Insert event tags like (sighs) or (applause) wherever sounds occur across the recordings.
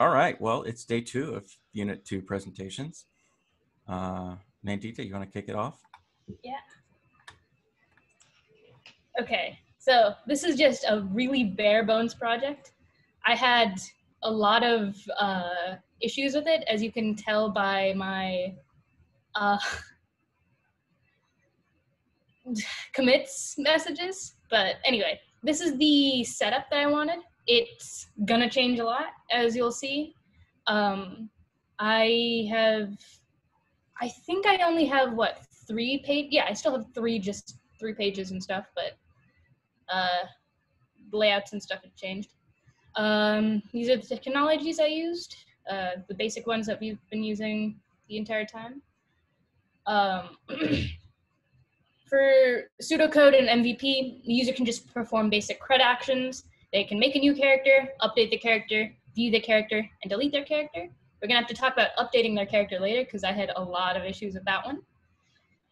All right. Well, it's day two of Unit 2 presentations. Uh, Nandita, you want to kick it off? Yeah. Okay, so this is just a really bare bones project. I had a lot of uh, issues with it, as you can tell by my uh, (laughs) commits messages. But anyway, this is the setup that I wanted. It's gonna change a lot, as you'll see. Um, I have, I think I only have what three page. Yeah, I still have three, just three pages and stuff, but uh, layouts and stuff have changed. Um, these are the technologies I used, uh, the basic ones that we've been using the entire time. Um, (clears throat) for pseudocode and MVP, the user can just perform basic CRUD actions. They can make a new character, update the character, view the character, and delete their character. We're gonna have to talk about updating their character later because I had a lot of issues with that one.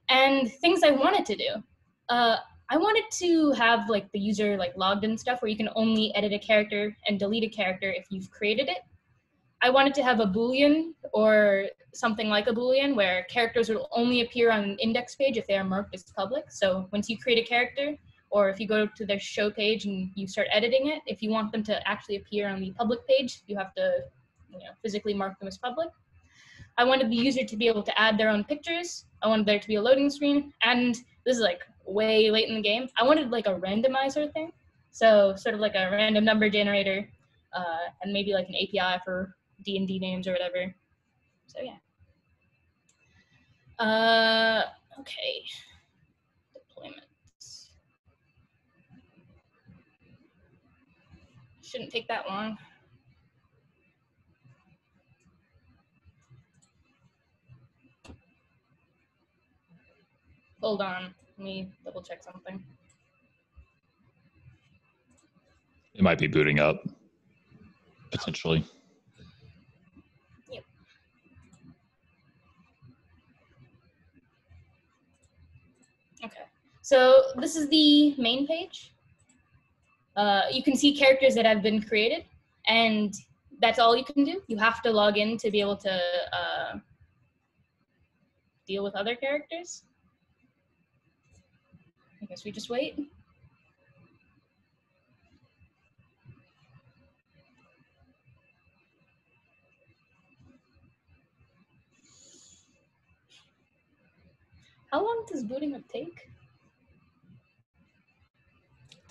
And things I wanted to do. Uh, I wanted to have like the user like logged in stuff where you can only edit a character and delete a character if you've created it. I wanted to have a boolean or something like a boolean where characters will only appear on an index page if they are marked as public. So once you create a character or if you go to their show page and you start editing it, if you want them to actually appear on the public page, you have to you know, physically mark them as public. I wanted the user to be able to add their own pictures. I wanted there to be a loading screen. And this is like way late in the game. I wanted like a randomizer thing. So sort of like a random number generator uh, and maybe like an API for D&D names or whatever. So yeah. Uh, okay. Shouldn't take that long. Hold on, let me double check something. It might be booting up, potentially. Okay, so this is the main page. Uh, you can see characters that have been created, and that's all you can do. You have to log in to be able to uh, deal with other characters. I guess we just wait. How long does booting up take?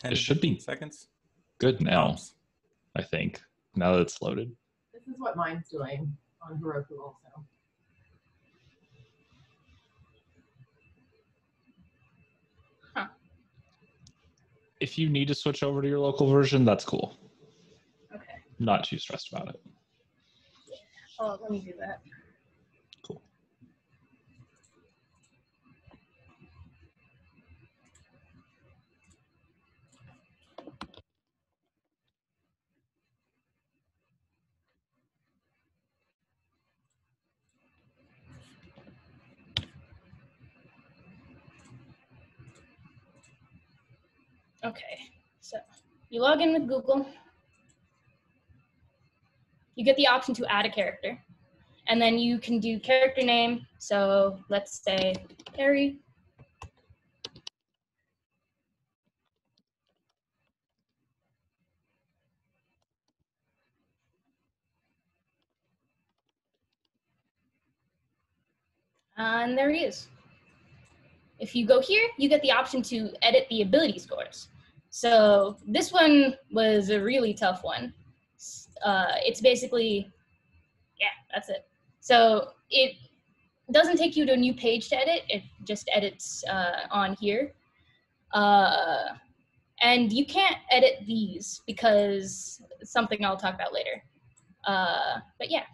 10 It should be- seconds. Good now, I think. Now that it's loaded. This is what mine's doing on Heroku also. If you need to switch over to your local version, that's cool. Okay. Not too stressed about it. Oh, let me do that. Okay, so you log in with Google. You get the option to add a character. And then you can do character name. So let's say Harry. And there he is. If you go here, you get the option to edit the ability scores. So this one was a really tough one. Uh, it's basically, yeah, that's it. So it doesn't take you to a new page to edit. It just edits uh, on here. Uh, and you can't edit these because something I'll talk about later. Uh, but yeah,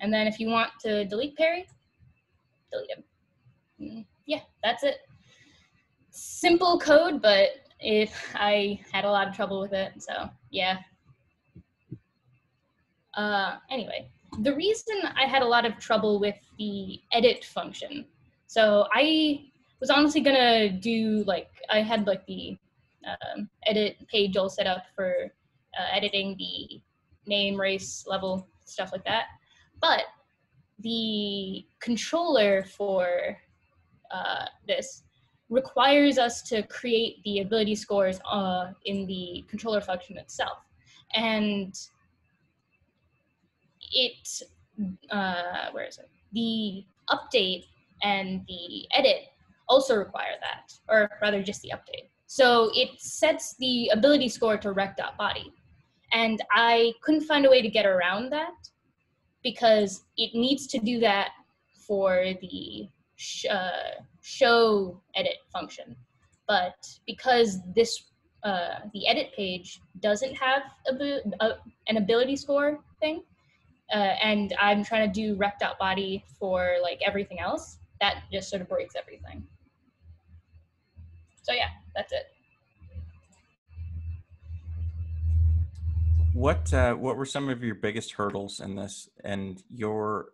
and then if you want to delete Perry, delete him. Mm, Yeah, that's it. Simple code, but if I had a lot of trouble with it, so yeah. Uh, anyway, the reason I had a lot of trouble with the edit function, so I was honestly gonna do like I had like the um, edit page all set up for uh, editing the name, race, level, stuff like that. But the controller for uh, this requires us to create the ability scores uh, in the controller function itself. And it, uh, where is it? The update and the edit also require that, or rather just the update. So it sets the ability score to req.body. And I couldn't find a way to get around that because it needs to do that for the uh, show edit function. But because this uh, the edit page doesn't have a, a, an ability score thing, uh, and I'm trying to do req.body for like everything else, that just sort of breaks everything. So yeah, that's it. What uh, what were some of your biggest hurdles in this, and your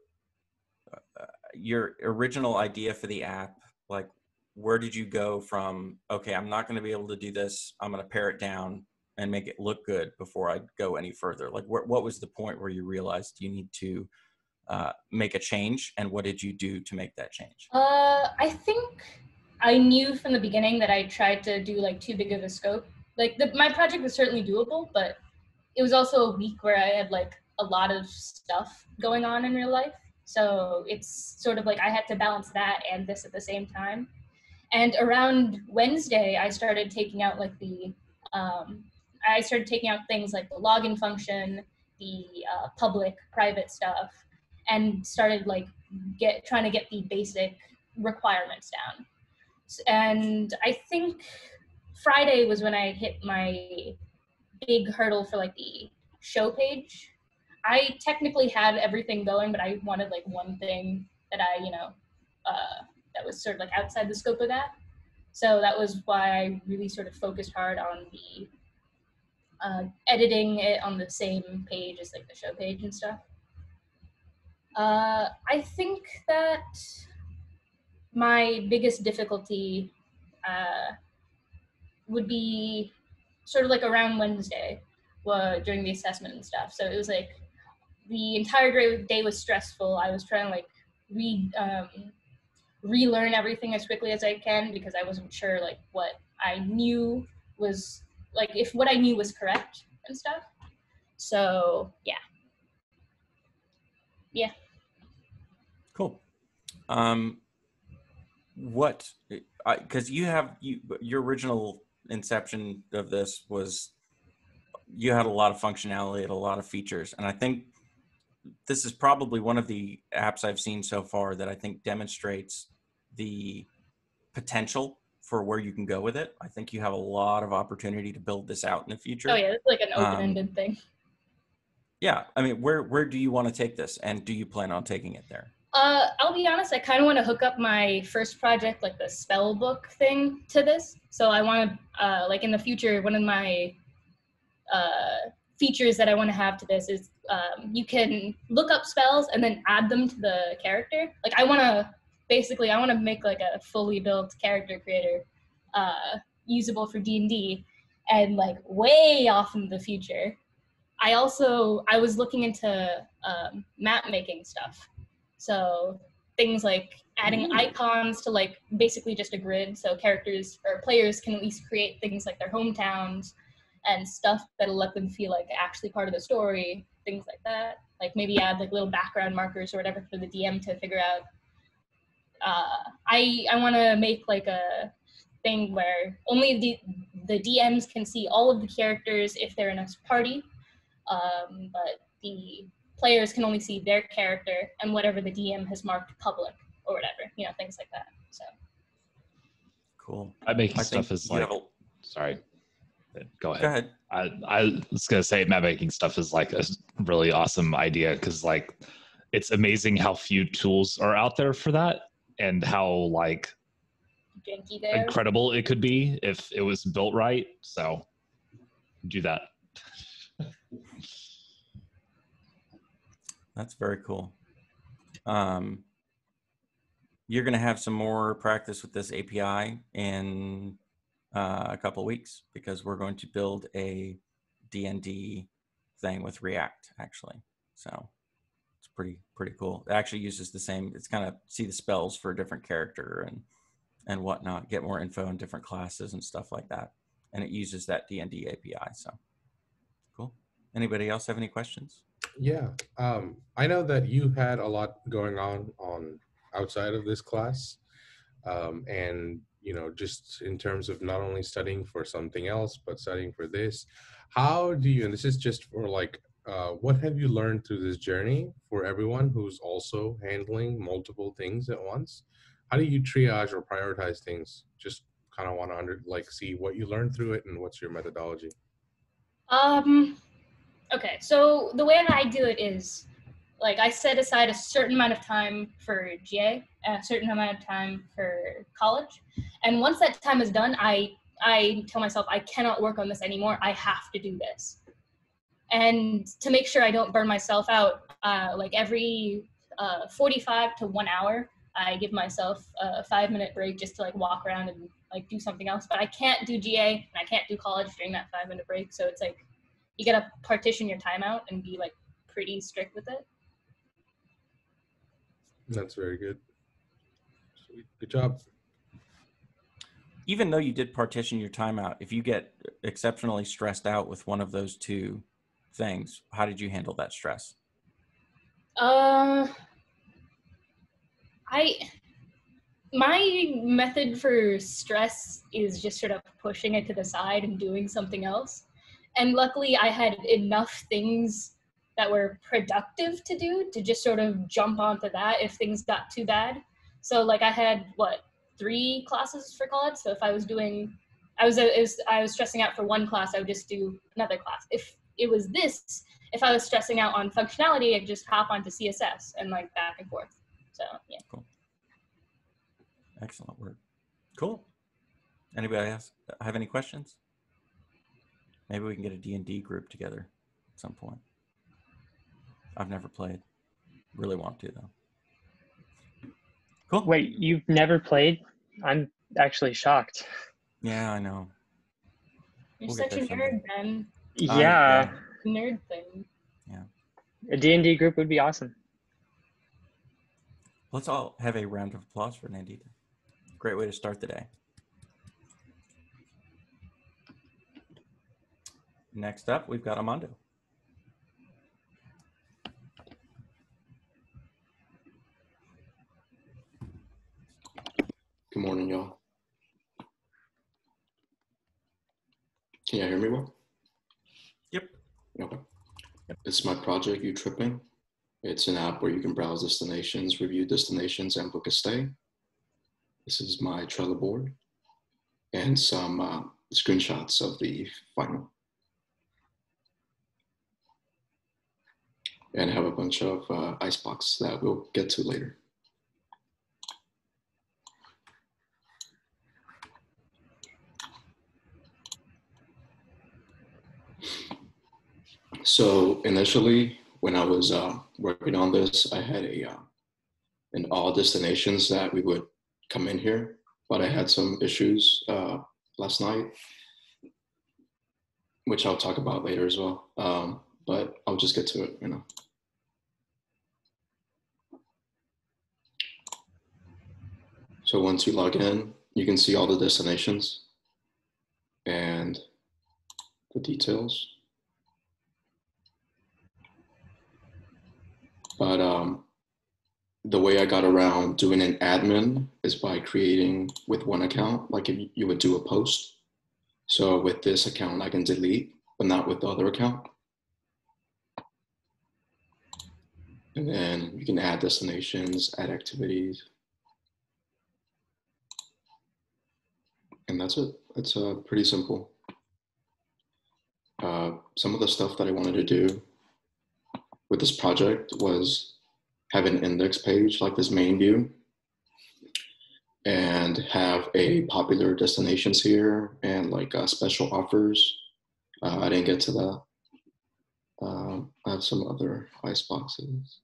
uh, your original idea for the app? Like, where did you go from? Okay, I'm not going to be able to do this. I'm going to pare it down and make it look good before I go any further. Like, wh- what was the point where you realized you need to uh, make a change, and what did you do to make that change? Uh, I think I knew from the beginning that I tried to do like too big of a scope. Like the, my project was certainly doable, but it was also a week where I had like a lot of stuff going on in real life. So it's sort of like I had to balance that and this at the same time. And around Wednesday, I started taking out like the, um, I started taking out things like the login function, the uh, public private stuff, and started like get trying to get the basic requirements down. And I think Friday was when I hit my big hurdle for like the show page. I technically had everything going, but I wanted like one thing that I, you know, uh, that was sort of like outside the scope of that. So that was why I really sort of focused hard on the uh, editing it on the same page as like the show page and stuff. Uh, I think that my biggest difficulty uh, would be sort of like around Wednesday during the assessment and stuff. So it was like the entire day was stressful. I was trying to like read, um, relearn everything as quickly as I can because I wasn't sure like what I knew was like if what I knew was correct and stuff. So yeah, yeah. Cool. Um, what? Because you have you your original inception of this was you had a lot of functionality, and a lot of features, and I think this is probably one of the apps I've seen so far that I think demonstrates the potential for where you can go with it. I think you have a lot of opportunity to build this out in the future. Oh yeah, it's like an open-ended um, thing. Yeah, I mean, where where do you want to take this, and do you plan on taking it there? Uh, I'll be honest. I kind of want to hook up my first project, like the spell book thing, to this. So I want to, uh, like in the future, one of my uh, features that I want to have to this is um, you can look up spells and then add them to the character. Like I want to, basically, I want to make like a fully built character creator, uh, usable for D and D, and like way off in the future. I also I was looking into um, map making stuff so things like adding mm. icons to like basically just a grid so characters or players can at least create things like their hometowns and stuff that'll let them feel like actually part of the story, things like that. Like maybe add like little background markers or whatever for the DM to figure out. Uh, I I want to make like a thing where only the the DMs can see all of the characters if they're in a party, um, but the players can only see their character and whatever the DM has marked public or whatever, you know, things like that. So cool. I make stuff as like a, sorry. Go ahead. Go ahead. I, I was gonna say map making stuff is like a really awesome idea because like it's amazing how few tools are out there for that and how like incredible it could be if it was built right. So do that. (laughs) That's very cool. Um, you're going to have some more practice with this API in uh, a couple weeks because we're going to build a DND thing with React actually. So it's pretty pretty cool. It actually uses the same. It's kind of see the spells for a different character and and whatnot. Get more info on different classes and stuff like that. And it uses that D and D API. So cool. Anybody else have any questions? Yeah, um, I know that you had a lot going on on outside of this class, um, and you know, just in terms of not only studying for something else but studying for this. How do you? And this is just for like, uh, what have you learned through this journey for everyone who's also handling multiple things at once? How do you triage or prioritize things? Just kind of want to under like see what you learned through it and what's your methodology. Um, okay, so the way that I do it is like I set aside a certain amount of time for GA, a certain amount of time for college, and once that time is done, I I tell myself I cannot work on this anymore. I have to do this, and to make sure I don't burn myself out, uh, like every uh, 45 to one hour, I give myself a five minute break just to like walk around and like do something else. But I can't do GA and I can't do college during that five minute break, so it's like you gotta partition your time out and be like pretty strict with it. That's very good. Sweet. Good job. Even though you did partition your time out, if you get exceptionally stressed out with one of those two things, how did you handle that stress? Uh, I my method for stress is just sort of pushing it to the side and doing something else. And luckily, I had enough things that were productive to do to just sort of jump onto that if things got too bad. So like I had what three classes for college. So if I was doing, I was, was I was stressing out for one class, I would just do another class. If it was this, if I was stressing out on functionality, I'd just hop onto CSS and like back and forth. So yeah. Cool. Excellent work. Cool. Anybody else have any questions? Maybe we can get a D&D group together at some point. I've never played. Really want to though. Cool. Wait, you've never played? I'm actually shocked. Yeah, I know. You're We'll such a there nerd, someday. Ben. Um, yeah, Nerd thing. Yeah. A D&D group would be awesome. Let's all have a round of applause for Nandita. Great way to start the day. Next up, we've got Armando. Good morning, y'all. Can you hear me well? Yep. Okay. This is my project, You Tripping. It's an app where you can browse destinations, review destinations, and book a stay. This is my Trello board and some uh, screenshots of the final. And I have a bunch of uh, icebox that we'll get to later. So initially, when I was uh, working on this, I had a uh, in all destinations that we would come in here, but I had some issues uh, last night, which I'll talk about later as well. Um, but I'll just get to it, you know. So once you log in, you can see all the destinations and the details. But um, the way I got around doing an admin is by creating with one account, like if you would do a post. So with this account, I can delete, but not with the other account. And then you can add destinations, add activities. And that's it. It's uh, pretty simple. Uh, some of the stuff that I wanted to do with this project was have an index page like this main view and have a popular destinations here and like uh, special offers. Uh, I didn't get to that. Um, I have some other ice boxes.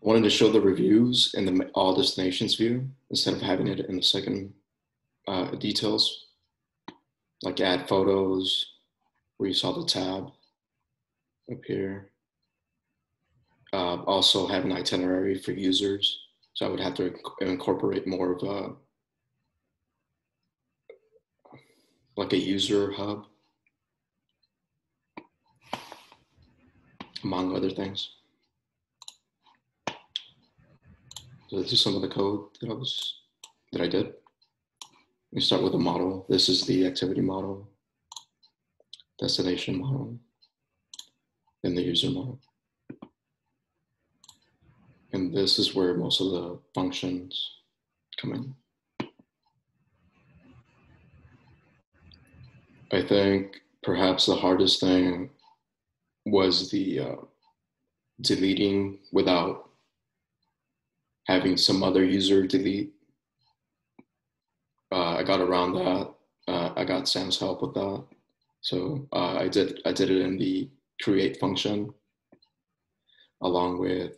Wanted to show the reviews in the all destinations view instead of having it in the second uh, details, like add photos, where you saw the tab up here. Uh, also have an itinerary for users. So I would have to incorporate more of a, like a user hub, among other things. So this is some of the code that I was, that I did. We start with a model. This is the activity model, destination model, and the user model. And this is where most of the functions come in. I think perhaps the hardest thing was the uh, deleting without having some other user delete. Uh, I got around that. Uh, I got Sam's help with that. So uh, I did I did it in the create function along with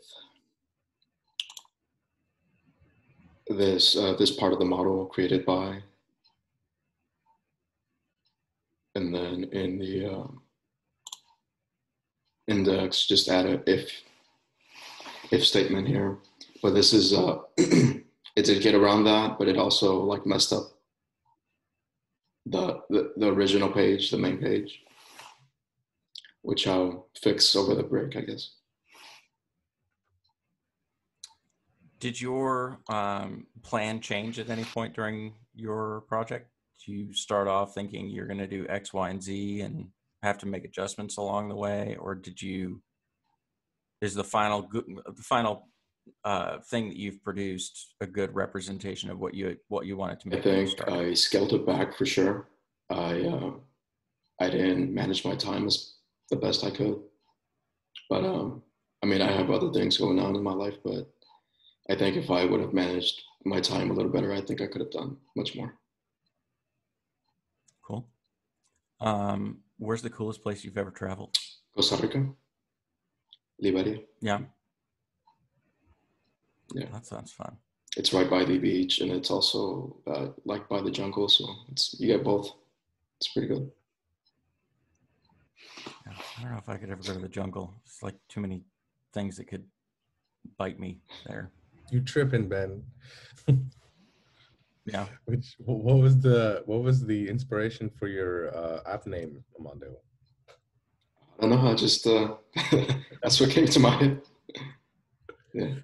this uh, this part of the model created by and then in the um, index just add a if if statement here but this is uh (clears throat) it did get around that but it also like messed up the the, the original page the main page which i'll fix over the break i guess Did your um, plan change at any point during your project? Do you start off thinking you're going to do X, Y, and Z and have to make adjustments along the way, or did you? Is the final the final uh, thing that you've produced a good representation of what you what you wanted to make? I think? I scaled it back for sure. I uh, I didn't manage my time as the best I could, but um, I mean I have other things going on in my life. But I think if I would have managed my time a little better, I think I could have done much more. Cool. Um, where's the coolest place you've ever traveled? Costa Rica, Liberia. Yeah. Yeah. That sounds fun. It's right by the beach, and it's also uh, like by the jungle, so it's you get both. It's pretty good. Yeah, I don't know if I could ever go to the jungle. It's like too many things that could bite me there. You tripping, Ben? (laughs) Yeah. Which what was the what was the inspiration for your uh, app name, Armando? I don't know. I just uh, (laughs) that's what came to my head. (laughs) Yeah.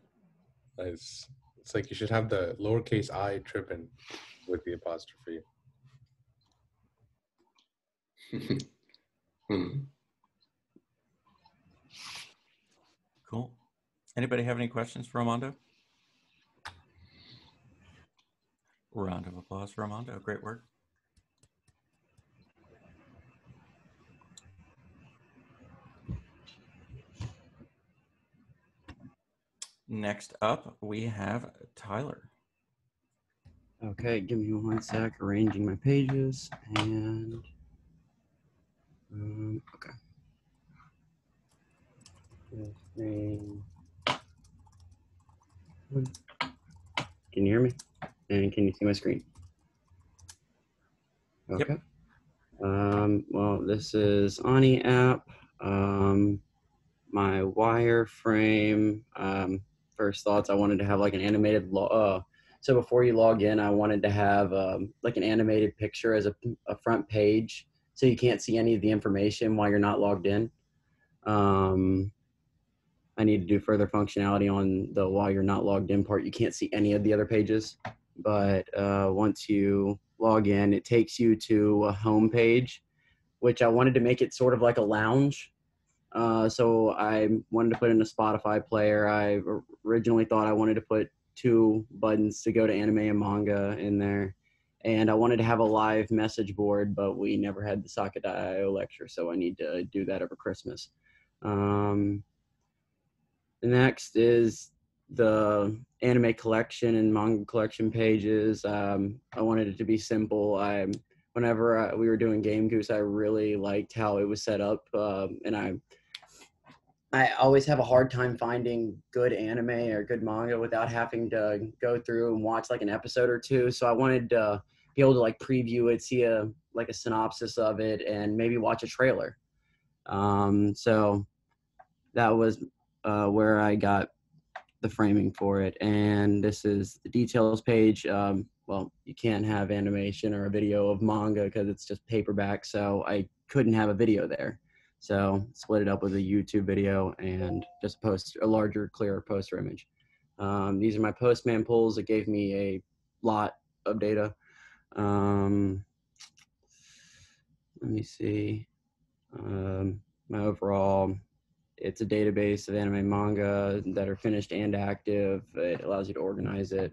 Nice. It's like you should have the lowercase i tripping with the apostrophe. (laughs) Hmm. Cool. Anybody have any questions for Armando? Round of applause for Armando. Great work. Next up, we have Tyler. Okay, give me one sec. Arranging my pages and um, okay. Can you hear me? And can you see my screen? Yep. Okay. Um, well, this is Ani app. Um, my wireframe. Um, first thoughts. I wanted to have like an animated lo- uh, so before you log in, I wanted to have um, like an animated picture as a, a front page, so you can't see any of the information while you're not logged in. Um, I need to do further functionality on the while you're not logged in part. You can't see any of the other pages, but uh, once you log in, it takes you to a home page, which I wanted to make it sort of like a lounge. Uh, so I wanted to put in a Spotify player. I originally thought I wanted to put two buttons to go to anime and manga in there. And I wanted to have a live message board, but we never had the Sakadai lecture, so I need to do that over Christmas. Um, the next is the anime collection and manga collection pages. Um, I wanted it to be simple. I, whenever I, we were doing Game Goose, I really liked how it was set up, um, and I I always have a hard time finding good anime or good manga without having to go through and watch like an episode or two. So I wanted to be able to like preview it, see a like a synopsis of it, and maybe watch a trailer. Um, so that was uh, where I got the framing for it. And this is the details page. Um, well, you can't have animation or a video of manga because it's just paperback. So I couldn't have a video there. So split it up with a YouTube video and just post a larger, clearer poster image. Um, these are my Postman pulls. It gave me a lot of data. Um, let me see. Um, my overall, it's a database of anime manga that are finished and active. It allows you to organize it.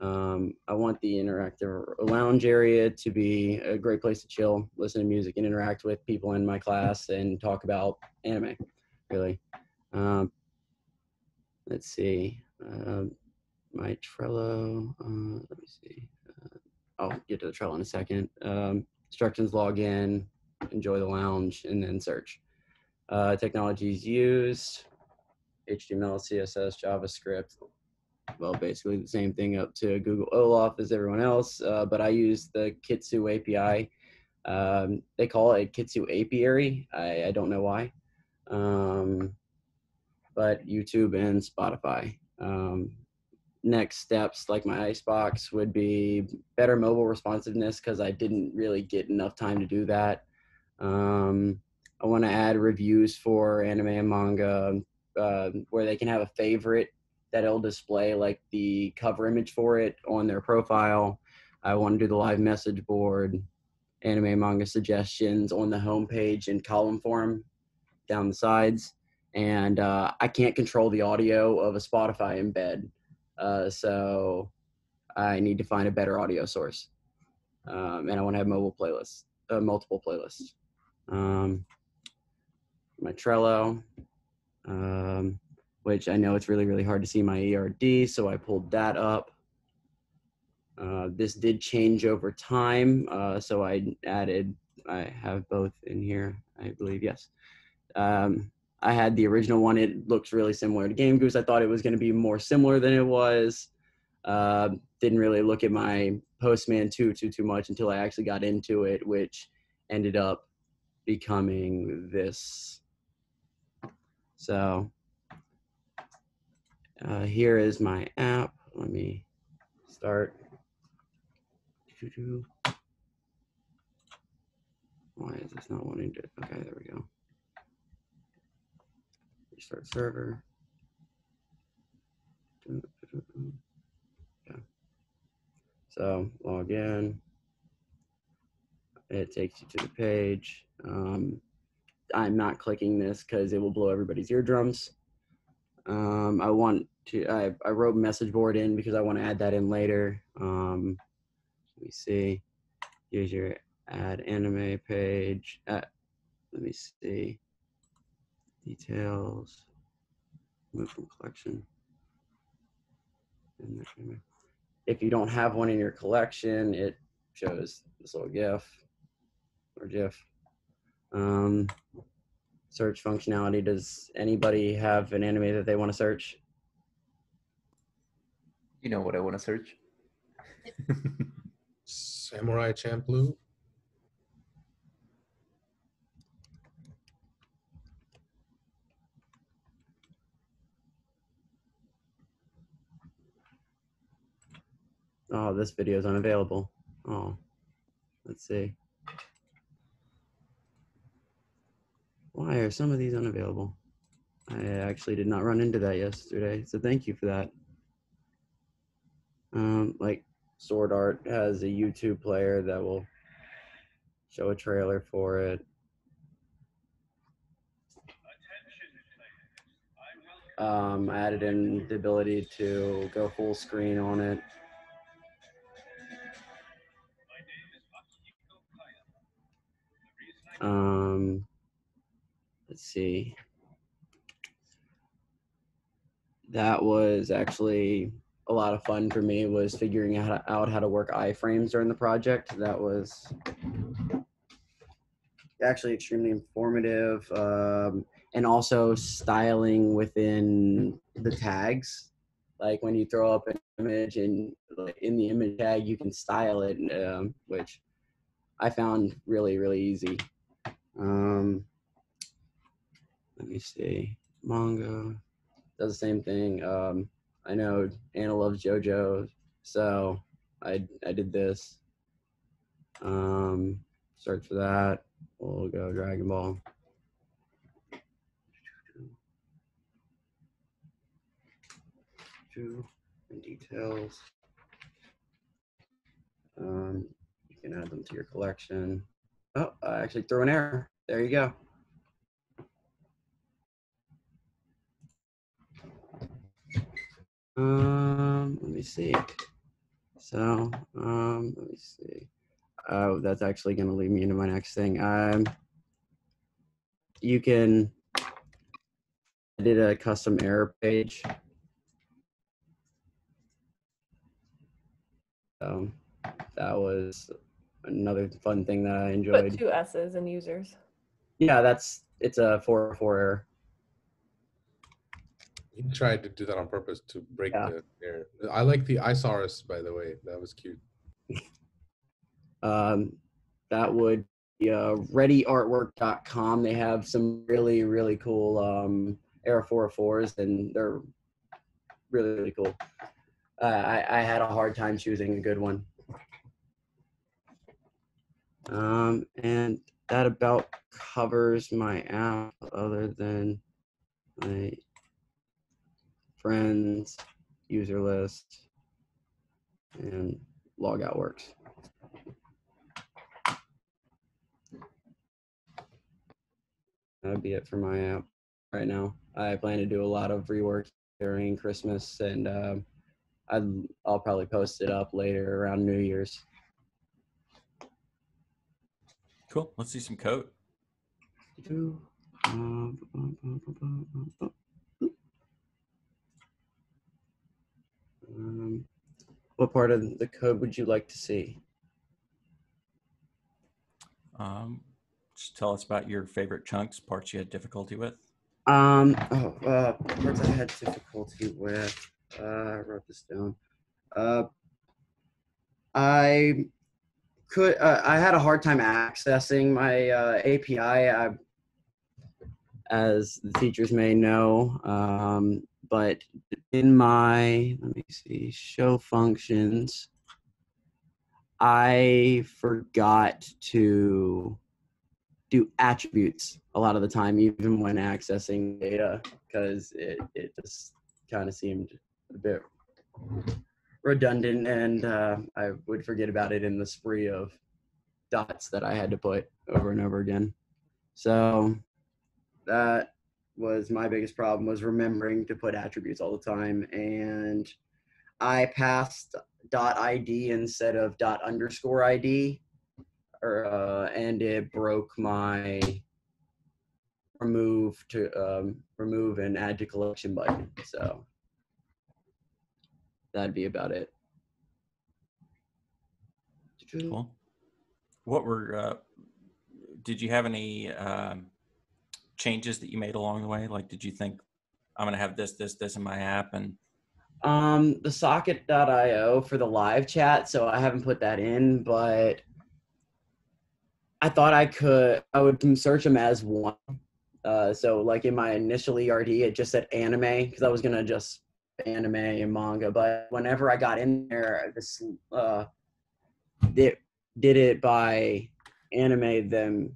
Um, I want the interactive lounge area to be a great place to chill, listen to music, and interact with people in my class and talk about anime, really. Um, let's see. Um, my Trello, uh, let me see. Uh, I'll get to the Trello in a second. Um, instructions log in, enjoy the lounge, and then search. Uh, technologies used HTML, CSS, JavaScript, well, basically the same thing up to Google OAuth as everyone else, uh, but I use the Kitsu API. Um, they call it Kitsu Apiary. I, I don't know why. Um, but YouTube and Spotify. Um, next steps, like my Icebox, would be better mobile responsiveness because I didn't really get enough time to do that. Um, I want to add reviews for anime and manga uh, where they can have a favorite that it'll display like the cover image for it on their profile. I want to do the live message board, anime manga suggestions on the homepage in column form down the sides. And uh, I can't control the audio of a Spotify embed. Uh, so I need to find a better audio source. Um, and I want to have mobile playlists, uh, multiple playlists. Um, my Trello. Um, which I know it's really, really hard to see my ERD, so I pulled that up. Uh, this did change over time, uh, so I added, I have both in here, I believe, yes. Um, I had the original one, it looks really similar to Game Goose. I thought it was gonna be more similar than it was. Uh, didn't really look at my Postman 2 too, too much until I actually got into it, which ended up becoming this. So uh, here is my app. Let me start. Why is this not wanting to? Okay, there we go. Restart server. Yeah. So log in. It takes you to the page. Um, I'm not clicking this because it will blow everybody's eardrums. Um, I want to, I, I wrote message board in because I want to add that in later. Um, let me see. Here's your add anime page. Uh, let me see. Details. Move from collection. If you don't have one in your collection, it shows this little GIF or GIF. Um, search functionality. Does anybody have an anime that they want to search? You know what I want to search? Samurai Champloo. Oh, this video is unavailable. Oh, let's see. Why are some of these unavailable? I actually did not run into that yesterday, so thank you for that. Um, like Sword Art has a YouTube player that will show a trailer for it. Um, I added in the ability to go full screen on it. Um, let's see. That was actually a lot of fun for me was figuring out, out how to work iframes during the project. That was actually extremely informative. Um, and also styling within the tags. Like when you throw up an image and in the image tag, you can style it, um, which I found really, really easy. Um, let me see. Manga does the same thing. Um, I know Anna loves JoJo, so I I did this. Um, search for that. We'll go Dragon Ball. In details. Um, you can add them to your collection. Oh, I actually threw an error. There you go. Um, let me see. So, um, let me see. Oh, that's actually going to lead me into my next thing. Um, you can. I did a custom error page. Um, that was another fun thing that I enjoyed. Put two S's and users. Yeah, that's it's a four four error. He tried to do that on purpose to break Yeah. the air. I like the Isaurus, by the way. That was cute. (laughs) um, that would be uh, readyartwork.com. They have some really, really cool um, Era 404s, and they're really, really cool. Uh, I, I had a hard time choosing a good one. Um, and that about covers my app, other than my friends, user list, and logout works. That'd be it for my app right now. I plan to do a lot of rework during Christmas, and um, I'd, I'll probably post it up later around New Year's. Cool. Let's see some code. Um, what part of the code would you like to see? Um, just tell us about your favorite chunks, parts you had difficulty with. Um, oh, uh, parts I had difficulty with. Uh, I wrote this down. Uh, I could, uh, I had a hard time accessing my uh, API. I, as the teachers may know, um, but in my, let me see, show functions, I forgot to do attributes a lot of the time, even when accessing data, because it, it just kind of seemed a bit redundant and uh, I would forget about it in the spree of dots that I had to put over and over again. So that was my biggest problem was remembering to put attributes all the time and I passed dot ID instead of dot underscore ID or uh, and it broke my remove to um, remove and add to collection button. So that'd be about it. Cool. What were, uh, did you have any um, changes that you made along the way? Like, did you think, I'm going to have this, this, this in my app? And Um, the socket.io for the live chat, so I haven't put that in, but I thought I could, I would search them as one. Uh, so like in my initial ERD, it just said anime because I was gonna just anime and manga, but whenever I got in there, this uh, it did it by anime then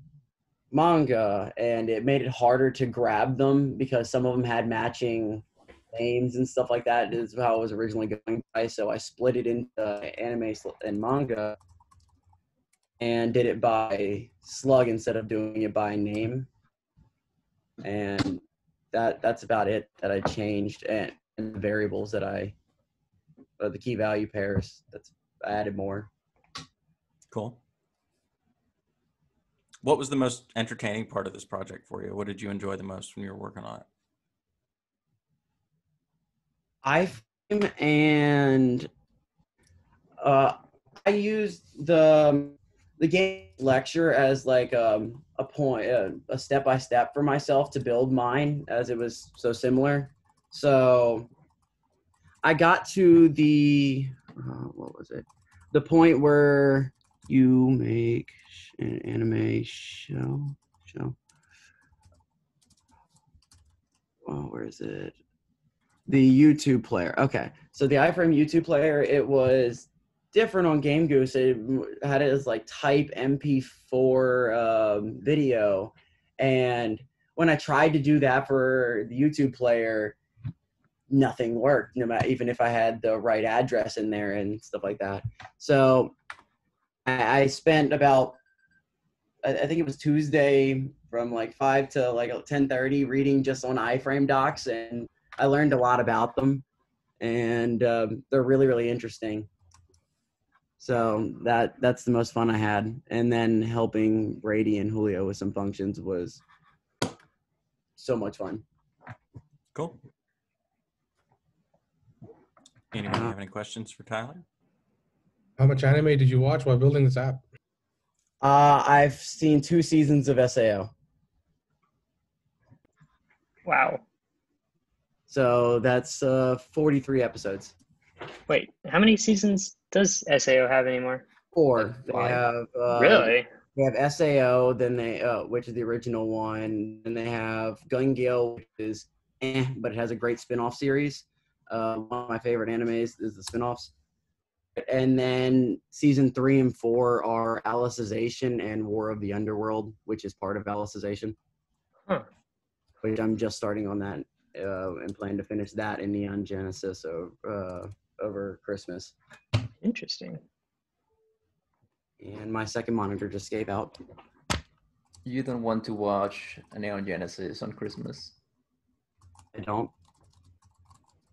manga, and it made it harder to grab them because some of them had matching names and stuff like that. Is how it was originally going by. So I split it into anime and manga, and did it by slug instead of doing it by name. And that that's about it that I changed, and, and the variables that I, the key value pairs. That's I added more. cool. What was the most entertaining part of this project for you? What did you enjoy the most when you were working on it? iframe and uh, I used the the game lecture as like um, a point, uh, a step by step for myself to build mine, as it was so similar. So I got to the uh, what was it? The point where you make an anime show show. Oh, where is it? The YouTube player. Okay, so the iframe YouTube player, it was different on Game Goose. It had it as like type MP4 um, video, and when I tried to do that for the YouTube player, nothing worked. No matter even if I had the right address in there and stuff like that. So I, I spent about I, I think it was Tuesday from like five to like ten thirty reading just on iframe docs, and I learned a lot about them, and um, they're really really interesting. So that that's the most fun I had, and then helping Brady and Julio with some functions was so much fun. Cool. Anyone have any questions for Tyler? How much anime did you watch while building this app? Uh, I've seen two seasons of SAO. Wow. So that's uh, 43 episodes. Wait, how many seasons does SAO have anymore? Four. They Five. have uh, really? They have SAO, then they uh, which is the original one. and they have Gun Gale, which is eh, but it has a great spin-off series. Uh, one of my favorite animes is the spin-offs. And then season three and four are Alicization and War of the Underworld, which is part of Alicization. Huh. Which I'm just starting on that uh, and plan to finish that in Neon Genesis over, uh, over Christmas. Interesting. And my second monitor just gave out. You don't want to watch Neon Genesis on Christmas. I don't.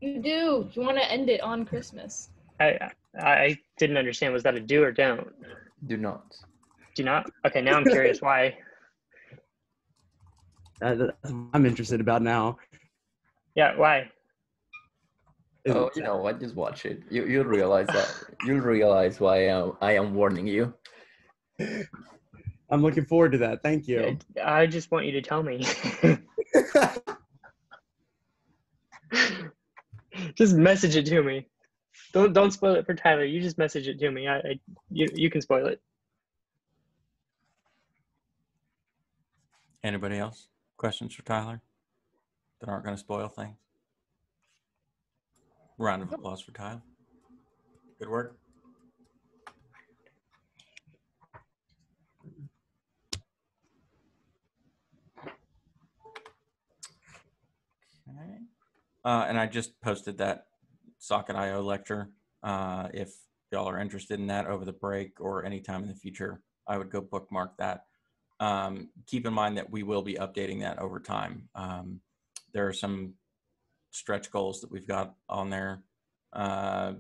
You do. You want to end it on Christmas. I I didn't understand. Was that a do or don't? Do not. Do not. Okay, now I'm curious (laughs) why. Uh, that's what I'm interested about now. Yeah, why? Oh, you know what? Just watch it. You you'll realize that. You'll realize why I am, I am warning you. I'm looking forward to that. Thank you. I just want you to tell me. (laughs) (laughs) just message it to me. Don't don't spoil it for Tyler. You just message it to me. I, I you you can spoil it. Anybody else? Questions for Tyler that aren't going to spoil things? Round of applause for Tyler. Good work. Okay. Uh, and I just posted that Socket.io lecture. Uh, if y'all are interested in that over the break or anytime in the future, I would go bookmark that. Um, keep in mind that we will be updating that over time. Um, there are some stretch goals that we've got on there. Uh,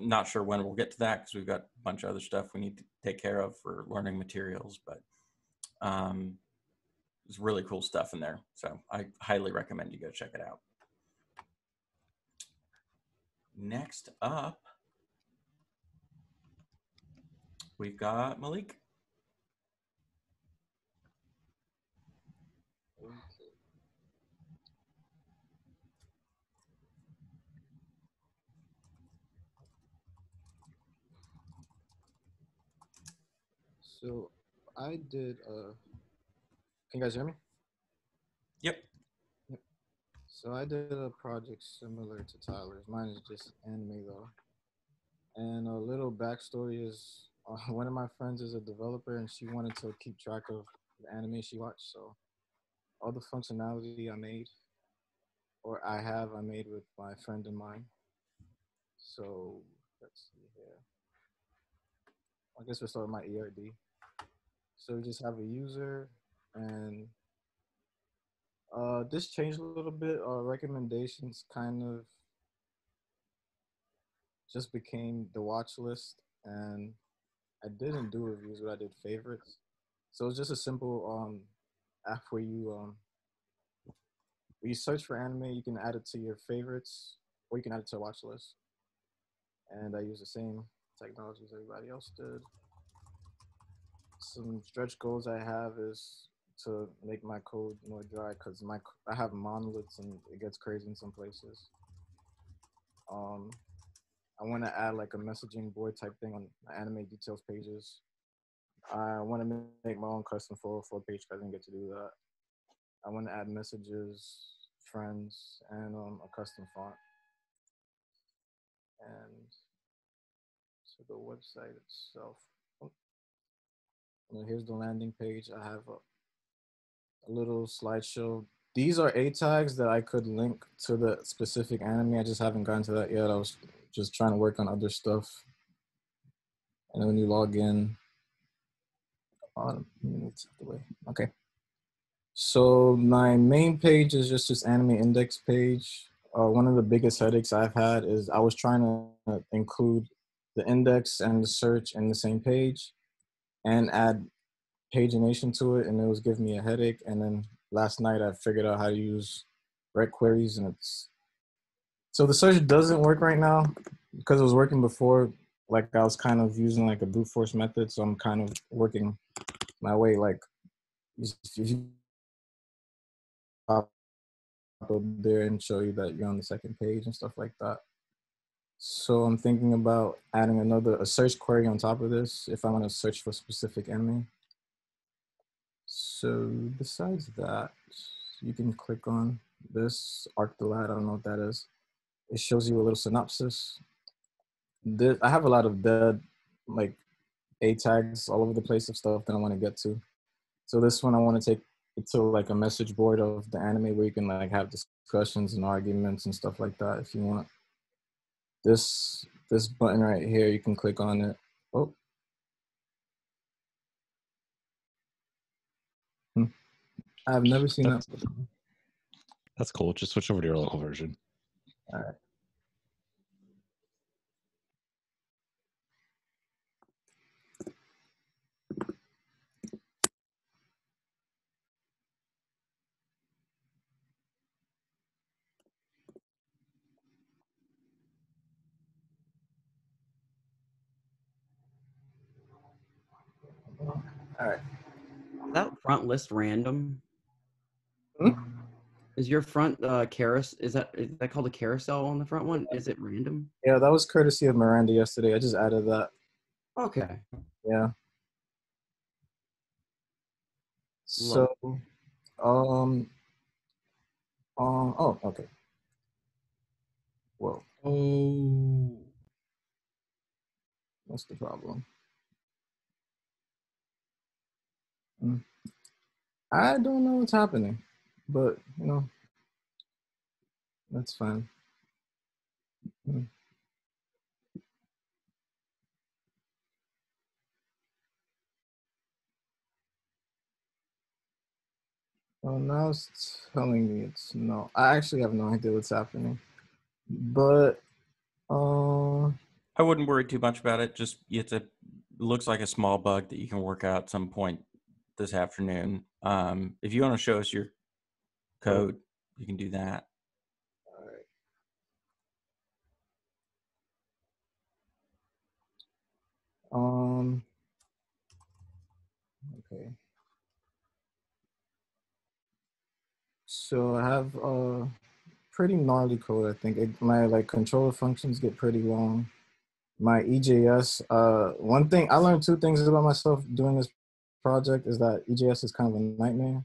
not sure when we'll get to that because we've got a bunch of other stuff we need to take care of for learning materials, but um, really cool stuff in there. So I highly recommend you go check it out. Next up, we've got Malik. So I did uh can you guys hear me? Yep. So I did a project similar to Tyler's. Mine is just anime though. And a little backstory is uh, (laughs) one of my friends is a developer and she wanted to keep track of the anime she watched. So all the functionality I made or I have I made with my friend and mine. So let's see here. I guess we'll start with my ERD. So we just have a user and uh, this changed a little bit. Our recommendations kind of just became the watch list and I didn't do reviews, but I did favorites. So it's just a simple um, app where you um, when you search for anime, you can add it to your favorites or you can add it to a watch list. And I use the same technology as everybody else did. some stretch goals I have is to make my code more dry because my I have monoliths and it gets crazy in some places. Um, I want to add like a messaging board type thing on my anime details pages. I want to make my own custom 404 page because I didn't get to do that. I want to add messages, friends, and um, a custom font. And to the website itself. And here's the landing page. I have a, a little slideshow. These are A tags that I could link to the specific anime. I just haven't gotten to that yet. I was just trying to work on other stuff. And then when you log in, on the way. Okay. So my main page is just this anime index page. Uh, one of the biggest headaches I've had is I was trying to include the index and the search in the same page and add pagination to it and it was giving me a headache. And then last night i figured out how to use req queries and it's so the search doesn't work right now. Because it was working before like i was kind of using like a brute force method so i'm kind of working my way like pop up there and show you that you're on the second page and stuff like that. So I'm thinking about adding another a search query on top of this if I want to search for a specific anime. So besides that, you can click on this ArcDelat. I don't know what that is. It shows you a little synopsis. This, I have a lot of dead like A tags all over the place of stuff that I want to get to. So this one I want to take it to like a message board of the anime where you can like have discussions and arguments and stuff like that if you want this this button right here, you can click on it. Oh. I've never seen that's, that. That's cool. Just switch over to your local version. All right. All right. Is that front list random? Hmm? Is your front uh carousel is that is that called a carousel on the front one? Is it random? Yeah, that was courtesy of Miranda yesterday. I just added that. Okay. Yeah. So, um, um, oh, okay. Whoa. Oh. What's the problem? Hmm. I don't know what's happening, but you know, that's fine. Hmm. Oh, now it's telling me it's no. I actually have no idea what's happening, but uh, I wouldn't worry too much about it. Just it's a it looks like a small bug that you can work out at some point this afternoon. Um, if you want to show us your code, you can do that. all right. Um. Okay. So I have a pretty gnarly code. I think it, my like controller functions get pretty long. My EJS. Uh, one thing I learned two things about myself doing this project is that EJS is kind of a nightmare,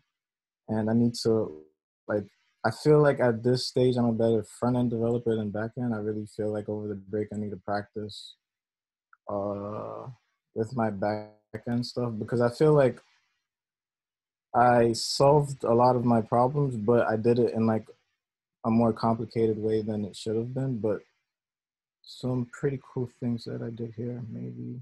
and I need to like. I feel like at this stage I'm a better front end developer than back end. I really feel like over the break I need to practice uh, with my back end stuff because I feel like I solved a lot of my problems, but I did it in like a more complicated way than it should have been. But some pretty cool things that I did here, maybe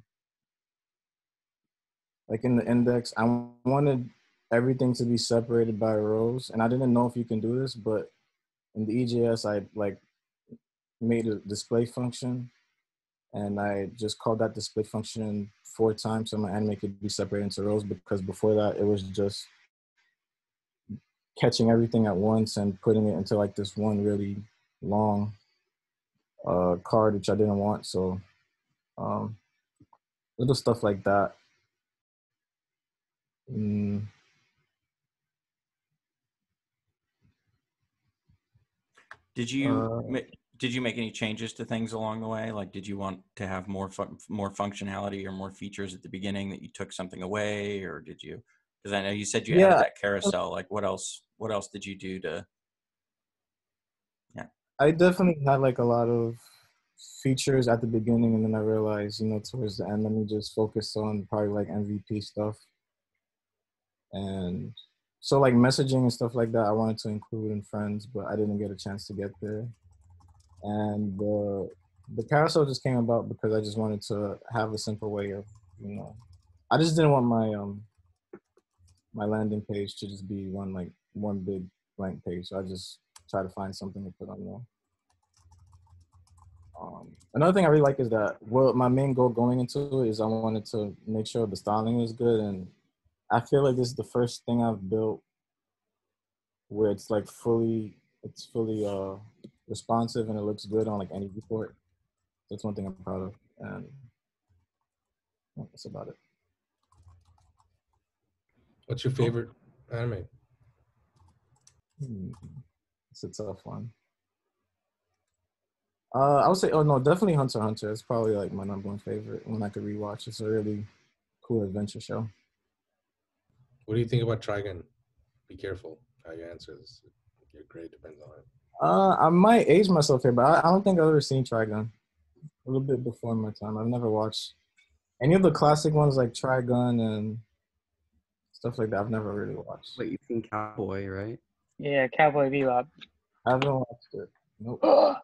like in the index, I wanted everything to be separated by rows, and I didn't know if you can do this, but in the EJS, I like made a display function, and I just called that display function four times so my anime could be separated into rows because before that it was just catching everything at once and putting it into like this one really long uh, card, which I didn't want. So um, little stuff like that. Mm, Did you Uh, ma- did you make any changes to things along the way? Like, did you want to have more fun, more functionality or more features at the beginning that you took something away, or did you? Because I know you said you Yeah. added that carousel. Like, what else? What else did you do to? Yeah, I definitely had like a lot of features at the beginning, and then I realized, you know, towards the end, let me just focus on probably like MVP stuff. And so, like messaging and stuff like that, I wanted to include in friends, but I didn't get a chance to get there. And the the carousel just came about because I just wanted to have a simple way of, you know, I just didn't want my um my landing page to just be one like one big blank page. So I just try to find something to put on there. Um, another thing I really like is that well, my main goal going into it is I wanted to make sure the styling was good, and I feel like this is the first thing I've built where it's like fully it's fully uh responsive and it looks good on like any report. That's one thing I'm proud of, and that's about it. What's your favorite anime? Hmm. It's a tough one. Uh, I would say, oh no, definitely Hunter x Hunter. It's probably like my number one favorite when I could rewatch. It's a really cool adventure show. What do you think about Trigun? Be careful how you answer this. Your grade depends on it. Uh, I might age myself here, but I, I don't think I've ever seen Trigun. A little bit before my time. I've never watched any of the classic ones like Trigun and stuff like that. I've never really watched. Wait, you think Cowboy, right? Yeah, Cowboy Bebop. I haven't watched it. Nope. (gasps)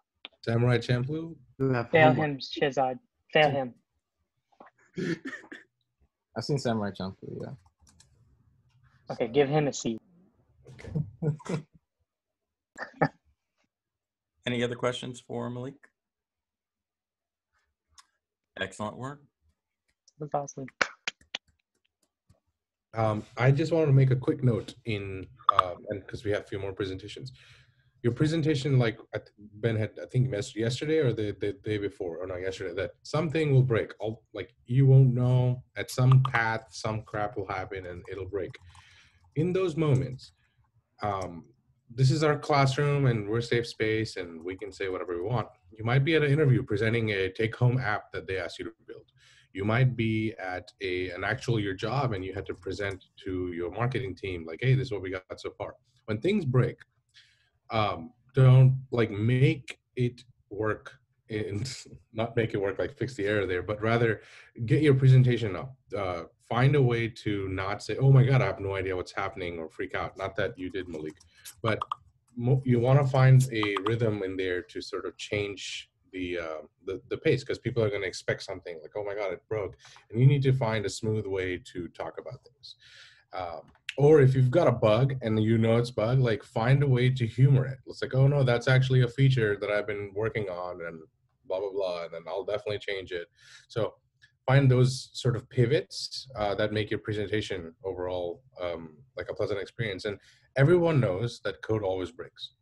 Samurai Champloo? Who have Fail homework? him, Shizad. Fail him. (laughs) I've seen Samurai Champloo. Yeah. Okay, give him a seat. (laughs) Any other questions for Malik? Excellent work. That's awesome. Um, I just wanted to make a quick note in, um, and because we have a few more presentations. Your presentation, like Ben had, I think yesterday or the, the day before, or not yesterday, that something will break. All like you won't know at some path, some crap will happen and it'll break. In those moments, um, this is our classroom and we're safe space and we can say whatever we want. You might be at an interview presenting a take-home app that they asked you to build you might be at a an actual your job and you had to present to your marketing team like hey this is what we got so far when things break um don't like make it work and (laughs) not make it work like fix the error there but rather get your presentation up uh, find a way to not say oh my god i have no idea what's happening or freak out. Not that you did malik but you want to find a rhythm in there to sort of change the uh, the, the pace because people are going to expect something like oh my god it broke and you need to find a smooth way to talk about things. Um, or if you've got a bug and you know it's bug like find a way to humor it. It's like oh no that's actually a feature that i've been working on and blah blah blah and then i'll definitely change it. So find those sort of pivots uh, that make your presentation overall um, like a pleasant experience. And everyone knows that code always breaks.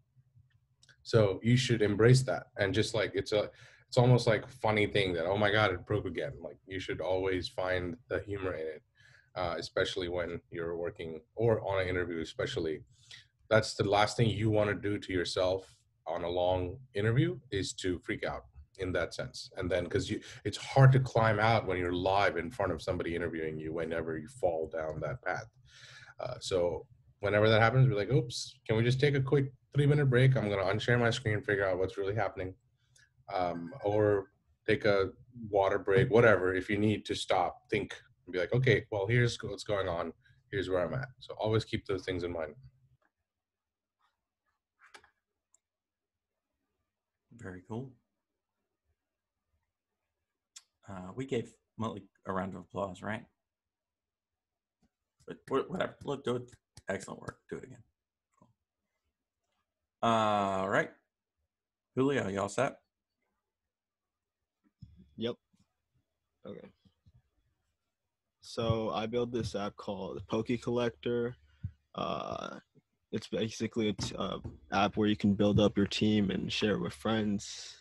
So you should embrace that. And just like it's a it's almost like funny thing that oh my god it broke again. Like you should always find the humor in it uh, especially when you're working or on an interview especially. That's the last thing you want to do to yourself on a long interview is to freak out in that sense. And then because you it's hard to climb out when you're live in front of somebody interviewing you whenever you fall down that path. Uh, so whenever that happens we're like oops can we just take a quick three minute break? I'm going to unshare my screen figure out what's really happening. Um, or take a water break whatever if you need to stop think and be like okay well here's what's going on. Here's where i'm at. So always keep those things in mind. Very cool. Uh, we gave Malik a round of applause, right? But whatever. Look, do it. Excellent work. Do it again. Cool. All right. Julio, you all set? Yep. Okay. So I built this app called Poke Collector. Uh, it's basically an uh, app where you can build up your team and share it with friends.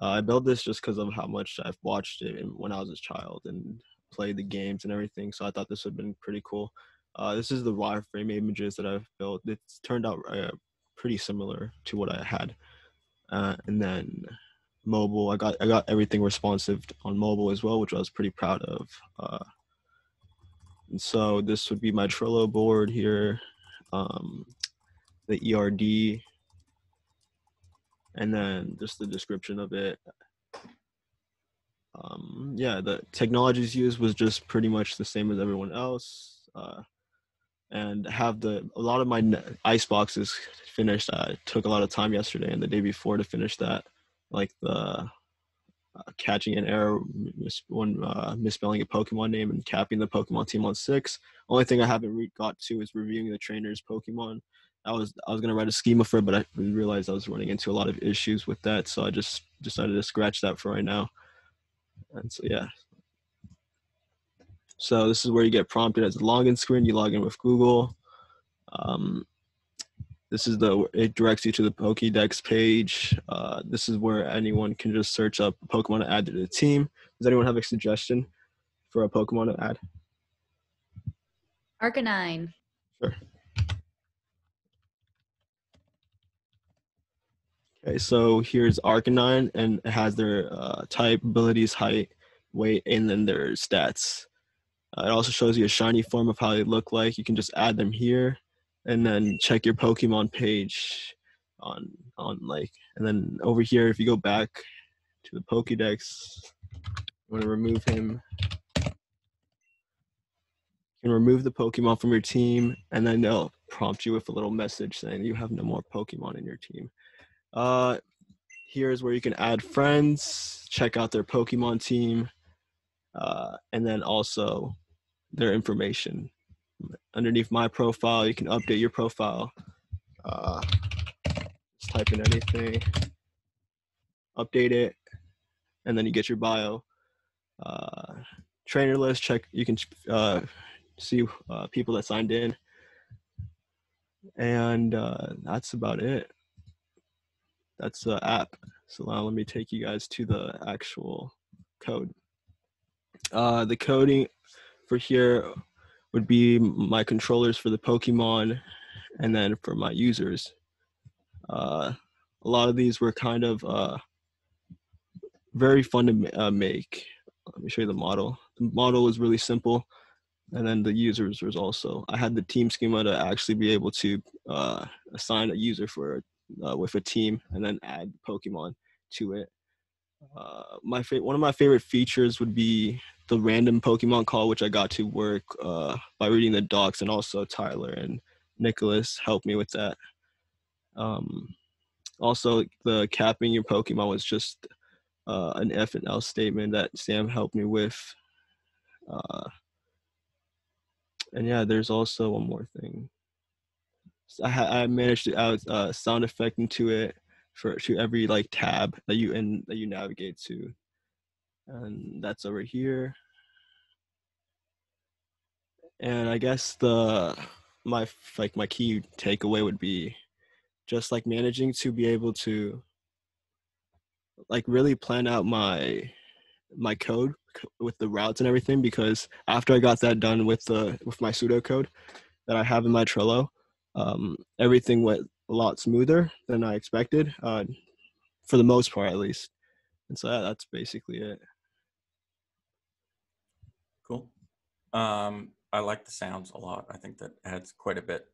Uh, I built this just because of how much I've watched it when I was a child and played the games and everything. So I thought this would have been pretty cool. Uh, this is the wireframe images that I've built. It's turned out uh, pretty similar to what I had. Uh, and then mobile, I got I got everything responsive on mobile as well, which I was pretty proud of. Uh, and so this would be my Trello board here, um, the ERD, and then just the description of it. Um, yeah, the technologies used was just pretty much the same as everyone else. Uh, and have the a lot of my ice boxes finished. I took a lot of time yesterday and the day before to finish that, like the uh, catching an error mis- when uh, misspelling a Pokemon name and capping the Pokemon team on six. Only thing I haven't re- got to is reviewing the trainers Pokemon. I was I was gonna write a schema for it, but I realized I was running into a lot of issues with that, so I just decided to scratch that for right now. And so yeah, so this is where you get prompted as a login screen. You log in with Google. Um, this is the it directs you to the Pokédex page. Uh, this is where anyone can just search up Pokemon to add to the team. Does anyone have a suggestion for a Pokemon to add? Arcanine. Sure. Okay, so here's Arcanine, and it has their uh, type, abilities, height, weight, and then their stats. Uh, it also shows you a shiny form of how they look like. You can just add them here and then check your Pokemon page on on like and then over here if you go back to the Pokédex, you want to remove him. You can remove the Pokemon from your team and then they'll prompt you with a little message saying you have no more Pokemon in your team. Uh here's where you can add friends, check out their Pokemon team, uh, and then also their information. Underneath my profile, you can update your profile. Uh, just type in anything, update it, and then you get your bio. Uh, trainer list, check, you can uh, see uh, people that signed in. And uh, that's about it. That's the app. So now let me take you guys to the actual code. Uh, the coding for here would be my controllers for the Pokemon, and then for my users. Uh, a lot of these were kind of uh, very fun to uh, make. Let me show you the model. The model was really simple, and then the users was also. I had the team schema to actually be able to uh, assign a user for uh, with a team, and then add Pokemon to it. Uh, my fa- one of my favorite features would be the random Pokemon call, which I got to work uh, by reading the docs, and also Tyler and Nicholas helped me with that. Um, also, the capping your Pokemon was just uh, an F and L statement that Sam helped me with. Uh, and yeah, there's also one more thing. I, I managed to add uh, sound effect into it for to every like tab that you in that you navigate to. And that's over here. And i guess the my like my key takeaway would be just like managing to be able to like really plan out my my code with the routes and everything because after i got that done with the with my pseudocode that i have in my trello um, everything went a lot smoother than I expected, uh, for the most part at least. And so that's basically it. Cool. Um, I like the sounds a lot. I think that adds quite a bit.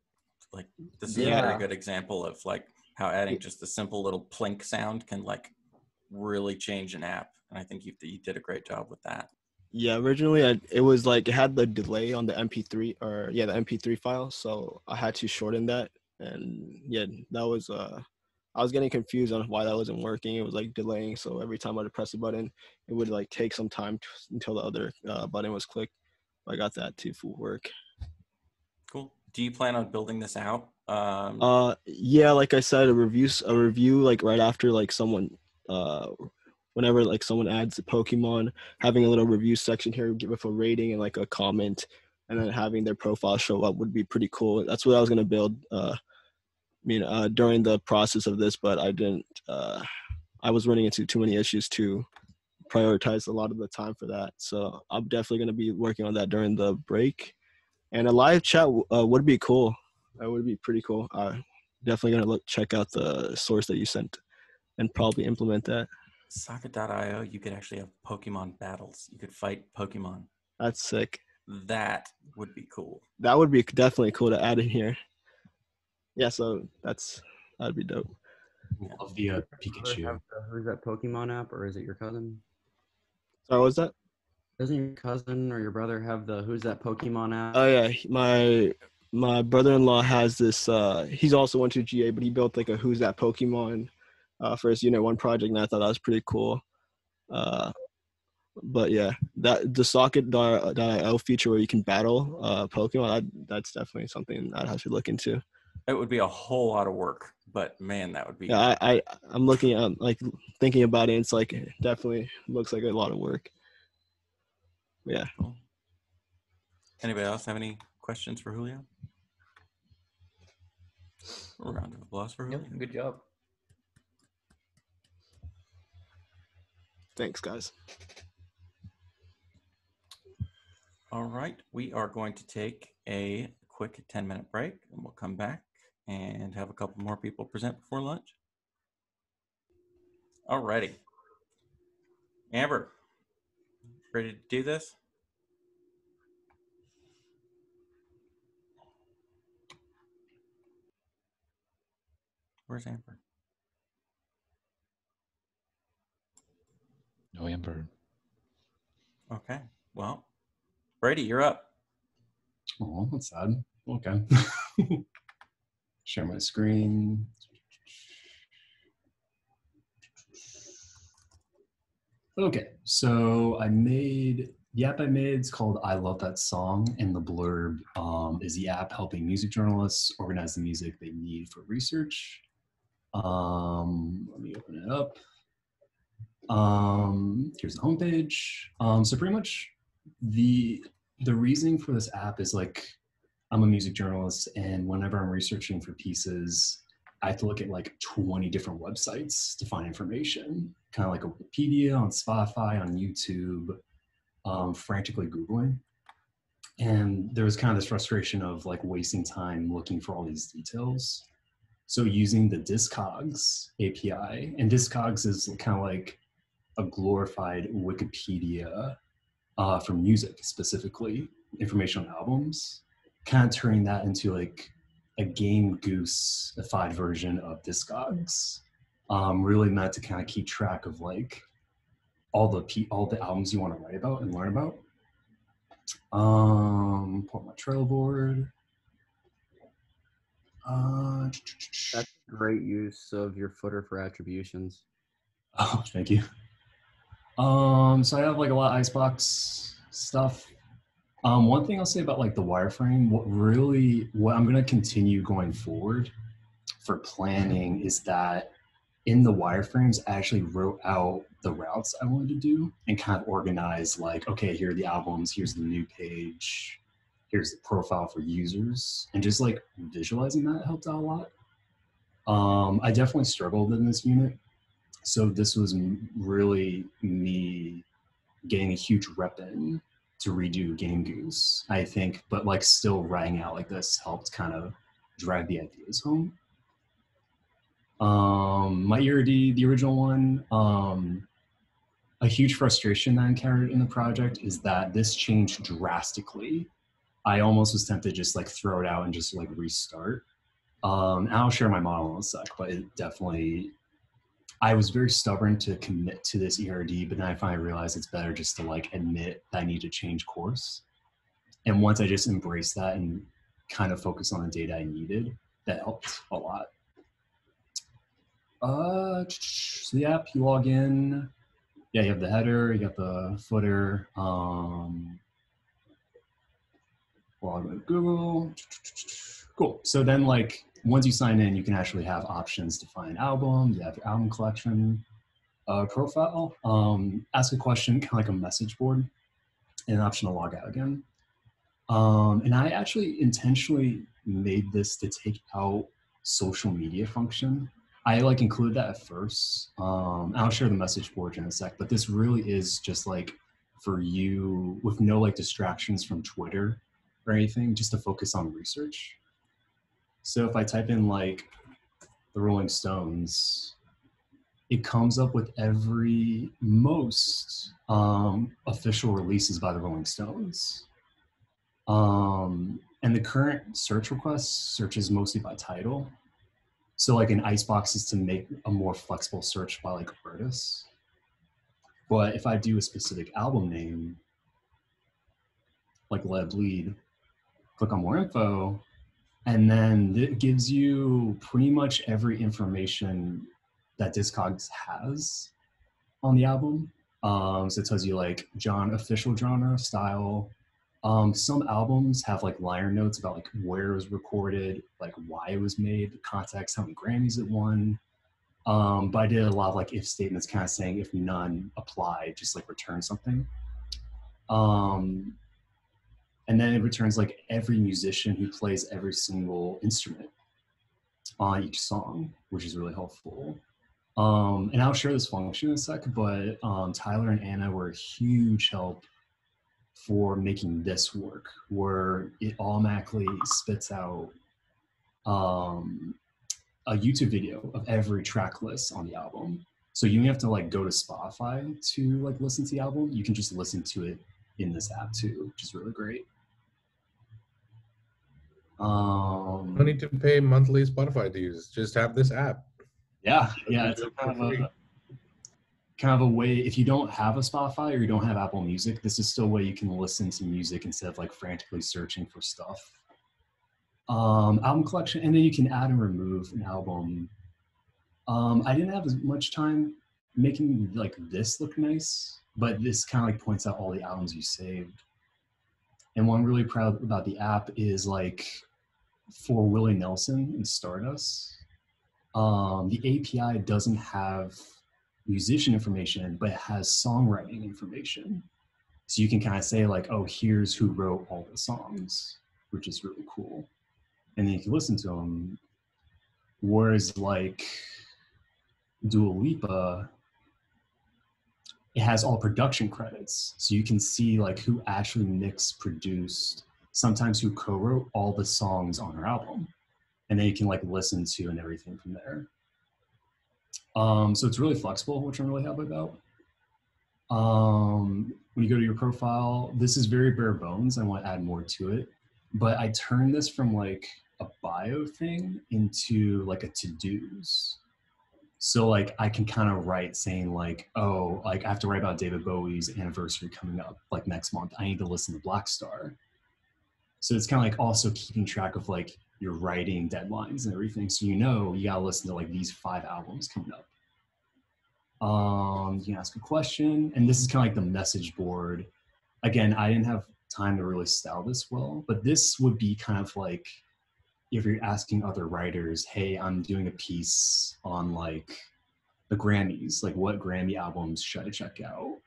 Like this is yeah. a very good example of like how adding just a simple little plink sound can like really change an app. And I think you you did a great job with that. Yeah, originally I, it was like it had the delay on the MP3 or yeah the MP3 file, so I had to shorten that and yeah, that was uh, I was getting confused on why that wasn't working. It was like delaying, so every time I'd press a button, it would like take some time to, until the other uh, button was clicked. I got that to full work. Cool. Do you plan on building this out? Um, uh, yeah, like I said, a review, a review, like right after like someone, uh, whenever like someone adds a Pokemon, having a little review section here, give it a rating and like a comment, and then having their profile show up would be pretty cool. That's what I was gonna build. Uh, I mean, uh, during the process of this, but I didn't. Uh, I was running into too many issues to prioritize a lot of the time for that. So I'm definitely going to be working on that during the break. And a live chat uh, would be cool. That would be pretty cool. Uh, definitely gonna look check out the source that you sent, and probably implement that. Socket.io, you could actually have Pokemon battles. You could fight Pokemon. That's sick. That would be cool. That would be definitely cool to add in here. Yeah, so that's that'd be dope. Love the uh, Pikachu. have the Who's that Pokemon app, or is it your cousin? Sorry, what was that? Doesn't your cousin or your brother have the Who's that Pokemon app? Oh yeah, my my brother-in-law has this. uh He's also went to GA, but he built like a Who's That Pokemon uh, for his Unit One project, and I thought that was pretty cool. Uh, but yeah, that the socket Socket.io feature where you can battle uh, Pokemon, that, that's definitely something I'd have to look into. It would be a whole lot of work, but man, that would be. Yeah, I, I I'm looking at like thinking about it. It's like it definitely looks like a lot of work. Yeah. Anybody else have any questions for Julio? A round of applause for Julio. Yep, good job. Thanks, guys. All right, we are going to take a quick 10 minute break and we'll come back and have a couple more people present before lunch. All righty. Amber, ready to do this? Where's Amber? November. Okay, well, Brady, you're up. Oh, that's sad. Okay. (laughs) Share my screen. Okay, so I made the app I made is called I Love That Song, and the blurb um, is the app helping music journalists organize the music they need for research. Um, let me open it up. Um, here's the homepage. Um, so pretty much the the reasoning for this app is like I'm a music journalist, and whenever I'm researching for pieces, I have to look at like 20 different websites to find information, kind of like a Wikipedia on Spotify, on YouTube, um, frantically Googling. And there was kind of this frustration of like wasting time looking for all these details. So using the Discogs API, and Discogs is kind of like a glorified Wikipedia uh, for music specifically, information on albums, kind of turning that into like a game goose-ified version of Discogs. Um, really meant to kind of keep track of like all the pe- all the albums you want to write about and learn about. Um, pull my Trello board. Uh, That's great use of your footer for attributions. (laughs) Oh, thank you. Um, so I have like a lot of Icebox stuff. Um, one thing I'll say about like the wireframe, what really, what I'm going to continue going forward for planning is that in the wireframes, I actually wrote out the routes I wanted to do and kind of organize like, okay, here are the albums, here's the new page, here's the profile for users, and just like visualizing that helped out a lot. Um, I definitely struggled in this unit so this was really me getting a huge rep in to redo Game Goose, I think, but like still writing out like this helped kind of drive the ideas home. Um, my ERD, the original one, um, a huge frustration that I encountered in the project is that this changed drastically. I almost was tempted to just like throw it out and just like restart. Um, I'll share my model in a sec, but it definitely I was very stubborn to commit to this ERD, but then I finally realized it's better just to like admit that I need to change course. And once I just embraced that and kind of focus on the data I needed, that helped a lot. Uh, (tsk) so the app, you log in. Yeah, you have the header, you got the footer. Um, log with Google. (tsk) Cool. So then, like, once you sign in, you can actually have options to find albums, you have your album collection, uh, profile, um, ask a question, (laughs) kind of like a message board, and an option to log out again. Um, and I actually intentionally made this to take out social media function. I like include that at first. Um, I'll share the message board in a sec, but this really is just like for you with no like distractions from Twitter or anything just to focus on research. So if I type in like the Rolling Stones, it comes up with every most um, official releases by the Rolling Stones. Um, and the current search request searches mostly by title. So like an icebox is to make a more flexible search by like artists. But if I do a specific album name, like Lead click on more info, and then it gives you pretty much every information that Discogs has on the album. Um, so it tells you like John official genre, style. Um, some albums have like liner notes about like where it was recorded, like why it was made, context, how many Grammys it won. Um, but I did a lot of like if statements, kind of saying if none apply, just like return something. Um, and then it returns like every musician who plays every single instrument on each song, which is really helpful. Um, and I'll share this function in a sec, but um, Tyler and Anna were a huge help for making this work, where it automatically spits out um, a YouTube video of every track list on the album. So you don't have to like go to Spotify to like listen to the album. You can just listen to it in this app too, which is really great. Um, No need to pay monthly Spotify dues. Just have this app. yeah, yeah, it's a kind of a kind of a way. If you don't have a Spotify or you don't have Apple Music, this is still a way you can listen to music instead of like frantically searching for stuff. Um, album collection, and then you can add and remove an album. Um, I didn't have as much time making like this look nice, but this kind of like points out all the albums you saved. And one I'm really proud about the app is like for Willie Nelson and Stardust, um, the API doesn't have musician information, but it has songwriting information. So you can kind of say like, oh, here's who wrote all the songs, which is really cool. And then you can listen to them. Whereas like Dua Lipa, it has all production credits. So you can see like who actually mixed, produced, sometimes who co-wrote all the songs on her album. And then you can like listen to and everything from there. Um, so it's really flexible, which I'm really happy about. Um, when you go to your profile, this is very bare bones. I want to add more to it, but I turned this from like a bio thing into like a to-dos. So like I can kind of write saying like, oh, like I have to write about David Bowie's anniversary coming up like next month. I need to listen to Blackstar. So it's kind of like also keeping track of like your writing deadlines and everything. So you know you gotta listen to like these five albums coming up. Um, you can ask a question, and this is kind of like the message board. Again, I didn't have time to really style this well, but this would be kind of like if you're asking other writers, hey, I'm doing a piece on like the Grammys, like what Grammy albums should I check out?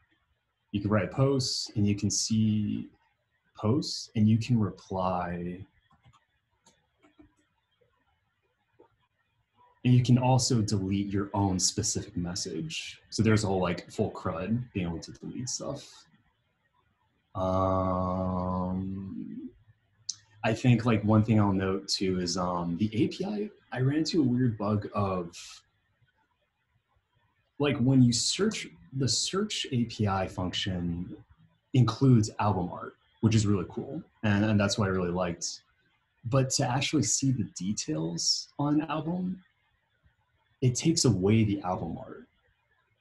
You can write posts and you can see posts and you can reply. And you can also delete your own specific message. So there's a whole like full CRUD being able to delete stuff. Um, I think like one thing I'll note too is um, the API. I ran into a weird bug of like when you search the search API function includes album art, which is really cool, and, and that's what I really liked. But to actually see the details on an album, it takes away the album art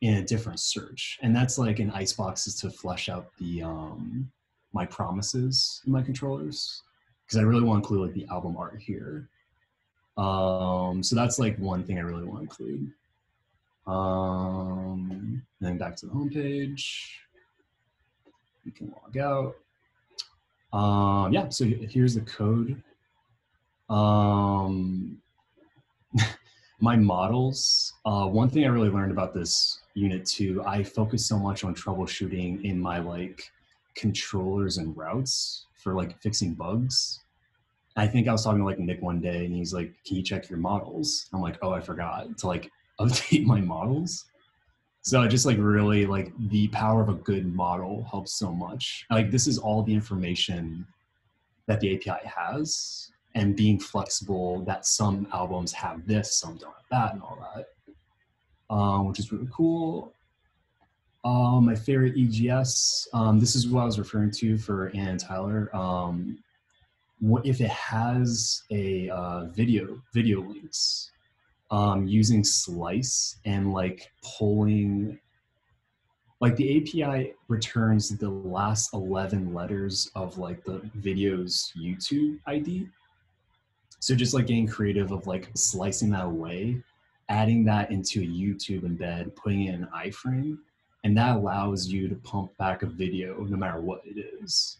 in a different search, and that's like an icebox is to flesh out the um, my promises in my controllers because I really want to include like the album art here. Um, so that's like one thing I really want to include. Um, then back to the homepage. You can log out. Um, yeah, so here's the code. Um, (laughs) my models. Uh, one thing I really learned about this unit too, I focus so much on troubleshooting in my like controllers and routes for like fixing bugs. I think I was talking to like Nick one day and he's like, Can you check your models? I'm like, Oh, I forgot to like (laughs) update my models. So I just like really like the power of a good model helps so much. Like this is all the information that the API has and being flexible that some albums have this, some don't have that, and all that, um, which is really cool. Um, my favorite EJS, um, this is what I was referring to for Ann and Tyler. Um, what if it has a uh, video video links um, using Slice and like pulling like the API returns the last 11 letters of like the video's YouTube ID. So just like getting creative of like slicing that away, adding that into a YouTube embed, putting it in iframe, and that allows you to pump back a video no matter what it is.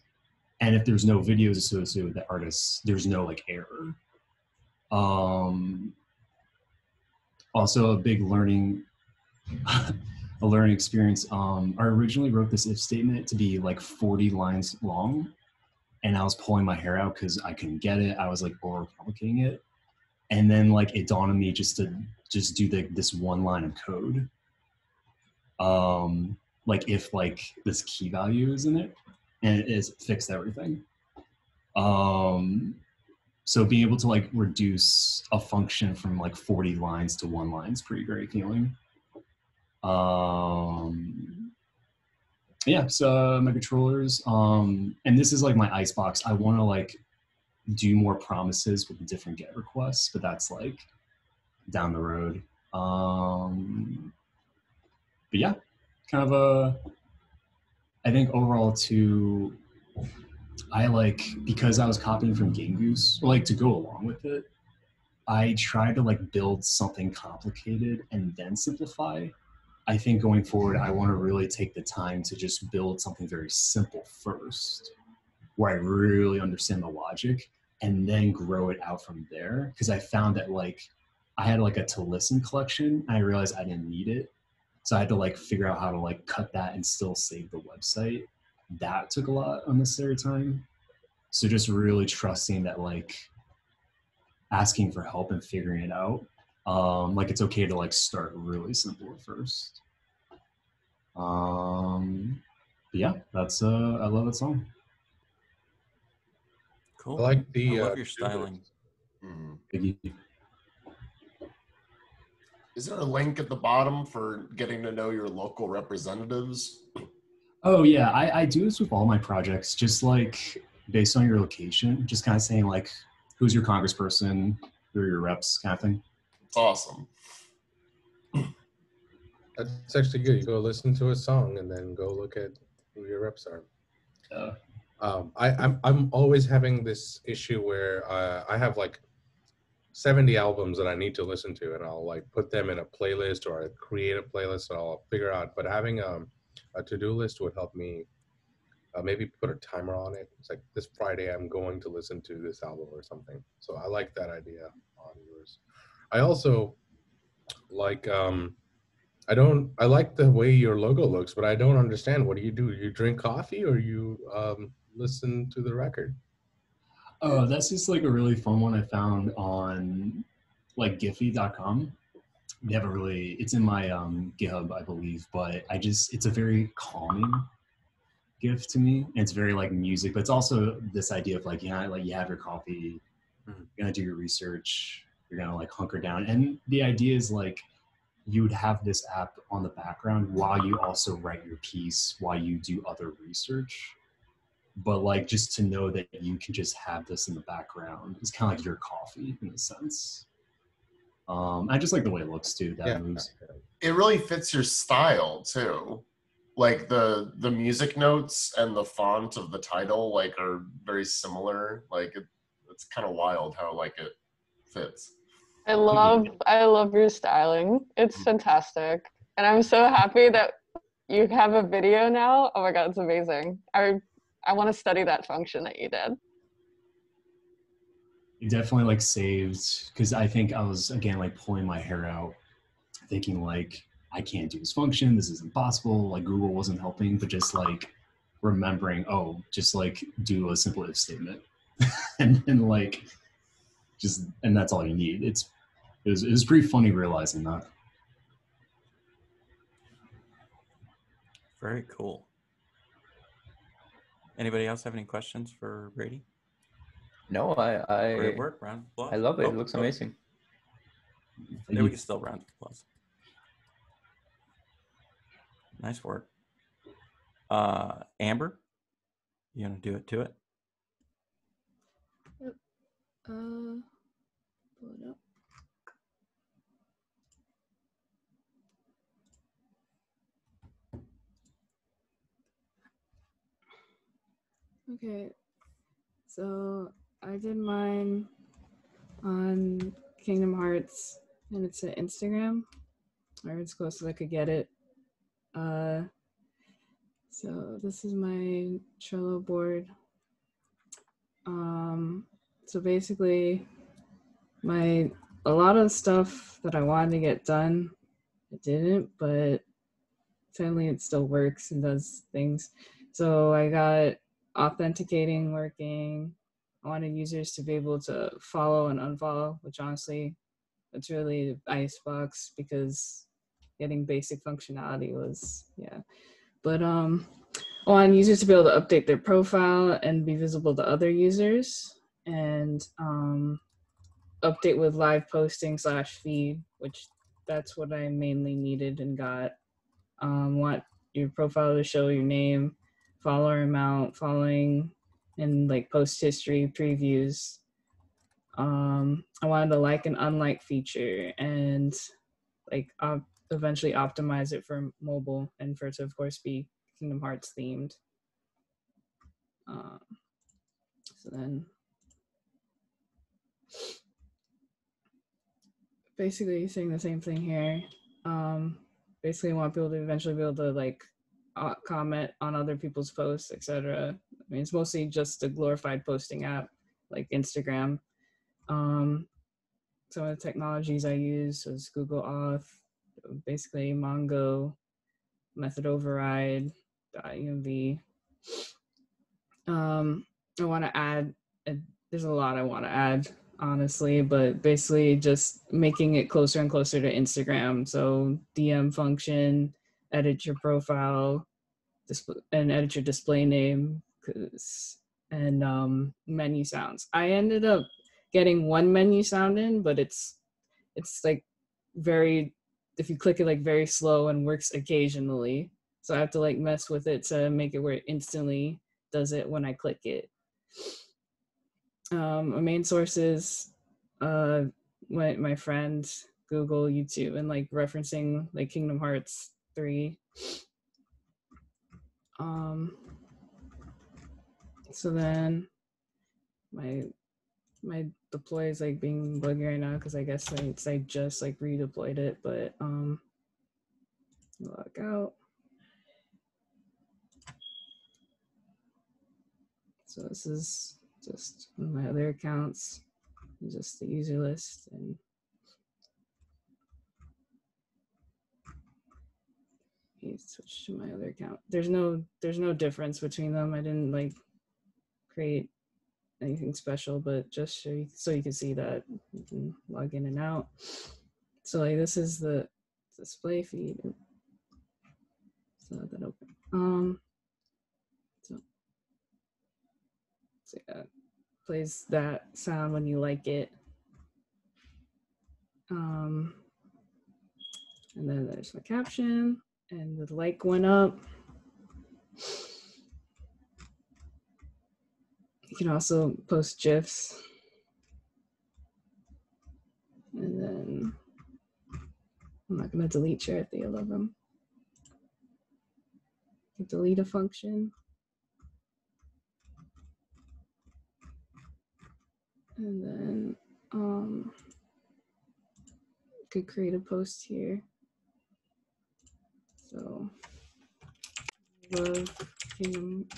And if there's no videos associated with the artist, there's no like error. Um, also a big learning (laughs) a learning experience. Um, I originally wrote this if statement to be like 40 lines long, and I was pulling my hair out because I couldn't get it. I was like overcomplicating it, and then like it dawned on me just to just do the, this one line of code. Um, like if like this key value is in it, and it is fixed everything. Um, so being able to like reduce a function from like 40 lines to one line is pretty great feeling. Um, yeah, so my controllers, um, and this is like my icebox. I want to like do more promises with different get requests, but that's like down the road. Um, but yeah, kind of a. I think overall too. I like because I was copying from Game Goose, like to go along with it. I tried to like build something complicated and then simplify I think going forward, I want to really take the time to just build something very simple first, where I really understand the logic and then grow it out from there. Because I found that like I had like a to listen collection I realized I didn't need it. So I had to like figure out how to like cut that and still save the website. That took a lot unnecessary time. So just really trusting that like asking for help and figuring it out um, like it's okay to like start really simple at first. Um, yeah, that's uh, I love that song. Cool. I like the. I love uh, your styling. Biggie. Is there a link at the bottom for getting to know your local representatives? Oh yeah, I, I do this with all my projects, just like based on your location, just kind of saying like, who's your congressperson, who are your reps, kind of thing. It's awesome. That's actually good. You go listen to a song and then go look at who your reps are. Uh, Um, I, I'm I'm always having this issue where uh, I have like 70 albums that I need to listen to, and I'll like put them in a playlist or I create a playlist and I'll figure out. But having um, a to-do list would help me uh, maybe put a timer on it. It's like this Friday I'm going to listen to this album or something. So I like that idea on yours. I also like um, I don't I like the way your logo looks, but I don't understand. What do you do? You drink coffee or you um, listen to the record? Oh, that's just like a really fun one I found on like Giphy.com. They have a really it's in my um GitHub, I believe, but I just it's a very calming gift to me. And it's very like music, but it's also this idea of like, yeah, like you have your coffee, you're gonna do your research, you're gonna like hunker down. And the idea is like you would have this app on the background while you also write your piece, while you do other research but like just to know that you can just have this in the background is kind of like your coffee in a sense. Um, I just like the way it looks too. That Yeah. moves. It really fits your style too. Like the the music notes and the font of the title like are very similar. Like it, it's kind of wild how like it fits. I love I love your styling. It's fantastic. And I'm so happy that you have a video now. Oh my god, it's amazing. I I want to study that function that you did. It definitely like saved because I think I was again like pulling my hair out, thinking like I can't do this function. This is impossible. Like Google wasn't helping, but just like remembering, oh, just like do a simple if statement, (laughs) and then like just and that's all you need. It's it was it was pretty funny realizing that. Very cool. Anybody else have any questions for Brady? No, I I Great work, round of applause. I love it. Oh, it looks oh. amazing. There we can still round of applause. Nice work. Uh, Amber, you gonna do it to it? Yep. Uh, pull it up. Okay, so I did mine on Kingdom Hearts, and it's an Instagram, or as close as I could get it. Uh, so this is my Trello board. Um, so basically, my a lot of stuff that I wanted to get done, I didn't, but finally it still works and does things. So I got authenticating working. I wanted users to be able to follow and unfollow, which honestly, it's really icebox because getting basic functionality was yeah. But um, I want users to be able to update their profile and be visible to other users, and um, update with live posting slash feed, which that's what I mainly needed and got. Um, want your profile to show your name, follower amount, following, and like post history previews. Um, I wanted a like and unlike feature and like op- eventually optimize it for mobile and for it to of course be Kingdom Hearts themed. Um, so then basically saying the same thing here. Um, basically, want people to eventually be able to like uh, comment on other people's posts, etc. I mean, it's mostly just a glorified posting app like Instagram. Um, some of the technologies I use was Google Auth, basically Mongo, Method Override, .env. Um, I want to add. uh, There's a lot I want to add, honestly, but basically just making it closer and closer to Instagram. So DM function, edit your profile, and edit your display name, 'cause- and um, menu sounds. I ended up getting one menu sound in, but it's it's like very if you click it like very slow and works occasionally. So I have to like mess with it to make it where it instantly does it when I click it. Um, my main sources, uh, my my friends, Google, YouTube, and like referencing like Kingdom Hearts three. Um, so then my my deploy is like being buggy right now because I guess I, I just like redeployed it, but um log out. So this is just my other accounts, just the user list and you switch to my other account. There's no there's no difference between them. I didn't like create anything special, but just so you, so you can see that you can log in and out. So like this is the display feed. So that open. Um, so, so yeah, plays that sound when you like it. Um, and then there's my caption, and the like went up. You can also post GIFs. And then I'm not going to delete share at the 11. Delete a function. And then um, could create a post here. So love Kingdom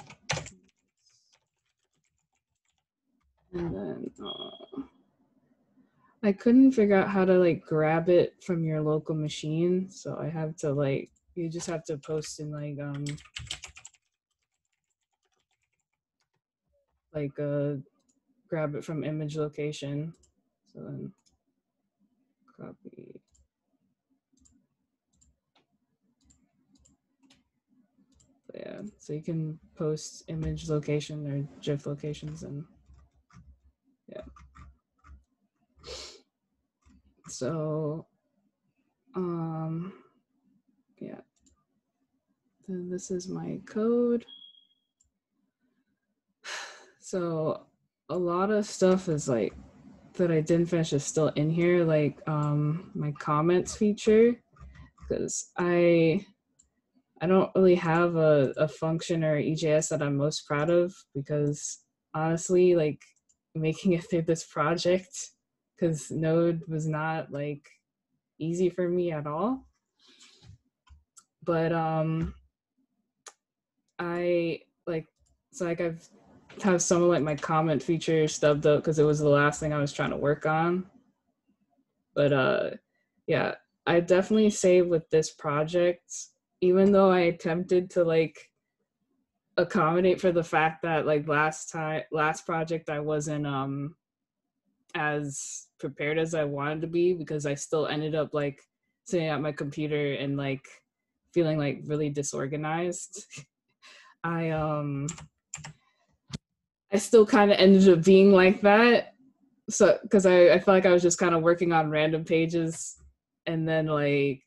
and then uh, I couldn't figure out how to like grab it from your local machine, so I have to like you just have to post in like um like uh grab it from image location. So then copy. So yeah, so you can post image location or GIF locations and yeah. So, um, yeah. Then this is my code. (sighs) So a lot of stuff is like that I didn't finish is still in here, like um my comments feature, because I I don't really have a, a function or EJS that I'm most proud of because honestly, like making (laughs) it through this project, because Node was not like easy for me at all. But um I like so like I've have some of like my comment feature stubbed up because it was the last thing I was trying to work on. But uh yeah, I definitely say with this project, even though I attempted to like accommodate for the fact that like last time last project I wasn't um as prepared as I wanted to be because I still ended up like sitting at my computer and like feeling like really disorganized. (laughs) I um I still kind of ended up being like that. So, because I, I felt like I was just kind of working on random pages, and then like,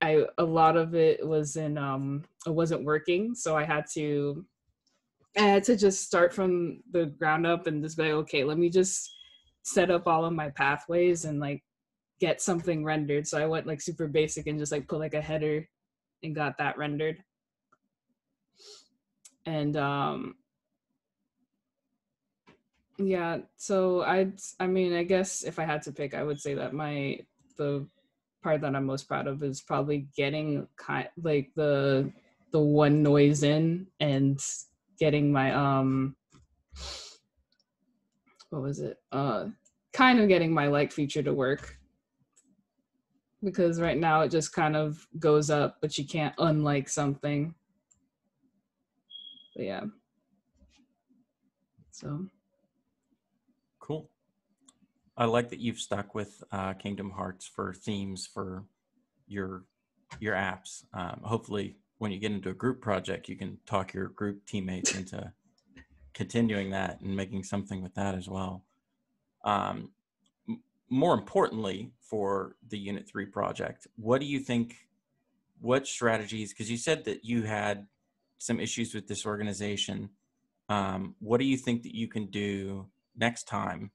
I a lot of it was in um it wasn't working, so I had to, I had to just start from the ground up and just be like, okay, let me just set up all of my pathways and like get something rendered. So I went like super basic and just like put like a header and got that rendered. And um yeah, so I'd I mean, I guess if I had to pick, I would say that my the part that I'm most proud of is probably getting kind like the the one noise in and getting my um what was it? Uh kind of getting my like feature to work. Because right now it just kind of goes up, but you can't unlike something. But yeah. So Cool. I like that you've stuck with uh, Kingdom Hearts for themes for your your apps. Um, hopefully, when you get into a group project, you can talk your group teammates (laughs) into continuing that and making something with that as well. Um, m- more importantly, for the Unit Three project, what do you think? What strategies? Because you said that you had some issues with this organization. Um, what do you think that you can do next time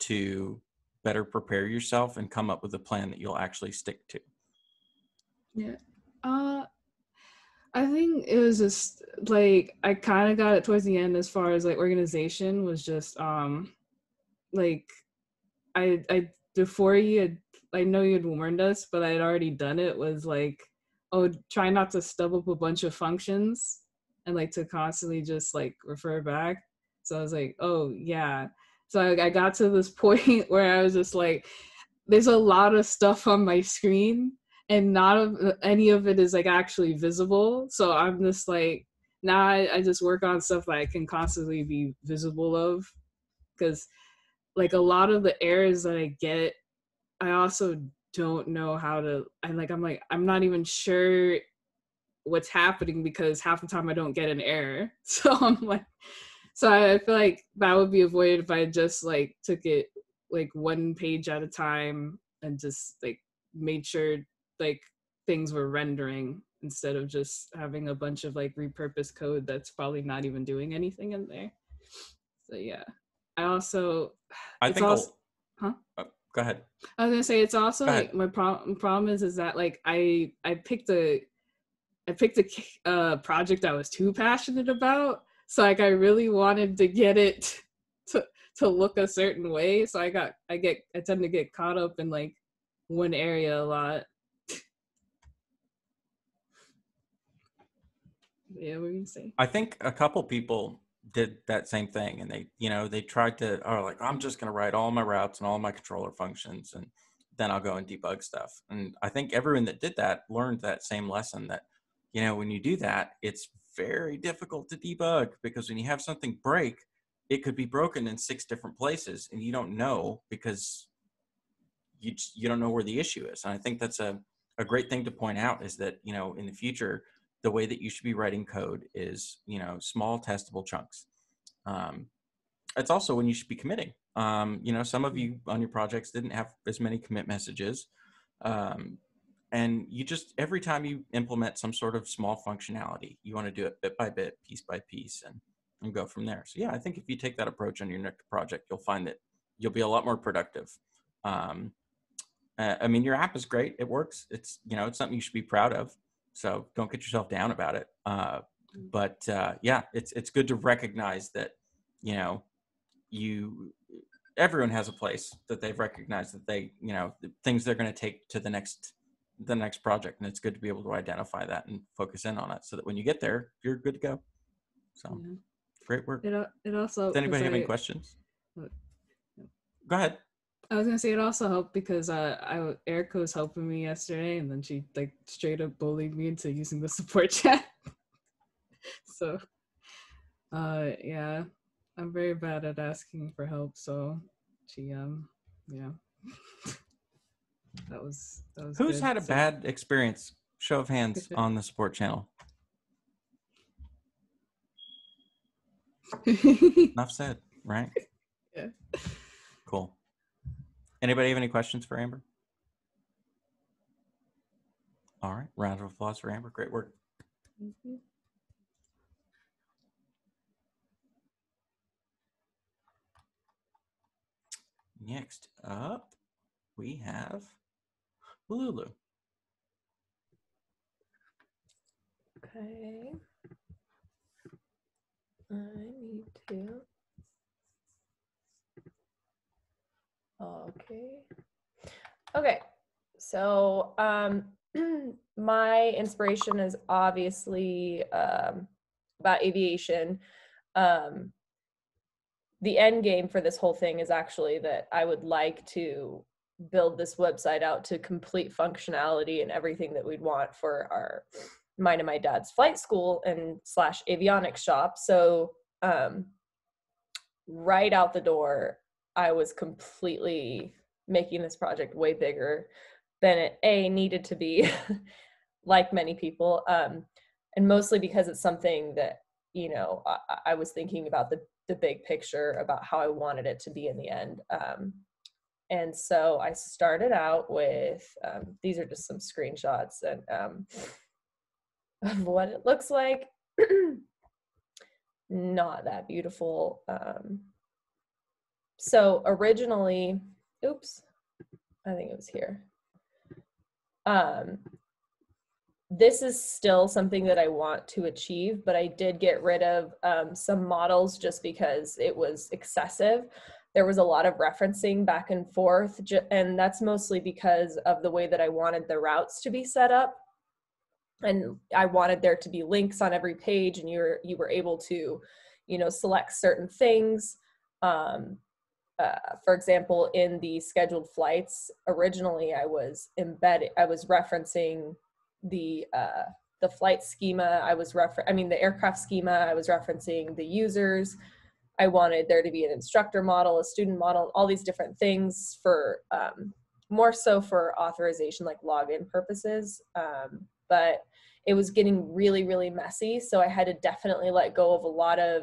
to better prepare yourself and come up with a plan that you'll actually stick to? Yeah. Uh I think it was just like I kind of got it towards the end as far as like organization was just um like I I before you had I know you had warned us, but I had already done it was like oh try not to stub up a bunch of functions and like to constantly just like refer back. So I was like, oh yeah. So I, I got to this (laughs) point where I was just like, there's a lot of stuff on my screen and not of any of it is like actually visible. So I'm just like now I, I just work on stuff that I can constantly be visible of because like a lot of the errors that I get, I also don't know how to I like I'm like I'm not even sure what's happening because half the time I don't get an error. (laughs) So I'm like so I feel like that would be avoided if I just like took it like one page at a time and just like made sure like things were rendering instead of just having a bunch of like repurposed code that's probably not even doing anything in there. So yeah. I also I think. also, huh? oh, go ahead. I was gonna say it's also like my problem. Problem is, is that like I I picked a I picked a uh, project I was too passionate about. So like I really wanted to get it (laughs) to to look a certain way. So I got I get I tend to get caught up in like one area a lot. (laughs) yeah, what were you? I think a couple people did that same thing and they, you know, they tried to, are like, I'm just going to write all my routes and all my controller functions and then I'll go and debug stuff. And I think everyone that did that learned that same lesson that, you know, when you do that, it's very difficult to debug because when you have something break, it could be broken in six different places and you don't know because you, you don't know where the issue is. And I think that's a, a great thing to point out is that, you know, in the future, the way that you should be writing code is you know small testable chunks um, it's also when you should be committing Um, you know, some of you on your projects didn't have as many commit messages. Um, and you just, every time you implement some sort of small functionality, you want to do it bit by bit, piece by piece, and, and go from there. So, yeah, I think if you take that approach on your next project, you'll find that you'll be a lot more productive. Um, uh, I mean, your app is great. It works. It's, you know, it's something you should be proud of. So don't get yourself down about it. Uh, but uh, yeah, it's, it's good to recognize that, you know, you everyone has a place that they've recognized that they you know the things they're going to take to the next the next project and it's good to be able to identify that and focus in on it so that when you get there you're good to go so Yeah. great work It, it also. does anybody have any I- questions What? go ahead I was gonna say it also helped because uh, I Erica was helping me yesterday, and then she like straight up bullied me into using the (laughs) support chat. so, uh, yeah, I'm very bad at asking for help. So, she um, yeah, (laughs) that was that was. who's good. had a So- bad experience show of hands on the support channel (laughs) enough said right Yeah. cool anybody have any questions for amber all right round of applause for amber great work Mhm. Next up, we have Lulu. Okay. I need to. Okay. Okay. So, um, (clears throat) my inspiration is obviously um, about aviation. Um, the end game for this whole thing is actually that I would like to build this website out to complete functionality and everything that we'd want for our mine and my dad's flight school and slash avionics shop. So um, right out the door, I was completely making this project way bigger than it a needed to be, (laughs) like many people, um, and mostly because it's something that you know I, I was thinking about the the big picture about how I wanted it to be in the end. Um, and so I started out with um, these are just some screenshots and um, (laughs) of what it looks like. (clears throat) Not that beautiful. Um, so originally, oops, I think it was here. Um, this is still something that I want to achieve, but I did get rid of um, some models just because it was excessive. There was a lot of referencing back and forth, and that's mostly because of the way that I wanted the routes to be set up. And I wanted there to be links on every page, and you were you were able to, you know, select certain things. Um, uh, for example, in the scheduled flights, originally I was embedded, I was referencing the uh, the flight schema. I was refer, I mean the aircraft schema. I was referencing the users. I wanted there to be an instructor model, a student model, all these different things for um, more so for authorization, like login purposes. Um, but it was getting really, really messy. So I had to definitely let go of a lot of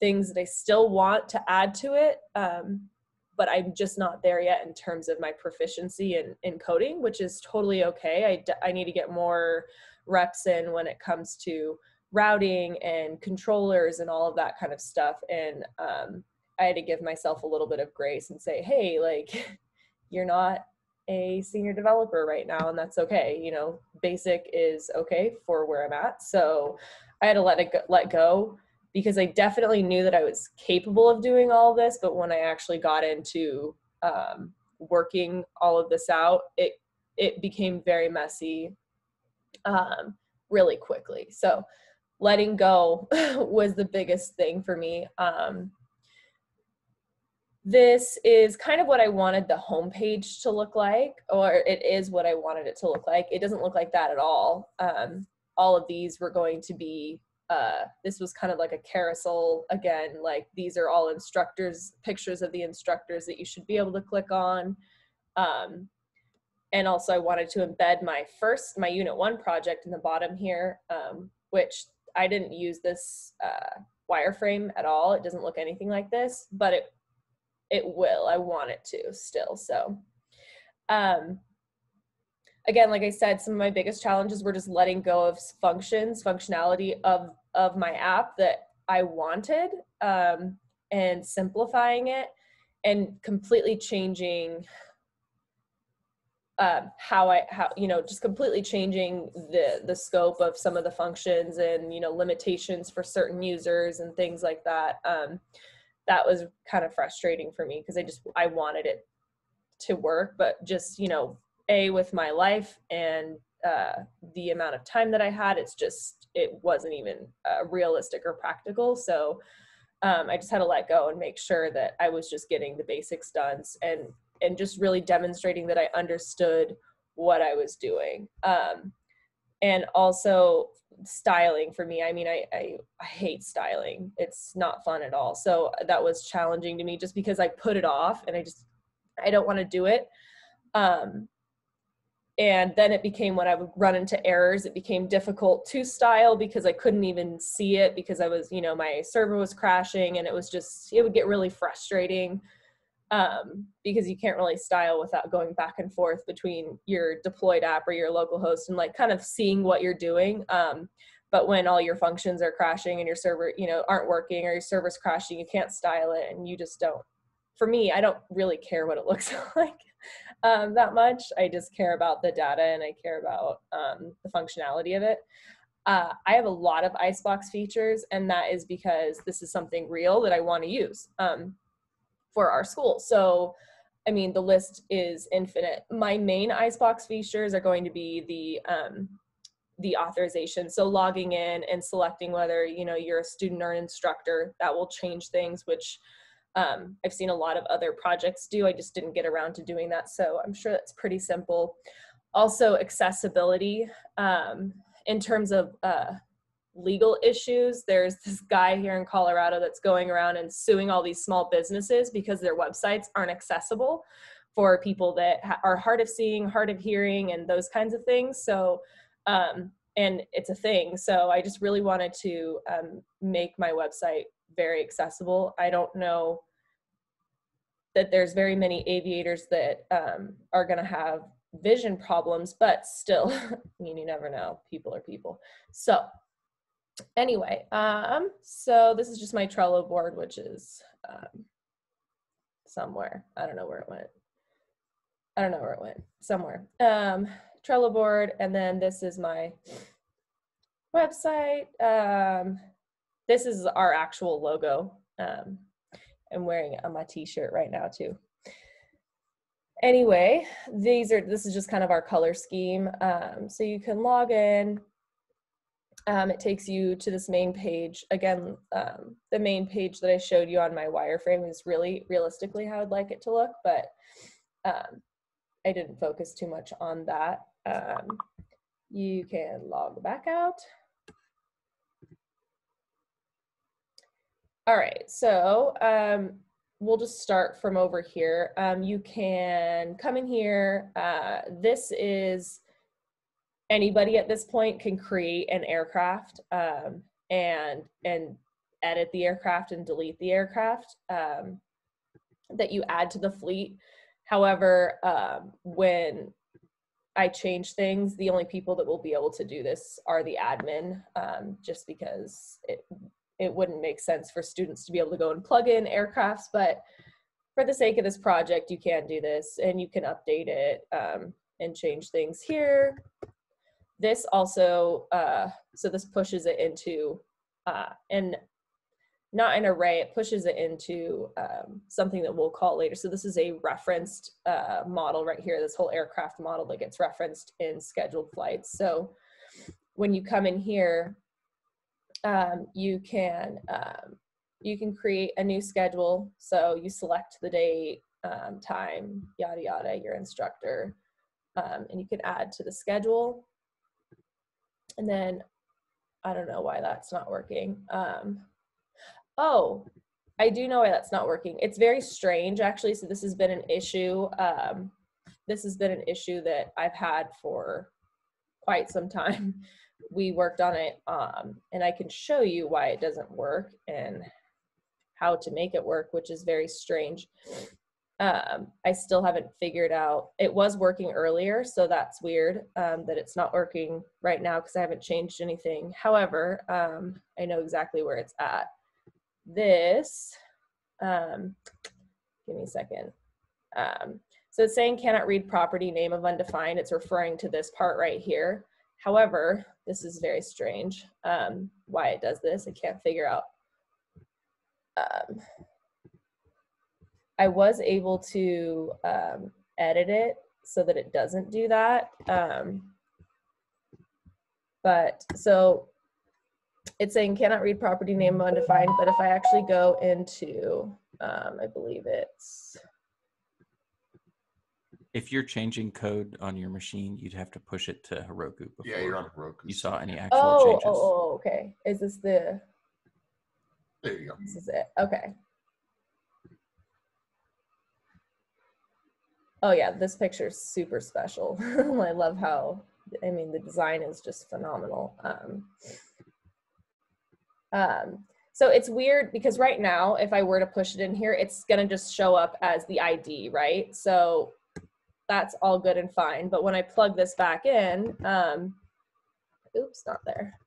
things that I still want to add to it. Um, but I'm just not there yet in terms of my proficiency in, in coding, which is totally okay. I, I need to get more reps in when it comes to routing and controllers and all of that kind of stuff. And um, I had to give myself a little bit of grace and say, hey, like, (laughs) you're not a senior developer right now, and that's okay. You know, basic is okay for where I'm at. So I had to let it go, let go because I definitely knew that I was capable of doing all this, but when I actually got into um, working all of this out, it it became very messy um, really quickly. So letting go (laughs) was the biggest thing for me. Um, this is kind of what I wanted the homepage to look like, or it is what I wanted it to look like. It doesn't look like that at all. Um, all of these were going to be uh, this was kind of like a carousel again like these are all instructors pictures of the instructors that you should be able to click on um, and also i wanted to embed my first my unit one project in the bottom here um, which i didn't use this uh, wireframe at all it doesn't look anything like this but it it will. I want it to still. So, um, again, like I said, some of my biggest challenges were just letting go of functions, functionality of of my app that I wanted, um, and simplifying it, and completely changing um, how I how you know just completely changing the the scope of some of the functions and you know limitations for certain users and things like that. Um, that was kind of frustrating for me because I just I wanted it to work, but just you know a with my life and uh, the amount of time that I had, it's just it wasn't even uh, realistic or practical. So um, I just had to let go and make sure that I was just getting the basics done and and just really demonstrating that I understood what I was doing. Um, and also styling for me. I mean, I, I, I hate styling. It's not fun at all. So that was challenging to me just because I put it off and I just I don't want to do it. Um, and then it became when I would run into errors, it became difficult to style because I couldn't even see it because I was, you know, my server was crashing and it was just, it would get really frustrating um, because you can't really style without going back and forth between your deployed app or your local host and like kind of seeing what you're doing. Um, but when all your functions are crashing and your server, you know, aren't working or your server's crashing, you can't style it and you just don't. For me, I don't really care what it (laughs) looks like um, that much. I just care about the data and I care about um, the functionality of it. Uh, I have a lot of Icebox features, and that is because this is something real that I want to use. Um, for our school. So, I mean, the list is infinite. My main Icebox features are going to be the um, the authorization. So logging in and selecting whether you know you're a student or an instructor. That will change things, which um, I've seen a lot of other projects do. I just didn't get around to doing that. So I'm sure that's pretty simple. Also, accessibility um, in terms of uh, legal issues. There's this guy here in Colorado that's going around and suing all these small businesses because their websites aren't accessible for people that are hard of seeing, hard of hearing, and those kinds of things. So, um, and it's a thing. So I just really wanted to um, make my website very accessible. I don't know that there's very many aviators that um, are going to have vision problems, but still, (laughs) I mean, you never know. People are people. So anyway, um, so this is just my Trello board, which is um, somewhere. I don't know where it went. I don't know where it went. Somewhere. Um, Trello board, and then this is my website. Um, this is our actual logo. Um, I'm wearing it on my t-shirt right now too. Anyway, these are this is just kind of our color scheme. Um, so you can log in, um, it takes you to this main page. Again, um, the main page that I showed you on my wireframe is really realistically how I'd like it to look, but um, I didn't focus too much on that. Um, you can log back out. All right, so um, we'll just start from over here. Um, you can come in here. Uh, this is anybody at this point can create an aircraft um, and and edit the aircraft and delete the aircraft um, that you add to the fleet. However, um, when I change things, the only people that will be able to do this are the admin, um, just because it it wouldn't make sense for students to be able to go and plug in aircrafts. But for the sake of this project, you can do this, and you can update it um, and change things here this also, uh, so this pushes it into, uh, and not an array, it pushes it into um, something that we'll call later. So this is a referenced uh, model right here, this whole aircraft model that gets referenced in scheduled flights. So when you come in here, um, you can um, you can create a new schedule. So you select the date, um, time, yada yada, your instructor, um, and you can add to the schedule. And then I don't know why that's not working. Um, oh, I do know why that's not working. It's very strange, actually. So this has been an issue. Um, this has been an issue that I've had for quite some time. (laughs) We worked on it, um, and I can show you why it doesn't work. And how to make it work, which is very strange. Um, I still haven't figured out. It was working earlier, so that's weird um, that it's not working right now because I haven't changed anything. However, um, I know exactly where it's at. This, um, give me a second. Um, so it's saying cannot read property name of undefined. It's referring to this part right here. However, this is very strange um, why it does this. I can't figure out. I was able to um, edit it so that it doesn't do that. Um, but so it's saying cannot read property name undefined, but if I actually go into, um, I believe it's, If you're changing code on your machine, you'd have to push it to Heroku before Yeah, you're on Heroku. you saw any actual oh, oh, changes. oh, okay. Is this the, There you go. this is it, okay. Oh yeah, this picture is super special. (laughs) I love how, I mean, the design is just phenomenal. Um, um, so it's weird because right now, if I were to push it in here, it's gonna just show up as the ID, right? So that's all good and fine. But when I plug this back in, um, oops, not there.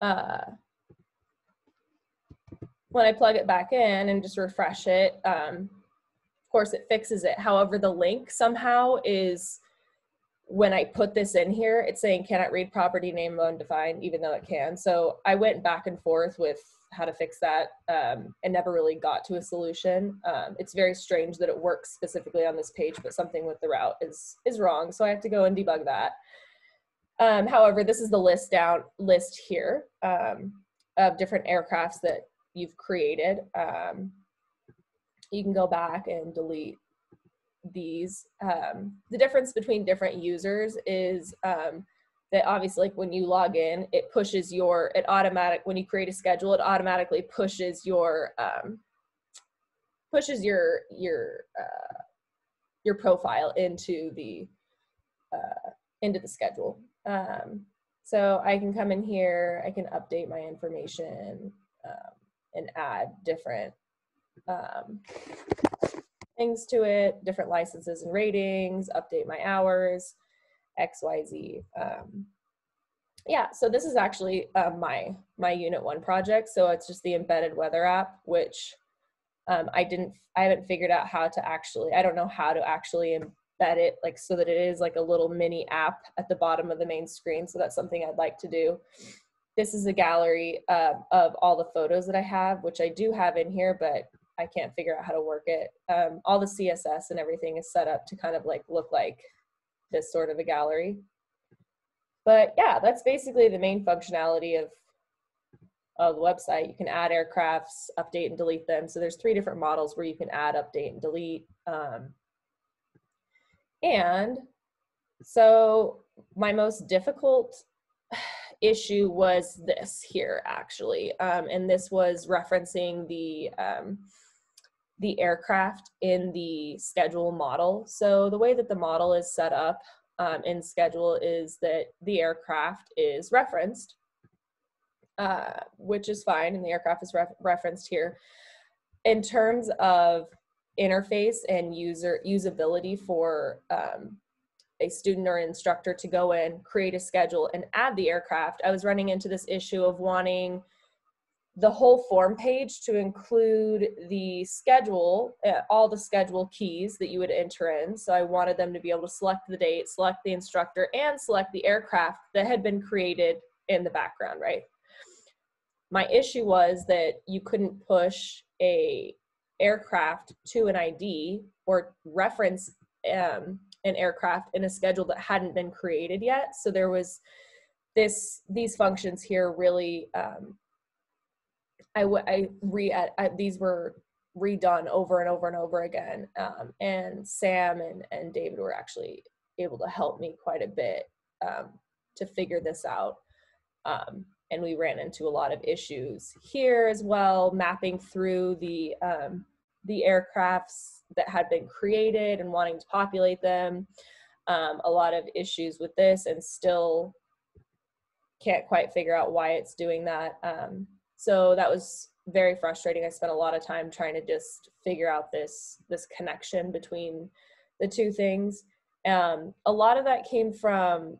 Uh, when I plug it back in and just refresh it, um, of course it fixes it. However, the link somehow is when I put this in here, it's saying cannot read property name undefined, even though it can. So I went back and forth with how to fix that um, and never really got to a solution. Um, it's very strange that it works specifically on this page, but something with the route is is wrong. So I have to go and debug that. Um, however, this is the list down list here um, of different aircrafts that you've created. Um, you can go back and delete these. Um, the difference between different users is um, that obviously like when you log in, it pushes your, it automatic, when you create a schedule, it automatically pushes your, um, pushes your, your, uh, your profile into the, uh, into the schedule. Um, so I can come in here, I can update my information um, and add different um, things to it, different licenses and ratings, update my hours, X, Y, Z. Um, yeah, so this is actually uh, my my Unit One project. So it's just the embedded weather app, which um, I didn't, I haven't figured out how to actually. I don't know how to actually embed it, like so that it is like a little mini app at the bottom of the main screen. So that's something I'd like to do. This is a gallery um, of all the photos that I have, which I do have in here, but I can't figure out how to work it. Um, all the CSS and everything is set up to kind of like look like this sort of a gallery. But yeah, that's basically the main functionality of, of the website. You can add aircrafts, update and delete them. So there's three different models where you can add, update, and delete. Um, and so my most difficult (sighs) issue was this here actually. Um, and this was referencing the, um, the aircraft in the schedule model. So the way that the model is set up um, in schedule is that the aircraft is referenced, uh, which is fine, and the aircraft is ref referenced here. In terms of interface and user usability for um, a student or instructor to go in, create a schedule, and add the aircraft, I was running into this issue of wanting the whole form page to include the schedule, uh, all the schedule keys that you would enter in. So I wanted them to be able to select the date, select the instructor, and select the aircraft that had been created in the background, right? My issue was that you couldn't push a aircraft to an ID or reference um, an aircraft in a schedule that hadn't been created yet. So there was this these functions here really um, I, w- I re I, these were redone over and over and over again. Um, and Sam and, and David were actually able to help me quite a bit um, to figure this out. Um, and we ran into a lot of issues here as well, mapping through the um, the aircrafts that had been created and wanting to populate them. Um, a lot of issues with this, and still can't quite figure out why it's doing that. Um, so that was very frustrating. I spent a lot of time trying to just figure out this this connection between the two things. Um, a lot of that came from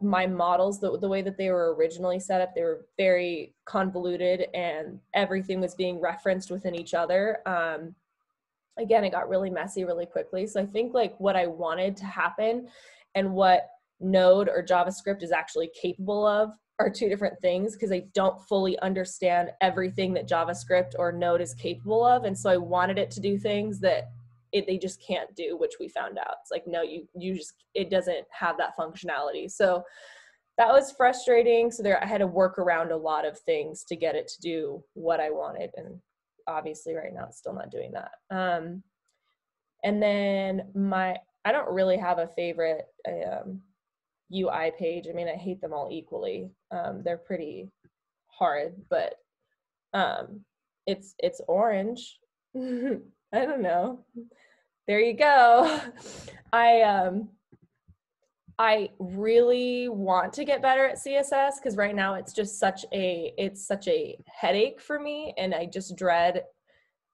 my models the, the way that they were originally set up they were very convoluted and everything was being referenced within each other um, again it got really messy really quickly so i think like what i wanted to happen and what node or javascript is actually capable of are two different things because i don't fully understand everything that javascript or node is capable of and so i wanted it to do things that it, they just can't do which we found out. It's like no you you just it doesn't have that functionality. So that was frustrating. So there i had to work around a lot of things to get it to do what i wanted and obviously right now it's still not doing that. Um and then my i don't really have a favorite um, ui page i mean i hate them all equally um, they're pretty hard but um it's it's orange (laughs) I don't know. There you go. (laughs) I um I really want to get better at CSS because right now it's just such a it's such a headache for me and I just dread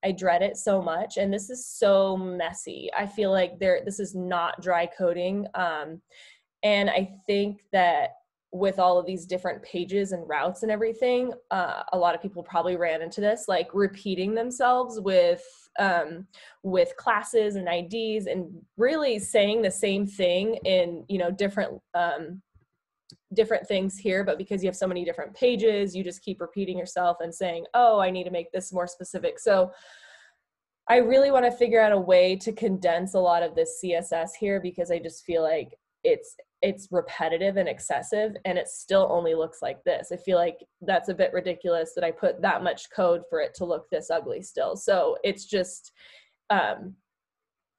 I dread it so much and this is so messy. I feel like there this is not dry coding um and I think that with all of these different pages and routes and everything, uh, a lot of people probably ran into this, like repeating themselves with um, with classes and IDs, and really saying the same thing in you know different um, different things here. But because you have so many different pages, you just keep repeating yourself and saying, "Oh, I need to make this more specific." So. I really want to figure out a way to condense a lot of this CSS here because I just feel like it's it's repetitive and excessive and it still only looks like this. I feel like that's a bit ridiculous that I put that much code for it to look this ugly still. So it's just um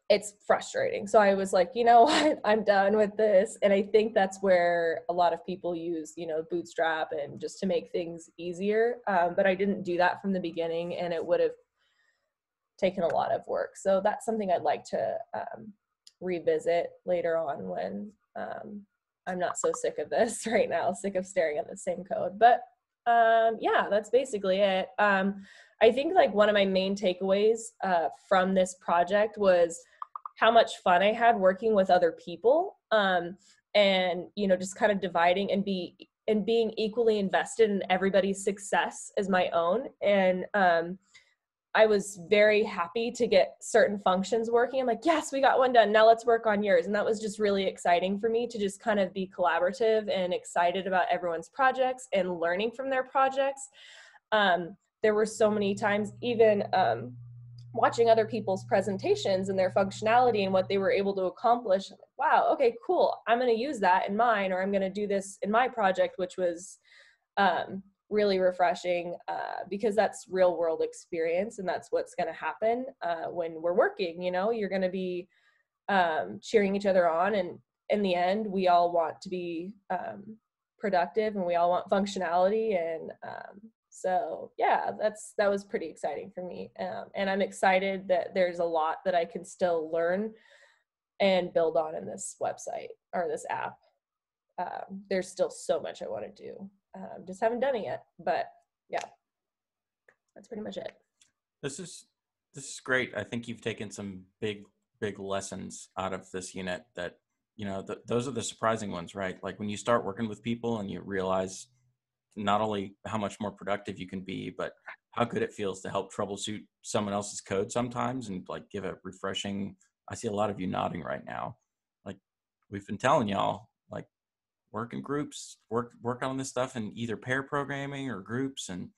it's frustrating. So I was like, you know (laughs) what? I'm done with this. And I think that's where a lot of people use, you know, Bootstrap and just to make things easier. Um, but I didn't do that from the beginning and it would have taken a lot of work. So that's something I'd like to um, revisit later on when um, I'm not so sick of this (laughs) right now, sick of staring at the same code. But um, yeah, that's basically it. Um, I think like one of my main takeaways uh, from this project was how much fun I had working with other people, um, and you know, just kind of dividing and be and being equally invested in everybody's success as my own. And um, I was very happy to get certain functions working. I'm like, yes, we got one done. Now let's work on yours. And that was just really exciting for me to just kind of be collaborative and excited about everyone's projects and learning from their projects. Um, there were so many times, even um, watching other people's presentations and their functionality and what they were able to accomplish. Wow, okay, cool. I'm going to use that in mine, or I'm going to do this in my project, which was um, really refreshing uh, because that's real world experience and that's what's going to happen uh, when we're working you know? You're going to be um, cheering each other on and in the end we all want to be um, productive and we all want functionality and um, so yeah that's that was pretty exciting for me um, and i'm excited that there's a lot that i can still learn and build on in this website or this app. Um, there's still so much i want to do um, just haven't done it yet. But yeah, that's pretty much it. This is this is great. I think you've taken some big big lessons out of this unit that you know th- those are the surprising ones, right? Like when you start working with people and you realize not only how much more productive you can be, but how good it feels to help troubleshoot someone else's code sometimes and like give a refreshing. I see a lot of you nodding right now. Like we've been telling y'all, work in groups, work work on this stuff in either pair programming or groups, and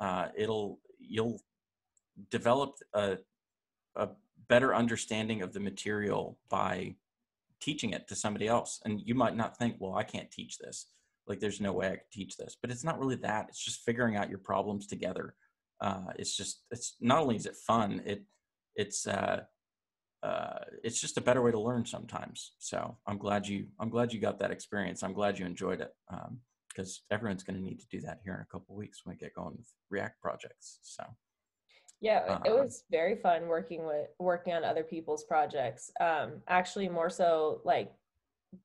uh, it'll you'll develop a, a better understanding of the material by teaching it to somebody else. And you might not think, well, I can't teach this. Like there's no way I could teach this, but it's not really that. It's just figuring out your problems together. Uh, it's just it's not only is it fun, it it's uh, uh, it's just a better way to learn sometimes. So I'm glad you I'm glad you got that experience. I'm glad you enjoyed it because um, everyone's going to need to do that here in a couple weeks when we get going with React projects. So yeah, uh, it was very fun working with working on other people's projects. Um, actually, more so like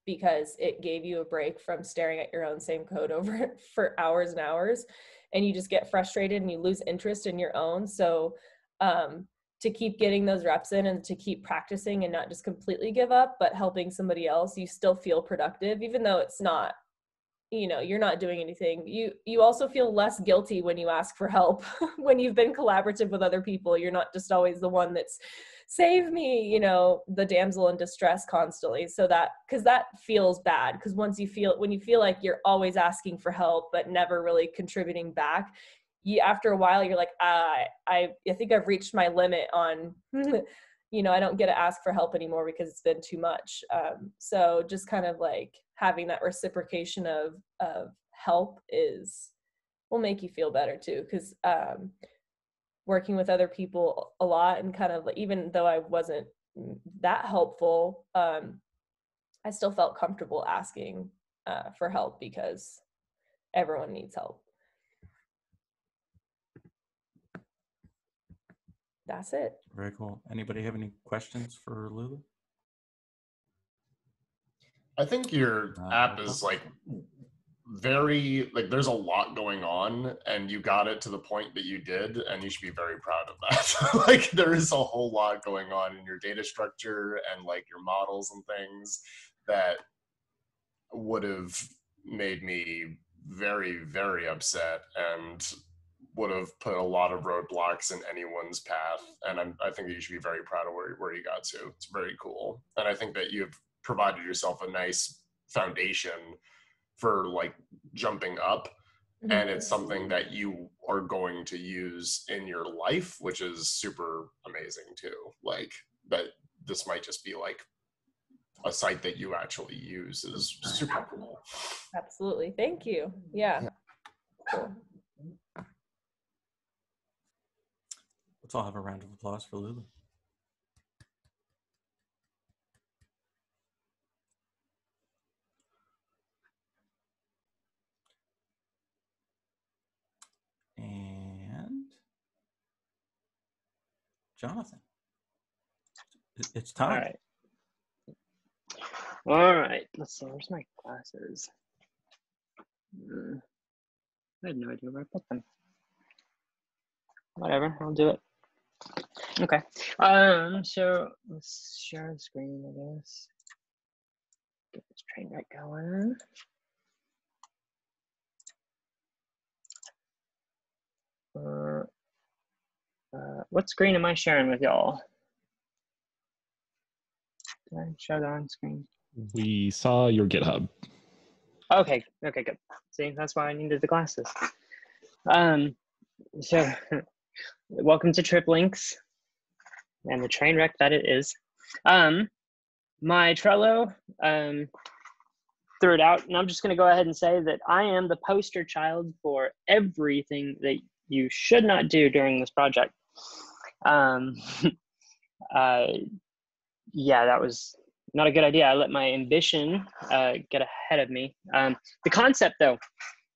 because it gave you a break from staring at your own same code (laughs) over for hours and hours and you just get frustrated and you lose interest in your own so um, to keep getting those reps in and to keep practicing and not just completely give up but helping somebody else you still feel productive even though it's not you know you're not doing anything. You you also feel less guilty when you ask for help. (laughs) When you've been collaborative with other people you're not just always the one that's save me you know the damsel in distress constantly. So that because that feels bad because once you feel when you feel like you're always asking for help but never really contributing back you after a while you're like i i, I think i've reached my limit on (laughs) you know i don't get to ask for help anymore because it's been too much um, so just kind of like having that reciprocation of of help is will make you feel better too because um, working with other people a lot and kind of even though I wasn't that helpful, um, I still felt comfortable asking uh, for help because everyone needs help. That's it. Very cool. Anybody have any questions for Lulu? I think your Uh, app is like very like there's a lot going on and you got it to the point that you did and you should be very proud of that (laughs) like there is a whole lot going on in your data structure and like your models and things that would have made me very very upset and would have put a lot of roadblocks in anyone's path and I'm, i think you should be very proud of where, where you got to it's very cool and i think that you've provided yourself a nice foundation for like jumping up mm-hmm. and it's something that you are going to use in your life which is super amazing too like that this might just be like a site that you actually use is super cool Absolutely. Thank you. Yeah. Cool. All have a round of applause for Lulu. And Jonathan, it's time. All right. All right. Let's see. Where's my glasses? Hmm. I had no idea where I put them. Whatever. I'll do it. Okay. Um. So let's share the screen. I guess. Get this train right going. Uh, uh, what screen am I sharing with y'all? Did I show the on screen? We saw your GitHub. Okay, okay, good. See, that's why I needed the glasses. Um, so, (laughs) welcome to Trip Links and the train wreck that it is. Um, my Trello um, threw it out, and I'm just going to go ahead and say that I am the poster child for everything that you should not do during this project. Um, (laughs) uh, yeah, that was not a good idea. I let my ambition uh, get ahead of me. Um, the concept, though,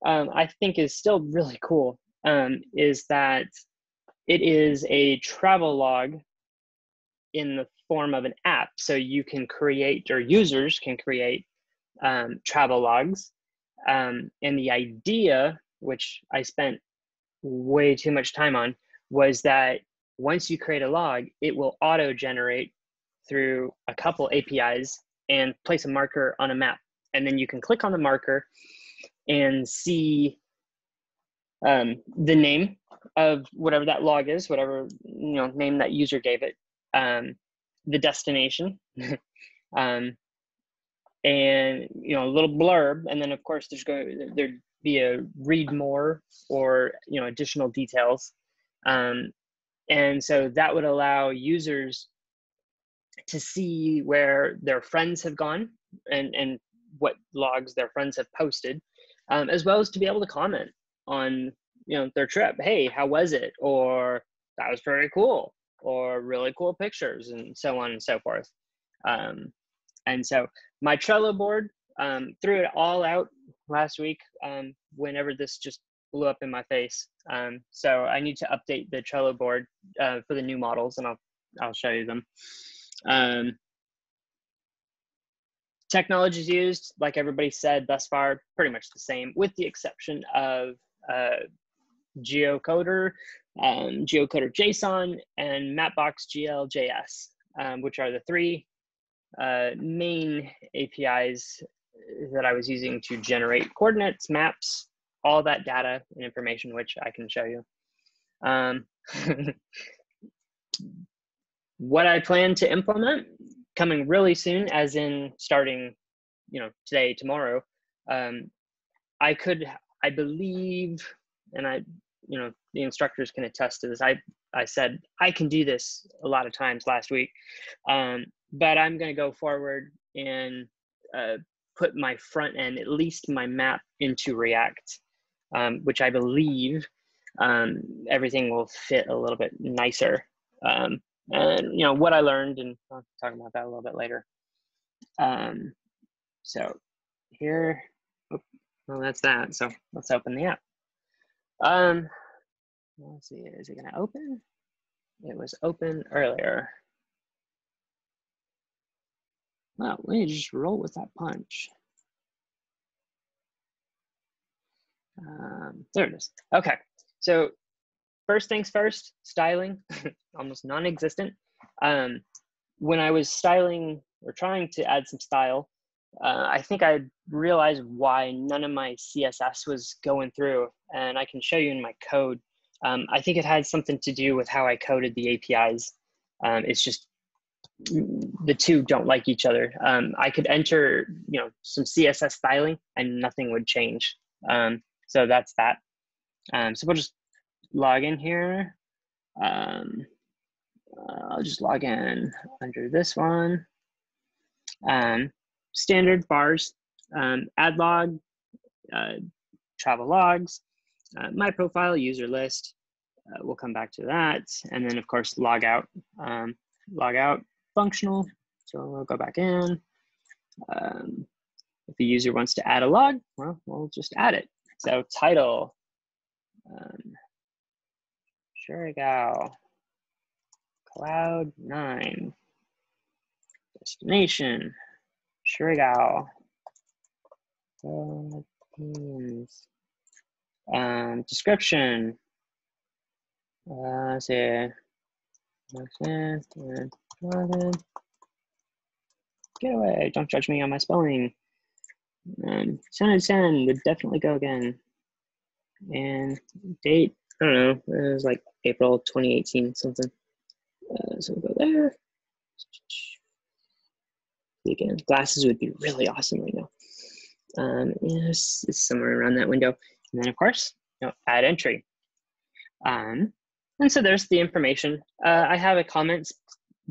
um, I think is still really cool. Um, is that it is a travel log in the form of an app, so you can create or users can create um, travel logs. Um, and the idea, which I spent way too much time on, was that once you create a log, it will auto generate through a couple APIs and place a marker on a map. And then you can click on the marker and see um, the name of whatever that log is, whatever you know name that user gave it, um, the destination, (laughs) um, and you know a little blurb, and then of course there's going there'd be a read more or you know additional details, um, and so that would allow users to see where their friends have gone and and what logs their friends have posted um, as well as to be able to comment on you know their trip hey how was it? or that was very cool or really cool pictures and so on and so forth. Um, and so my trello board um, threw it all out last week um, whenever this just blew up in my face. Um, so i need to update the trello board uh, for the new models and i'll i'll show you them. Um, technologies used, like everybody said thus far, pretty much the same, with the exception of uh, geocoder, um, geocoder JSON, and Mapbox GL.js, um, which are the three uh, main APIs that I was using to generate coordinates, maps, all that data and information, which I can show you. Um, (laughs) what I plan to implement coming really soon, as in starting, you know, today, tomorrow, um, I could, I believe, and I, you know, the instructors can attest to this. I, I said I can do this a lot of times last week, um, but I'm going to go forward and uh, put my front end, at least my map, into React, um, which I believe um, everything will fit a little bit nicer. Um, and you know what I learned, and I'll talk about that a little bit later. Um, so here, oh, well, that's that. So let's open the app. Um, let's see, is it gonna open? It was open earlier. Well, let me just roll with that punch. Um, there it is. Okay, so first things first, styling, (laughs) almost non-existent. Um, when I was styling or trying to add some style, uh, I think I realized why none of my CSS was going through, and I can show you in my code. Um, I think it had something to do with how I coded the APIs. Um, it's just the two don't like each other. Um, I could enter, you know, some CSS styling and nothing would change. Um, so that's that. Um, so we'll just log in here. Um, uh, I'll just log in under this one. Um, standard bars, um, add log, uh, travel logs, uh, my profile, user list. Uh, we'll come back to that. And then of course, log out, um, log out functional. So we'll go back in. Um, if the user wants to add a log, well, we'll just add it. So title, um, Surigao, Cloud 9, destination, Surigao, Philippines, um, description, uh, see, Get away, don't judge me on my spelling. Um, 10 out of 10 would definitely go again. And date, I don't know, it was like April 2018, something. Uh, so we'll go there. Again, glasses would be really awesome right now. Um, yes, it's somewhere around that window. And then, of course, you know, add entry. Um, and so there's the information. Uh, I have a comments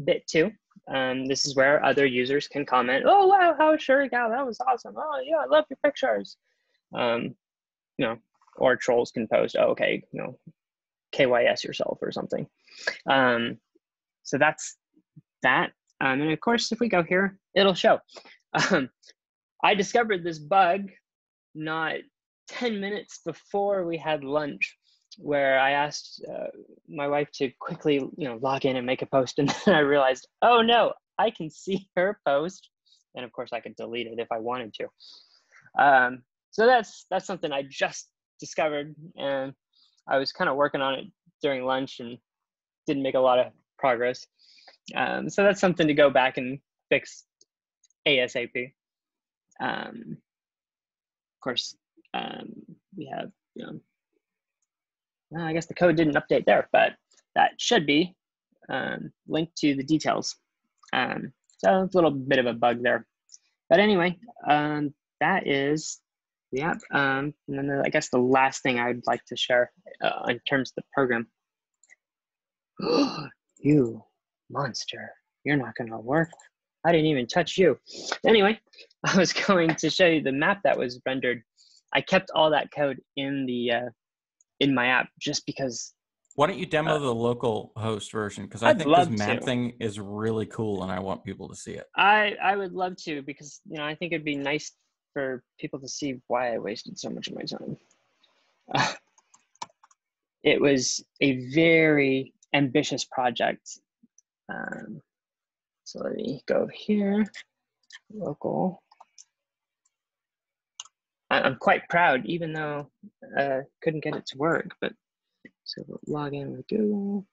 bit too. Um, this is where other users can comment, oh, wow, how sure, yeah, that was awesome. Oh, yeah, I love your pictures. Um, you know, or trolls can post, oh, okay, you know, KYS yourself or something. Um, so that's that. Um, and of course, if we go here, it'll show. Um, I discovered this bug not 10 minutes before we had lunch where I asked uh, my wife to quickly, you know, log in and make a post, (laughs) and then I realized, oh no, I can see her post, and of course I could delete it if I wanted to. Um, so that's that's something I just discovered, and I was kind of working on it during lunch and didn't make a lot of progress. Um, so that's something to go back and fix ASAP. Um, of course, um, we have you know I guess the code didn't update there, but that should be um, linked to the details. Um, so a little bit of a bug there. But anyway, um, that is. Um, and then the, I guess the last thing I'd like to share uh, in terms of the program. (gasps) you monster, you're not gonna work. I didn't even touch you. Anyway, (laughs) I was going to show you the map that was rendered. I kept all that code in the uh, in my app just because. Why don't you demo uh, the local host version? Because I I'd think this map to. thing is really cool, and I want people to see it. I I would love to because you know I think it'd be nice for people to see why I wasted so much of my time. Uh, (sighs) it was a very ambitious project. Um, so let me go here, local. I- I'm quite proud, even though uh, couldn't get it to work, but So we'll log in with Google.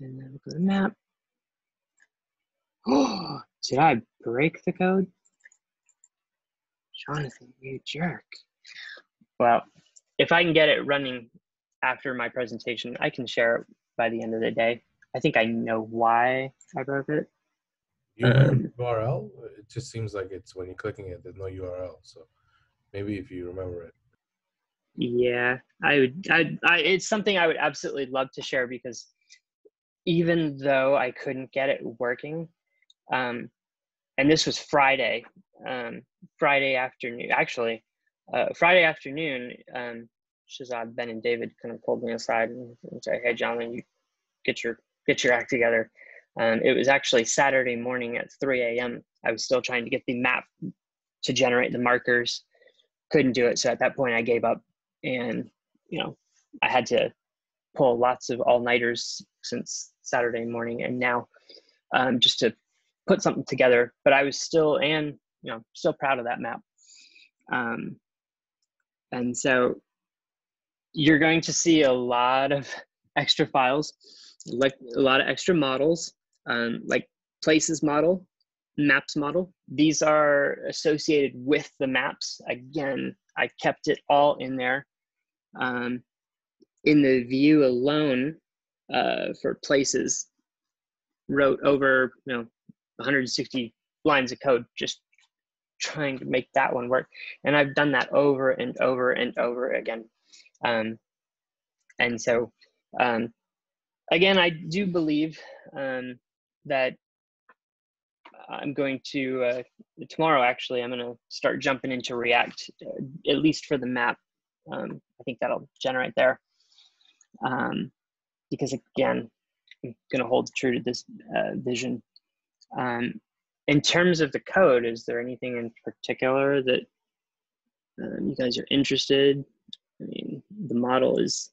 And then we'll go to map. Oh, (gasps) did I break the code? Jonathan, you jerk. Well, if I can get it running after my presentation, I can share it by the end of the day. I think I know why I broke it. You Um, URL? It just seems like it's when you're clicking it, there's no URL. So maybe if you remember it. Yeah, I would. I, I. It's something I would absolutely love to share because even though I couldn't get it working, um, and this was Friday, um, Friday afternoon. Actually, uh, Friday afternoon, um, Shazad, Ben, and David kind of pulled me aside and, and said, "Hey, John, you get your get your act together." Um, it was actually Saturday morning at 3 a.m. I was still trying to get the map to generate the markers. Couldn't do it, so at that point, I gave up, and you know, I had to pull lots of all nighters since Saturday morning, and now um, just to put something together. But I was still, and you know, still proud of that map. Um, and so you're going to see a lot of (laughs) extra files, like a lot of extra models, um, like places model, maps model. These are associated with the maps. Again, I kept it all in there. Um, in the view alone uh, for places, wrote over you know 160 lines of code just trying to make that one work. And I've done that over and over and over again. Um, and so, um, again, I do believe um, that I'm going to, uh, tomorrow actually, I'm going to start jumping into React, uh, at least for the map. Um, I think that'll generate there. Um, because again, I'm going to hold true to this uh, vision. Um, in terms of the code, is there anything in particular that um, you guys are interested? I mean, the model is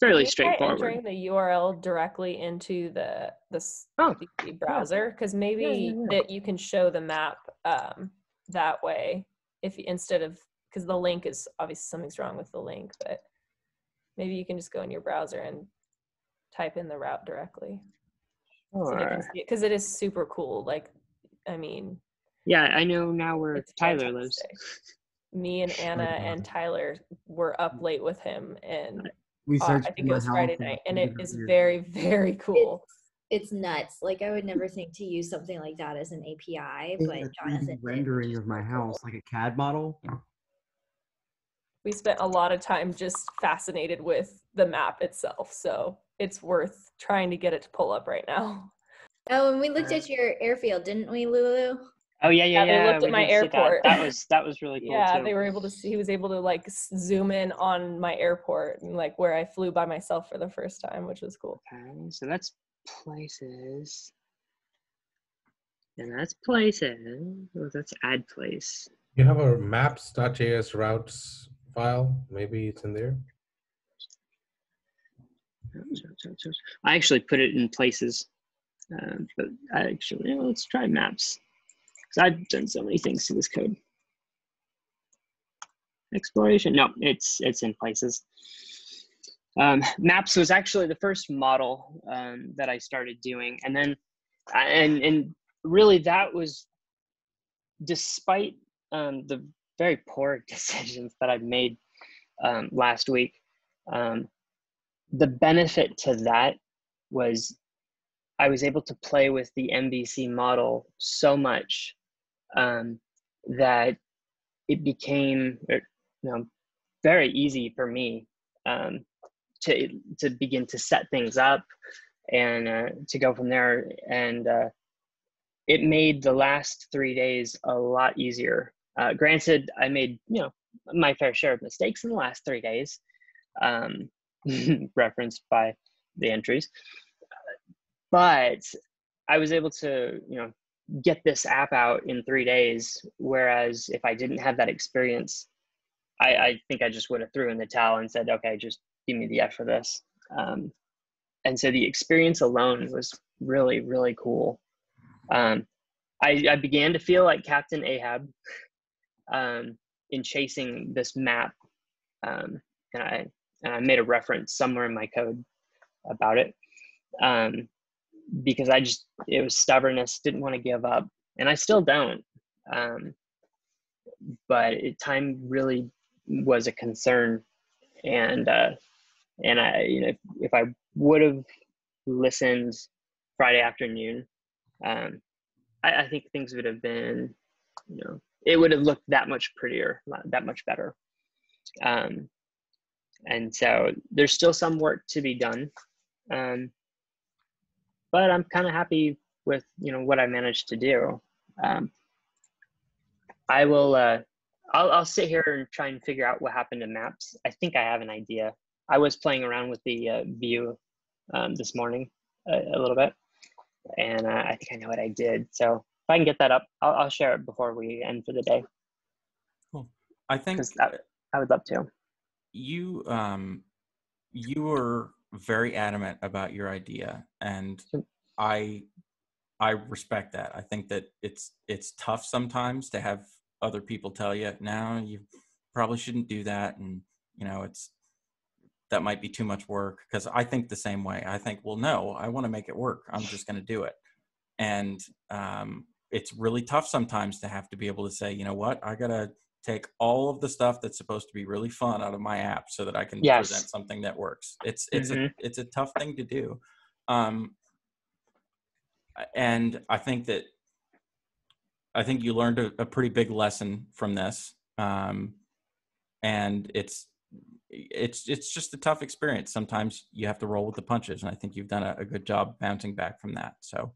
fairly Can you try straightforward. Entering the URL directly into the the, Oh, the browser, because maybe yeah, yeah. that you can show the map um, that way. If you, instead of because the link is obviously something's wrong with the link, but maybe you can just go in your browser and type in the route directly. Sure. Because it is super cool. Like, I mean, Yeah, I know now where Tyler lives. Me and Anna Okay. and Tyler were up late with him, and We uh, I think it was Friday night, and it figured is out very, very cool. It's nuts. Like I would never think to use something like that as an API, It's but Jonathan rendering of my house, like a CAD model. we spent a lot of time just fascinated with the map itself. So it's worth trying to get it to pull up right now. Oh, and we looked at your airfield, didn't we, Lulu? Oh yeah, yeah, Yeah, they yeah. looked at we my did see that. airport. That. was that was really cool yeah, too. they were able to see, he was able to like zoom in on my airport and like where I flew by myself for the first time, which was cool. Okay, so that's places. And that's places. Oh, that's add place. You have a maps.js routes file. Maybe it's in there. I actually put it in places, uh, but I actually you know, let's try maps because I've done so many things to this code. Exploration, no, it's it's in places. Um, maps was actually the first model um, that I started doing, and then and and really that was despite um, the very poor (laughs) decisions that I made um, last week. Um, the benefit to that was I was able to play with the MVC model so much um, that it became you know, very easy for me um, to to begin to set things up and uh, to go from there. And uh, it made the last three days a lot easier. Uh, granted, I made you know my fair share of mistakes in the last three days. Um, (laughs) referenced by the entries. But I was able to, you know, get this app out in three days. Whereas if I didn't have that experience, I, I think I just would have threw in the towel and said, okay, just give me the F for this. Um, and so the experience alone was really, really cool. Um, I, I began to feel like Captain Ahab (laughs) um, in chasing this map um, and I and I made a reference somewhere in my code about it um, because I just it was stubbornness, didn't want to give up, and I still don't. Um, but it, time really was a concern, and uh, and I you know if, if I would have listened Friday afternoon, um, I, I think things would have been you know it would have looked that much prettier, that much better. Um, and so there's still some work to be done, um, but I'm kind of happy with you know what I managed to do. Um, I will. Uh, I'll, I'll sit here and try and figure out what happened to maps. I think I have an idea. I was playing around with the uh, view um, this morning a, a, little bit, and uh, I think I know what I did. So if I can get that up, I'll, I'll share it before we end for the day. Cool. I think I, I would love to. You um, you were very adamant about your idea, and I I respect that. I think that it's it's tough sometimes to have other people tell you now you probably shouldn't do that and you know it's that might be too much work because i think the same way. I think well no i want to make it work. I'm just going to do it. And um, it's really tough sometimes to have to be able to say you know what? I gotta take all of the stuff that's supposed to be really fun out of my app so that i can yes. present something that works it's it's mm-hmm. a it's a tough thing to do um, and i think that I think you learned a, a pretty big lesson from this, um, and it's it's it's just a tough experience. Sometimes you have to roll with the punches, and I think you've done a, a good job bouncing back from that. So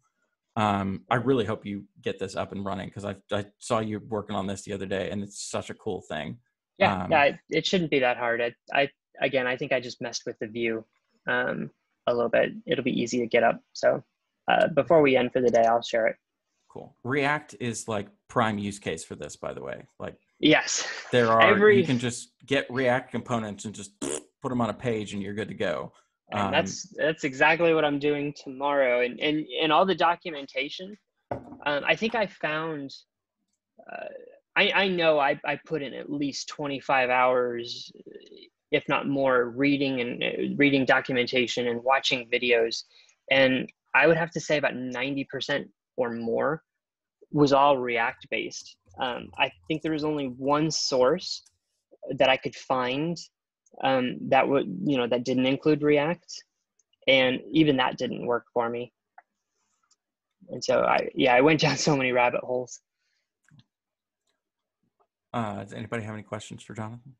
um, I really hope you get this up and running because I I saw you working on this the other day, and it's such a cool thing. Yeah, Um, yeah, it, it shouldn't be that hard. I, I again, I think I just messed with the view um, a little bit. It'll be easy to get up. So uh, before we end for the day, I'll share it. Cool. React is like prime use case for this, by the way. Like Yes. there (laughs) are Every- you can just get React components and just (sniffs) put them on a page, and you're good to go. Um, that's that's exactly what I'm doing tomorrow. And and and all the documentation. Um, I think I found. Uh, I I know I I put in at least 25 hours, if not more, reading and uh, reading documentation and watching videos, and I would have to say about 90 percent or more was all React based. Um, I think there was only one source that I could find um, that would you know that didn't include React, and even that didn't work for me. And so I yeah I went (laughs) down so many rabbit holes. Uh, does anybody have any questions for Jonathan?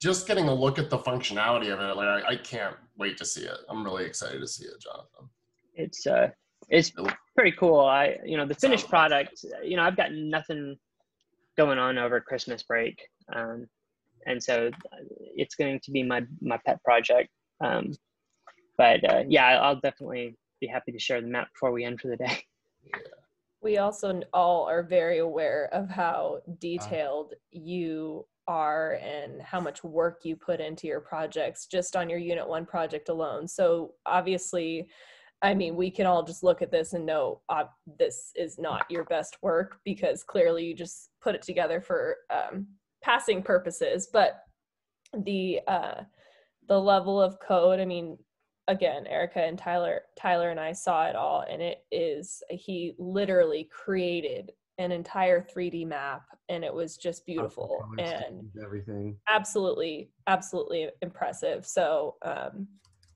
Just getting a look at the functionality of it, like I, I can't wait to see it. I'm really excited to see it, Jonathan. It's uh it's pretty cool. I you know the finished product. You know I've got nothing going on over Christmas break, um, and so it's going to be my my pet project. Um, but uh, yeah, I'll definitely be happy to share the map before we end for the day. (laughs) We also all are very aware of how detailed you are and how much work you put into your projects just on your Unit 1 project alone. So, obviously, I mean, we can all just look at this and know uh, this is not your best work because clearly you just put it together for um, passing purposes. But the uh, the level of code, I mean, again, Erica and Tyler, Tyler and I saw it all, and it is he literally created an entire 3D map, and it was just beautiful and everything. absolutely, absolutely impressive. So um,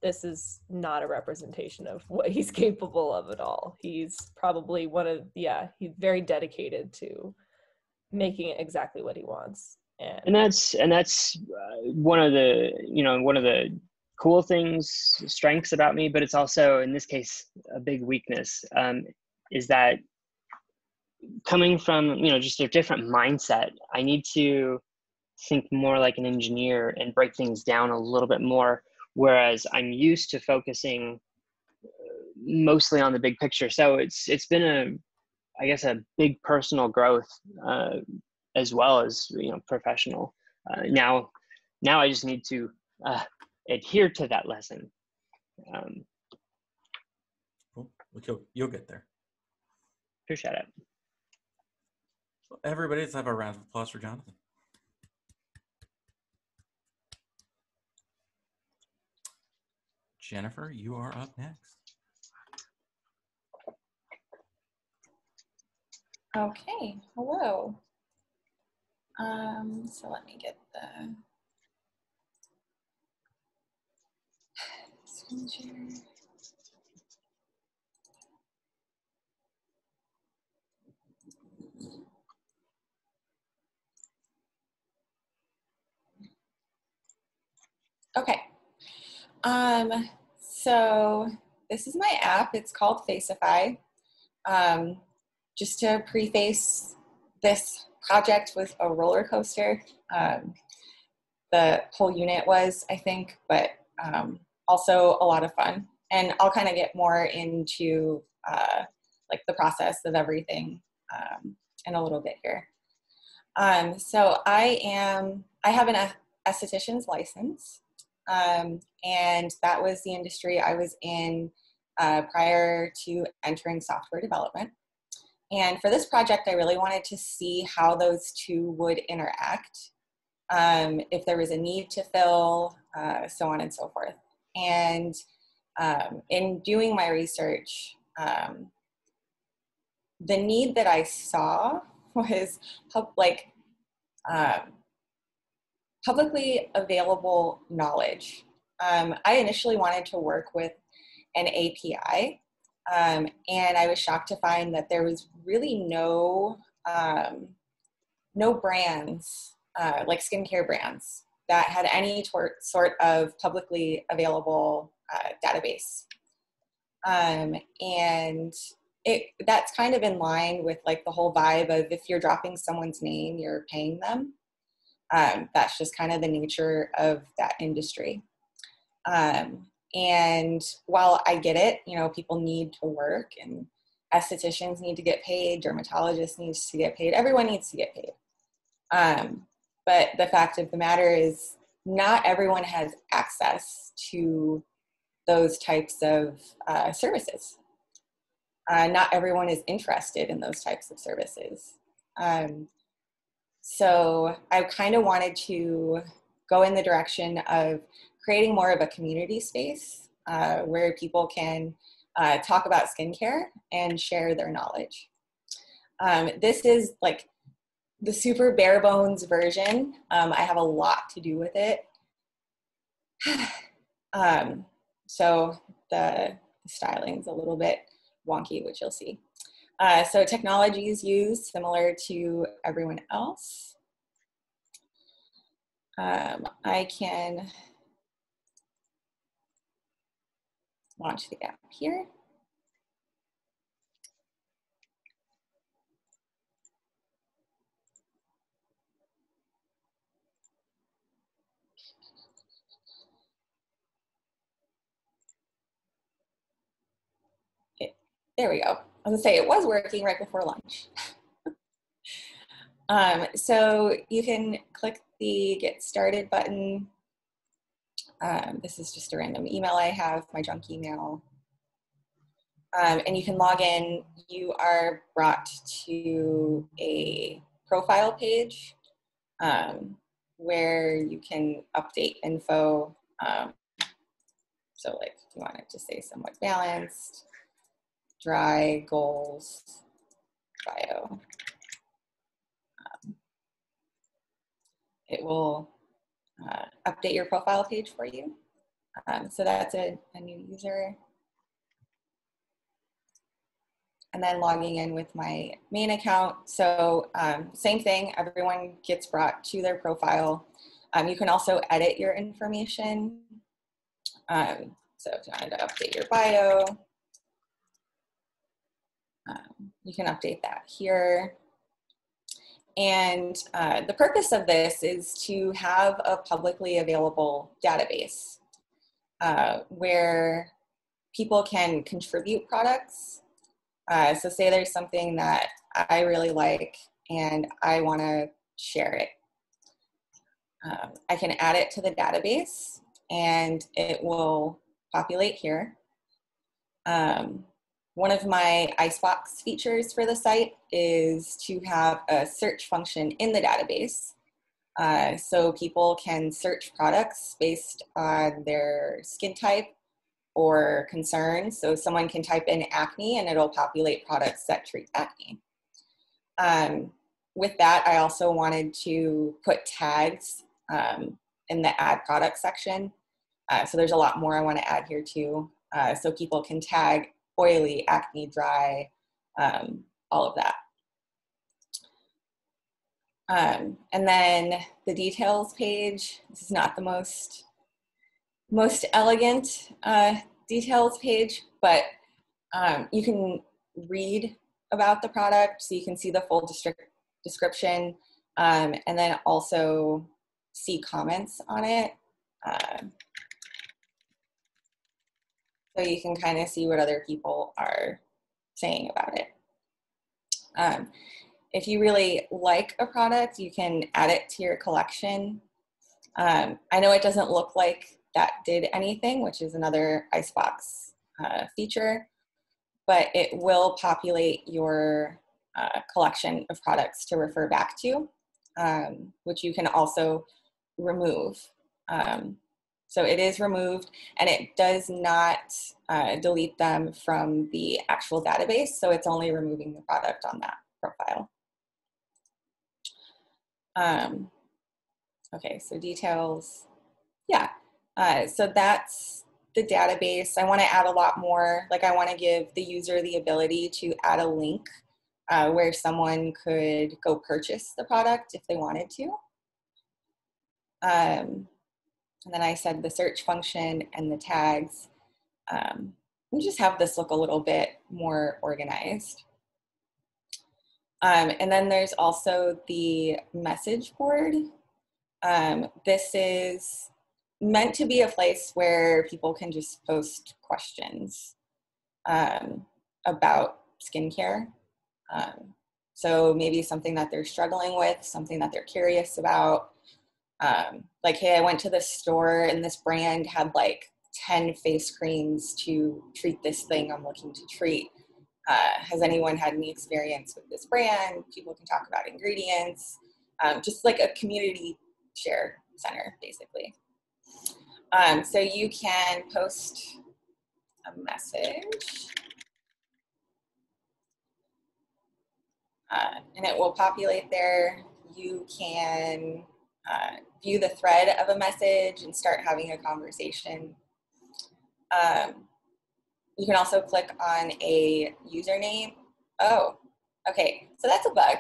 this is not a representation of (laughs) what he's capable of at all. He's probably one of yeah, he's very dedicated to making it exactly what he wants. And and that's and that's uh, one of the you know one of the cool things strengths about me but it's also in this case a big weakness um, is that coming from you know just a different mindset i need to think more like an engineer and break things down a little bit more whereas i'm used to focusing uh, mostly on the big picture so it's it's been a i guess a big personal growth uh, as well as you know professional uh, now now i just need to uh, adhere to that lesson um, Cool. You'll, you'll get there. appreciate it Everybody, let's have a round of applause for Jonathan. Jennifer, you are up next. Okay, hello. Um, so let me get the screen share. Okay. Um, so this is my app. It's called Faceify. Um, just to preface this project with a roller coaster. Um, the whole unit was, I think, but um, also a lot of fun. And I'll kind of get more into uh, like the process of everything um, in a little bit here. Um, so I am, I have an esthetician's license. Um, and that was the industry I was in uh, prior to entering software development. And for this project, I really wanted to see how those two would interact, um, if there was a need to fill, uh, so on and so forth. And um, in doing my research, um, the need that I saw (laughs) was like um, publicly available knowledge. Um, I initially wanted to work with an API um, and I was shocked to find that there was really no um, no brands uh, like skincare brands that had any tor- sort of publicly available uh, database. Um, and it that's kind of in line with like the whole vibe of if you're dropping someone's name, you're paying them. Um, that's just kind of the nature of that industry. Um, and while I get it, you know, people need to work and estheticians need to get paid, dermatologists needs to get paid, everyone needs to get paid. Um, but the fact of the matter is not everyone has access to those types of uh, services. Uh, not everyone is interested in those types of services. Um, so I kind of wanted to go in the direction of creating more of a community space uh, where people can uh, talk about skincare and share their knowledge. Um, this is like the super bare bones version. Um, I have a lot to do with it. (sighs) um, so the, the styling is a little bit wonky, which you'll see. Uh, so technology is used similar to everyone else. Um, I can launch the app here. There we go. I was gonna say it was working right before lunch. (laughs) um, so you can click the get started button um, this is just a random email I have, my junk email. Um, and you can log in. You are brought to a profile page um, where you can update info. Um, so like if you want it to say somewhat balanced, dry, goals, bio. Um, it will uh, update your profile page for you. Um, so that's a, a new user. And then logging in with my main account. So um, same thing, everyone gets brought to their profile. Um, you can also edit your information. Um, so if you wanted to update your bio, um, you can update that here. And uh, the purpose of this is to have a publicly available database uh, where people can contribute products. Uh, so say there's something that I really like and I want to share it. Um, I can add it to the database and it will populate here. Um, one of my Icebox features for the site is to have a search function in the database. Uh, so people can search products based on their skin type or concerns. So someone can type in acne and it'll populate products that treat acne. Um, with that, I also wanted to put tags um, in the add product section. Uh, so there's a lot more I want to add here too. Uh, so people can tag oily, acne, dry, um, all of that. Um, and then the details page, this is not the most, most elegant uh, details page, but um, you can read about the product so you can see the full description um, and then also see comments on it. Uh, so you can kind of see what other people are saying about it. Um, if you really like a product, you can add it to your collection. Um, I know it doesn't look like that did anything, which is another Icebox uh, feature, but it will populate your uh, collection of products to refer back to, um, which you can also remove. Um, so it is removed and it does not uh, delete them from the actual database. So it's only removing the product on that profile. Um, okay, so details. Yeah, uh, so that's the database. I want to add a lot more. Like I want to give the user the ability to add a link uh, where someone could go purchase the product if they wanted to. Um, and then I said the search function and the tags. Um, we just have this look a little bit more organized. Um, and then there's also the message board. Um, this is meant to be a place where people can just post questions um, about skincare. Um, so maybe something that they're struggling with, something that they're curious about. Um, like, hey, I went to this store and this brand had like 10 face creams to treat this thing I'm looking to treat. Uh, has anyone had any experience with this brand? People can talk about ingredients, um, just like a community share center, basically. Um, so you can post a message uh, and it will populate there. You can uh, view the thread of a message and start having a conversation. Um, you can also click on a username. Oh, okay, so that's a bug.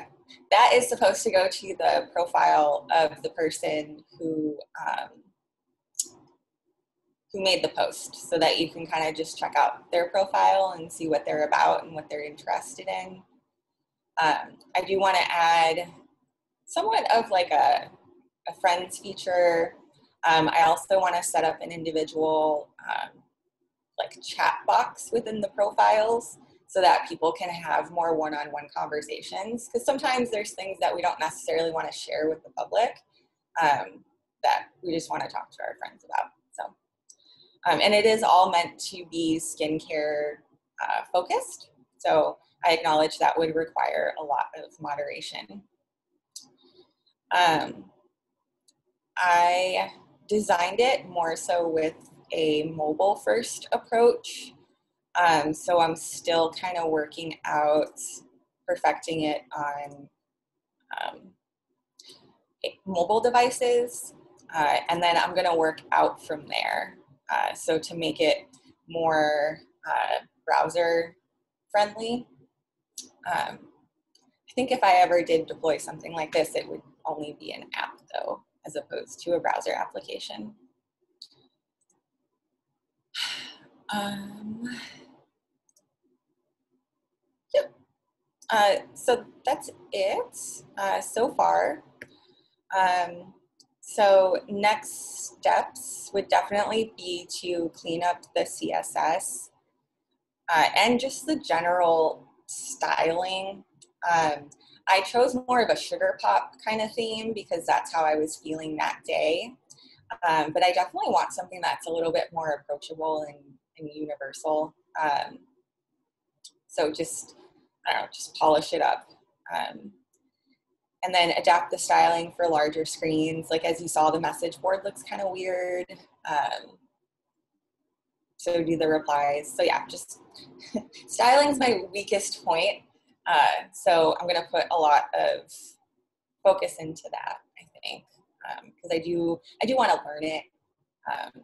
That is supposed to go to the profile of the person who um, who made the post so that you can kind of just check out their profile and see what they're about and what they're interested in. Um, I do want to add somewhat of like a, a friends feature. Um, I also want to set up an individual um, like chat box within the profiles so that people can have more one-on-one conversations. Because sometimes there's things that we don't necessarily want to share with the public um, that we just want to talk to our friends about so. Um, and it is all meant to be skincare uh, focused so i acknowledge that would require a lot of moderation. Um, i designed it more so with a mobile first approach. Um, so I'm still kind of working out perfecting it on um, mobile devices. Uh, and then I'm going to work out from there. Uh, so to make it more uh, browser friendly. Um, I think if I ever did deploy something like this, it would only be an app though, as opposed to a browser application. (sighs) Um, yep. Uh, so that's it uh, so far. Um, so next steps would definitely be to clean up the CSS uh, and just the general styling. Um, I chose more of a sugar pop kind of theme because that's how I was feeling that day. Um, but I definitely want something that's a little bit more approachable and and universal. Um, so just, I don't know, just polish it up. Um, and then adapt the styling for larger screens. Like as you saw, the message board looks kind of weird. Um, so do the replies. So yeah, just (laughs) styling's my weakest point. Uh, so I'm gonna put a lot of focus into that. I think because um, I do I do want to learn it. Um,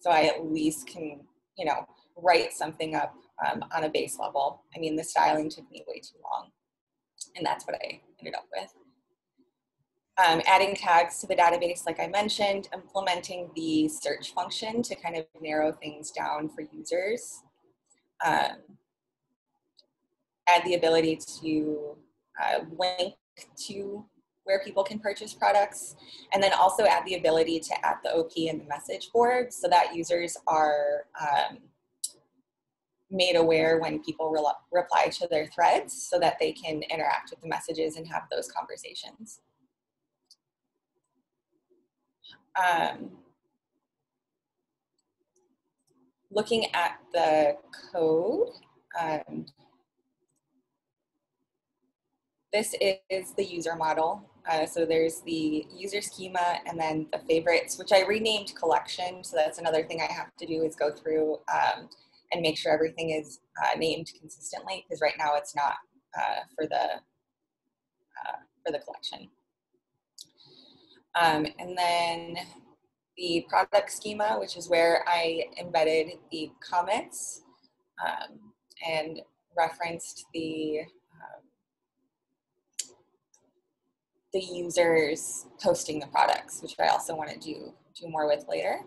so I at least can you know write something up um, on a base level. I mean, the styling took me way too long, and that's what I ended up with. Um, adding tags to the database, like I mentioned, implementing the search function to kind of narrow things down for users. Um, add the ability to uh, link to where people can purchase products, and then also add the ability to add the OP in the message board so that users are um, made aware when people re reply to their threads so that they can interact with the messages and have those conversations. Um, looking at the code, um, this is the user model. Uh, so there's the user schema and then the favorites, which I renamed collection. So that's another thing I have to do is go through um, and make sure everything is uh, named consistently because right now it's not uh, for the uh, for the collection. Um, and then the product schema, which is where I embedded the comments um, and referenced the um, the users posting the products, which I also want to do do more with later.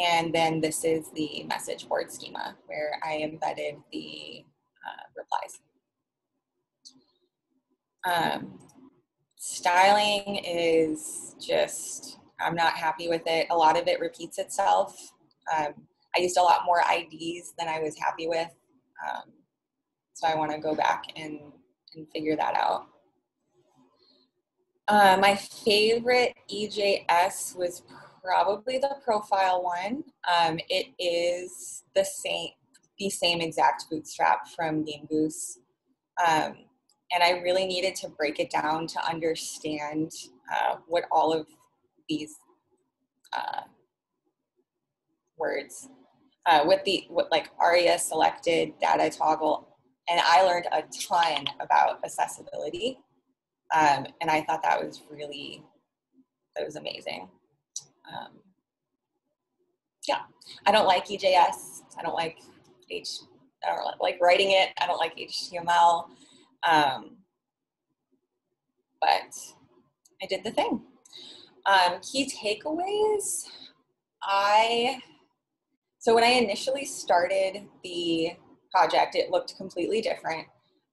And then this is the message board schema where I embedded the uh, replies. Um, styling is just, I'm not happy with it. A lot of it repeats itself. Um, I used a lot more IDs than I was happy with. Um, so I want to go back and, and figure that out. Uh, my favorite EJS was probably the profile one. Um, it is the same, the same exact bootstrap from Game Goose. Um, and I really needed to break it down to understand uh, what all of these uh, words, uh, with the what like ARIA selected, data toggle, and I learned a ton about accessibility. Um, and I thought that was really, that was amazing. Um, yeah, I don't like EJS. I don't like H. I don't like writing it. I don't like HTML. Um, but I did the thing. Um, key takeaways. I so when I initially started the project, it looked completely different.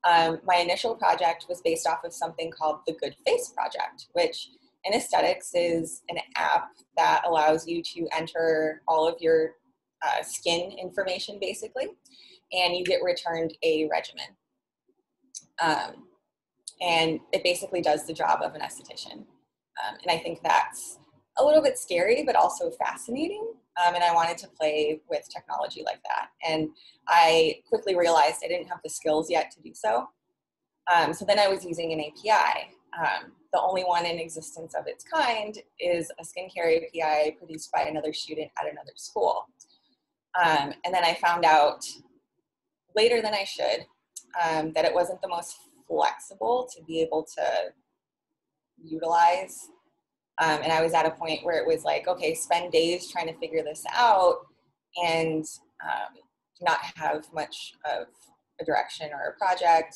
Um, my initial project was based off of something called the Good Face Project, which in aesthetics is an app that allows you to enter all of your uh, skin information basically, and you get returned a regimen. Um, and it basically does the job of an esthetician. Um, and I think that's a little bit scary, but also fascinating. Um, and I wanted to play with technology like that. And I quickly realized I didn't have the skills yet to do so. Um, so then I was using an API. Um, the only one in existence of its kind is a skincare API produced by another student at another school. Um, and then I found out later than I should um, that it wasn't the most flexible to be able to utilize. Um, and I was at a point where it was like, okay, spend days trying to figure this out and um, not have much of a direction or a project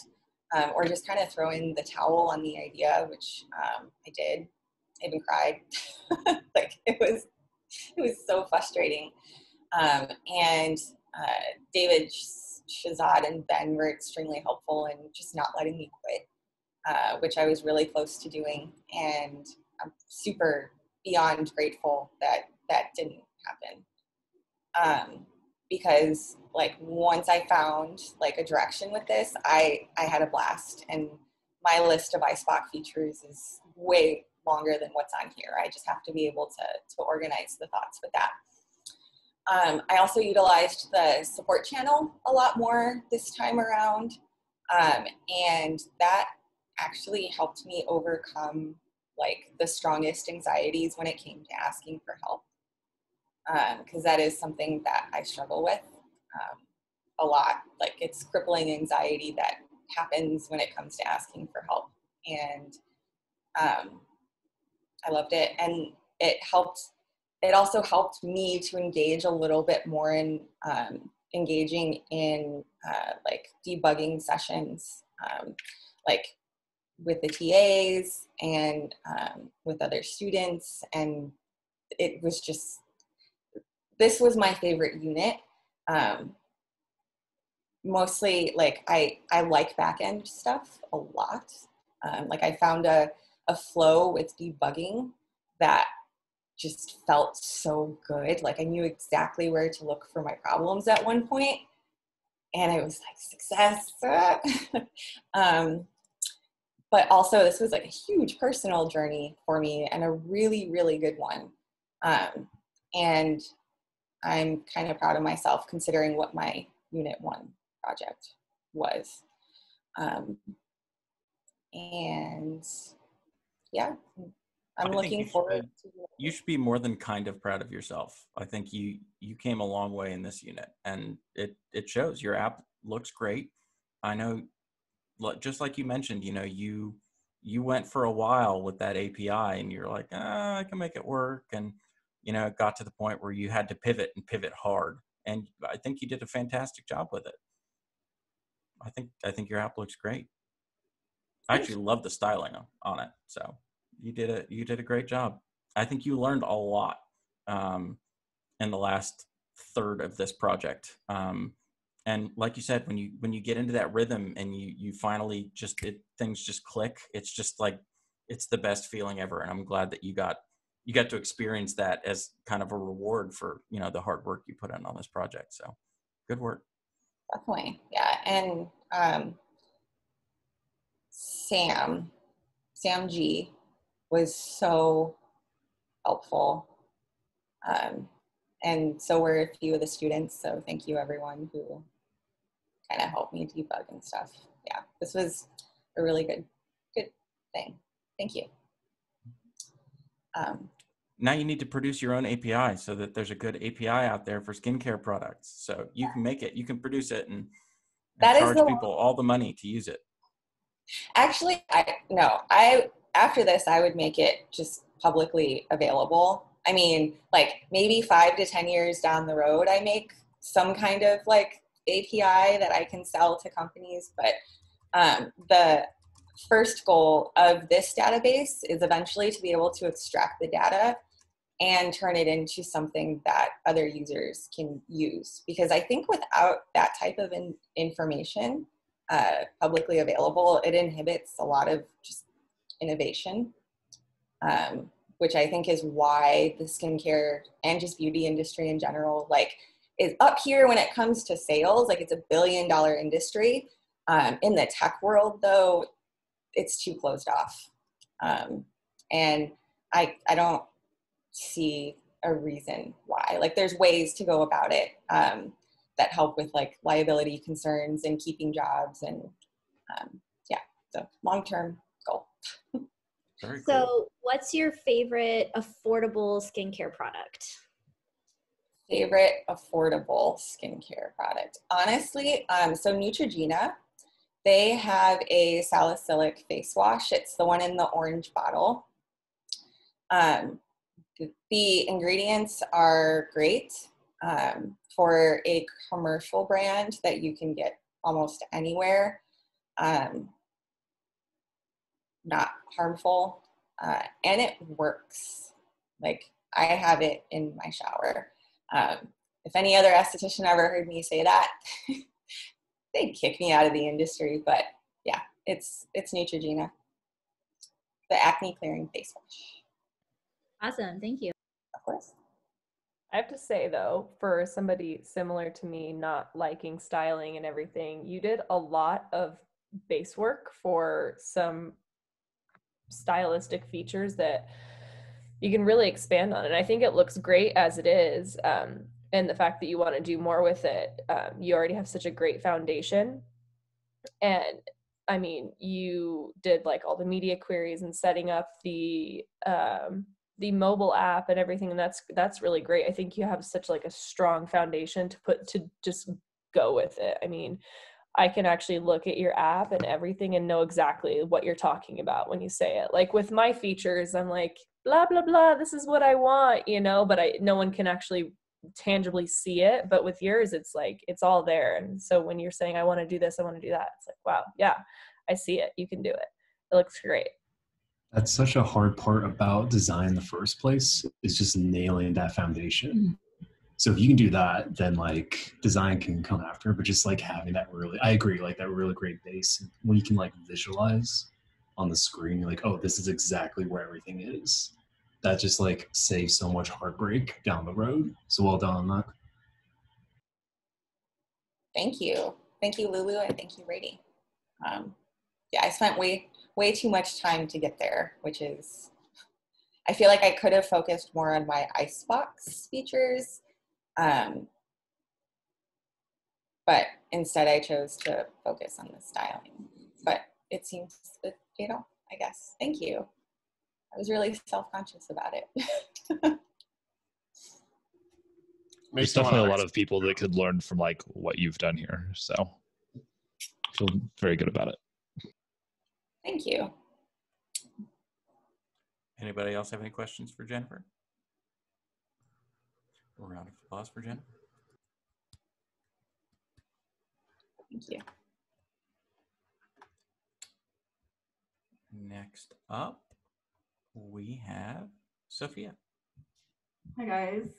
um, or just kind of throw in the towel on the idea, which um, I did. I even cried. (laughs) like it was, it was so frustrating. Um, and uh, David Shazad and Ben were extremely helpful in just not letting me quit, uh, which I was really close to doing. And I'm super beyond grateful that that didn't happen. Um, because like once I found like a direction with this, I I had a blast, and my list of icebox features is way longer than what's on here. I just have to be able to to organize the thoughts with that. Um, I also utilized the support channel a lot more this time around, um, and that actually helped me overcome like the strongest anxieties when it came to asking for help. because that is something that I struggle with um, a lot. Like it's crippling anxiety that happens when it comes to asking for help. And um, I loved it. And it helped, it also helped me to engage a little bit more in um, engaging in uh, like debugging sessions, um, like with the TAs and um, with other students. And it was just, this was my favorite unit. Um, mostly like I, I like backend stuff a lot. Um, like I found a, a flow with debugging that just felt so good. Like I knew exactly where to look for my problems at one point, and I was like, success. (laughs) um, but also, this was like a huge personal journey for me and a really, really good one. Um, and I'm kind of proud of myself considering what my Unit 1 project was. Um, and yeah, I'm I looking forward should, you should be more than kind of proud of yourself. I think you you came a long way in this unit, and it it shows. Your app looks great. I know, just like you mentioned, you know, you you went for a while with that API, and you're like, ah, I can make it work, and you know, it got to the point where you had to pivot and pivot hard. And I think you did a fantastic job with it. I think I think your app looks great. I actually love the styling on- on it. So you did a you did a great job. I think you learned a lot um, in the last third of this project. Um, and like you said, when you when you get into that rhythm and you you finally just it, things just click, it's just like it's the best feeling ever. And I'm glad that you got you got to experience that as kind of a reward for you know the hard work you put in on this project. So good work. Definitely, yeah. And um, Sam, Sam G, was so helpful. Um, and so were a few of the students. So thank you, everyone who kind of helped me debug and stuff. Yeah, this was a really good, good thing. Thank you. Um, now you need to produce your own API so that there's a good API out there for skincare products. So you can make it, you can produce it, and, and That is charge people all the money to use it. Actually, I no. I after this, I would make it just publicly available. I mean, like maybe five to ten years down the road, I make some kind of like API that I can sell to companies. But um, the first goal of this database is eventually to be able to extract the data and turn it into something that other users can use. Because I think without that type of in- information, uh, publicly available, it inhibits a lot of just innovation, um, which I think is why the skincare and just beauty industry in general, like, is up here when it comes to sales. Like, it's a billion dollar industry. Um, in the tech world, though, it's too closed off, um, and I I don't see a reason why. Like, there's ways to go about it. Um, that help with like liability concerns and keeping jobs and um, yeah so long-term goal (laughs) Very So, what's your favorite affordable skincare product? Favorite affordable skincare product. Honestly um, so neutrogena they have a salicylic face wash. It's the one in the orange bottle. Um, the, ingredients are great um, for a commercial brand that you can get almost anywhere. Um, not harmful uh, and it works. Like i have it in my shower um, if any other esthetician ever heard me say that (laughs) they'd kick me out of the industry but yeah it's it's neutrogena the acne clearing face wash Awesome. Thank you. of course I have to say though, for somebody similar to me, not liking styling and everything, you did a lot of base work for some stylistic features that you can really expand on. And I think it looks great as it is. Um, and the fact that you want to do more with it, um, you already have such a great foundation. And I mean, you did like all the media queries and setting up the um, the mobile app and everything and that's that's really great i think you have such like a strong foundation to put to just go with it i mean i can actually look at your app and everything and know exactly what you're talking about when you say it. Like with my features i'm like blah blah blah this is what i want you know but i no one can actually tangibly see it. But with yours it's like it's all there. And so when you're saying i want to do this i want to do that it's like wow yeah i see it. You can do it. It looks great. That's such a hard part about design in the first place is just nailing that foundation. So if you can do that, then like design can come after, but just like having that really, I agree, like that really great base when you can like visualize on the screen, you're like, oh, this is exactly where everything is. That just like saves so much heartbreak down the road. So well done on that. Thank you. Thank you, Lulu, and thank you, Rady. Um, yeah, I spent way way too much time to get there, which is I feel like I could have focused more on my icebox features. Um, but instead I chose to focus on the styling. But it seems that you know, I guess. Thank you. I was really self-conscious about it. (laughs) There's Makes me wanna definitely a lot of people that could learn from like what you've done here. So I feel very good about it. Thank you. Anybody else have any questions for Jennifer? A round of applause for Jennifer. Thank you. Next up, we have Sophia. Hi guys.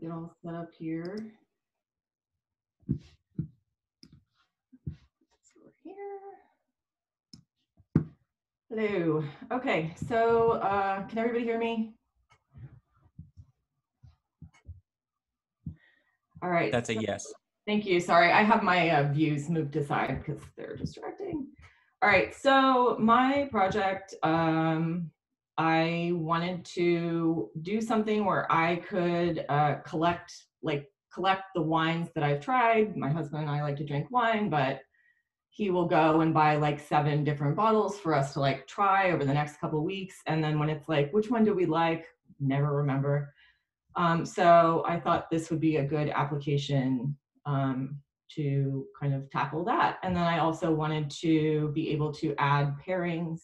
Get all set up here. So we're here. Hello. Okay, so uh, can everybody hear me? All right. That's a yes. Thank you. Sorry, I have my uh, views moved aside because they're distracting. All right, so my project, um, I wanted to do something where I could uh, collect, like, collect the wines that I've tried. My husband and I like to drink wine, but he will go and buy like seven different bottles for us to like try over the next couple weeks. And then when it's like, which one do we like? Never remember. Um, so I thought this would be a good application um, to kind of tackle that. And then I also wanted to be able to add pairings,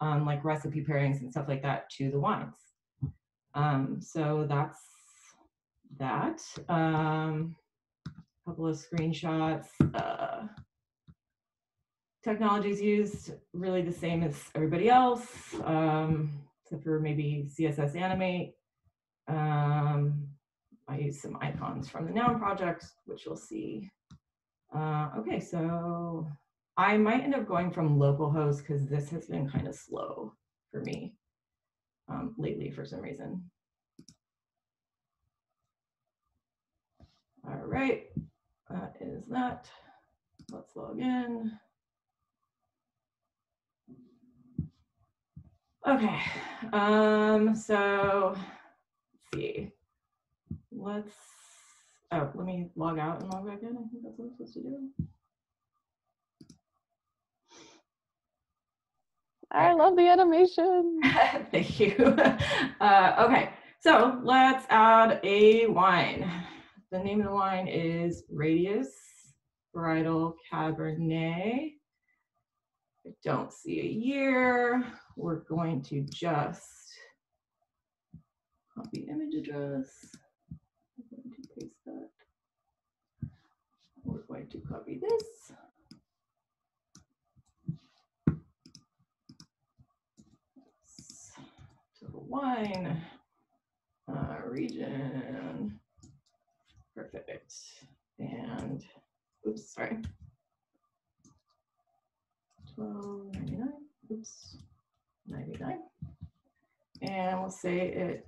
um, like recipe pairings and stuff like that to the wines. Um, so that's that. Um, couple of screenshots. Uh, technologies used really the same as everybody else, um, except for maybe CSS Animate. Um, I use some icons from the Noun project, which you'll see. Uh, okay, so I might end up going from localhost because this has been kind of slow for me um, lately for some reason. All right, that is that. Let's log in. Okay, um, so see. Let's, oh, let me log out and log back in. I think that's what I'm supposed to do. I love the animation. (laughs) Thank you. Uh, okay, so let's add a wine. The name of the wine is Radius Bridal Cabernet. I don't see a year. We're going to just copy image address. I'm going to paste that. We're going to copy this. Total wine, uh, region, perfect. And, oops, sorry. Twelve ninety-nine, oops, ninety-nine. And we'll say it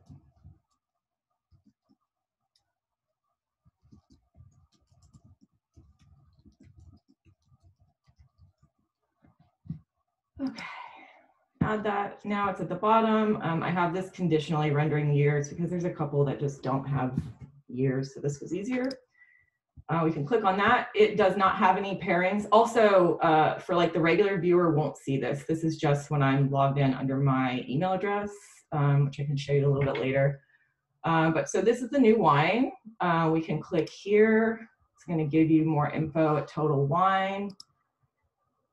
Okay, add that. Now it's at the bottom. Um, I have this conditionally rendering years because there's a couple that just don't have years, so this was easier. Uh, we can click on that. It does not have any pairings. Also, uh, for like the regular viewer won't see this. This is just when I'm logged in under my email address, um, which I can show you a little bit later. Uh, but so this is the new wine. Uh, we can click here. It's going to give you more info at Total Wine.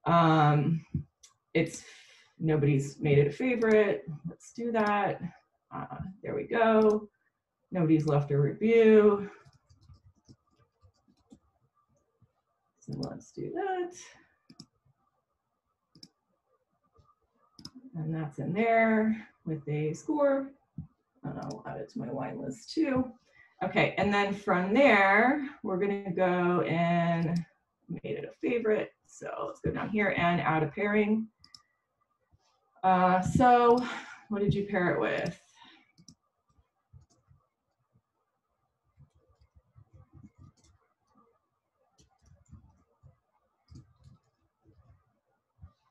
Um, it's nobody's made it a favorite. Let's do that. Uh, there we go. Nobody's left a review. So let's do that. And that's in there with a score. And I'll add it to my wine list too. Okay, and then from there, we're gonna go and made it a favorite. So let's go down here and add a pairing. Uh, so what did you pair it with?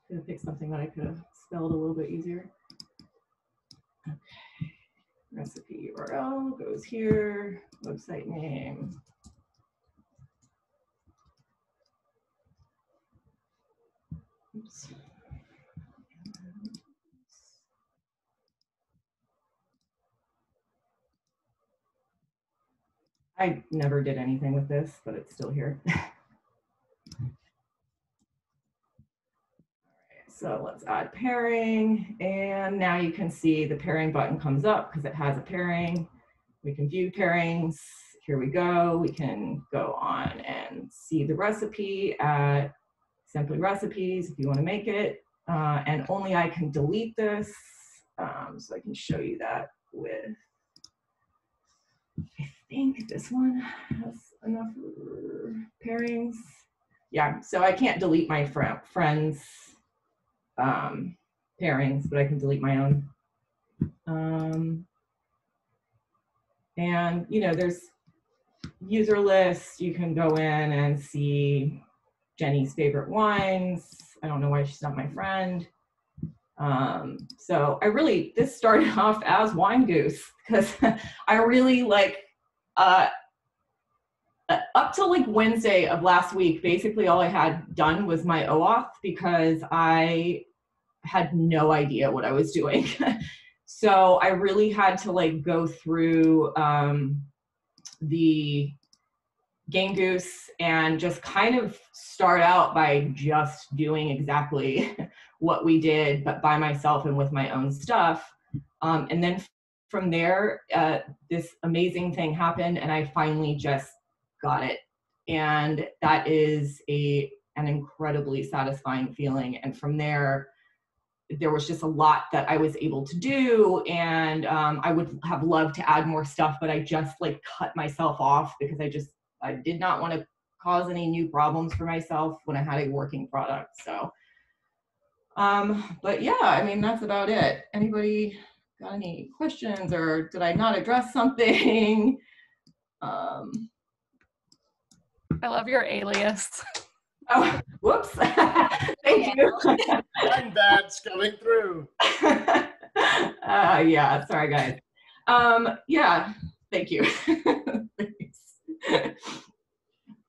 Gonna pick something that I could have spelled a little bit easier. Okay, recipe URL goes here, website name. I never did anything with this, but it's still here. (laughs) So let's add pairing. And now you can see the pairing button comes up because it has a pairing. We can view pairings. Here we go. We can go on and see the recipe at Simply Recipes if you want to make it. Uh, and only I can delete this. Um, so I can show you that with, think this one has enough pairings. Yeah, so I can't delete my fr friends um, pairings, but I can delete my own. Um, and, you know, there's user lists. You can go in and see Jenny's favorite wines. I don't know why she's not my friend. Um, so I really, this started (laughs) off as Wine Goose because (laughs) I really like, uh, uh, up till like Wednesday of last week, basically all I had done was my OAuth because I had no idea what I was doing. (laughs) so I really had to like go through um, the Game Goose and just kind of start out by just doing exactly (laughs) what we did, but by myself and with my own stuff. Um, and then from there, uh, this amazing thing happened, and I finally just got it. And that is a an incredibly satisfying feeling. And from there, there was just a lot that I was able to do, and um, I would have loved to add more stuff, but I just like cut myself off because I just I did not want to cause any new problems for myself when I had a working product. So, um, but yeah, I mean that's about it. Anybody got any questions, or did I not address something? (laughs) um, I love your alias. Oh, whoops. (laughs) Thank you. Fine bats coming through. (laughs) uh, yeah, sorry guys. Um, yeah, thank you.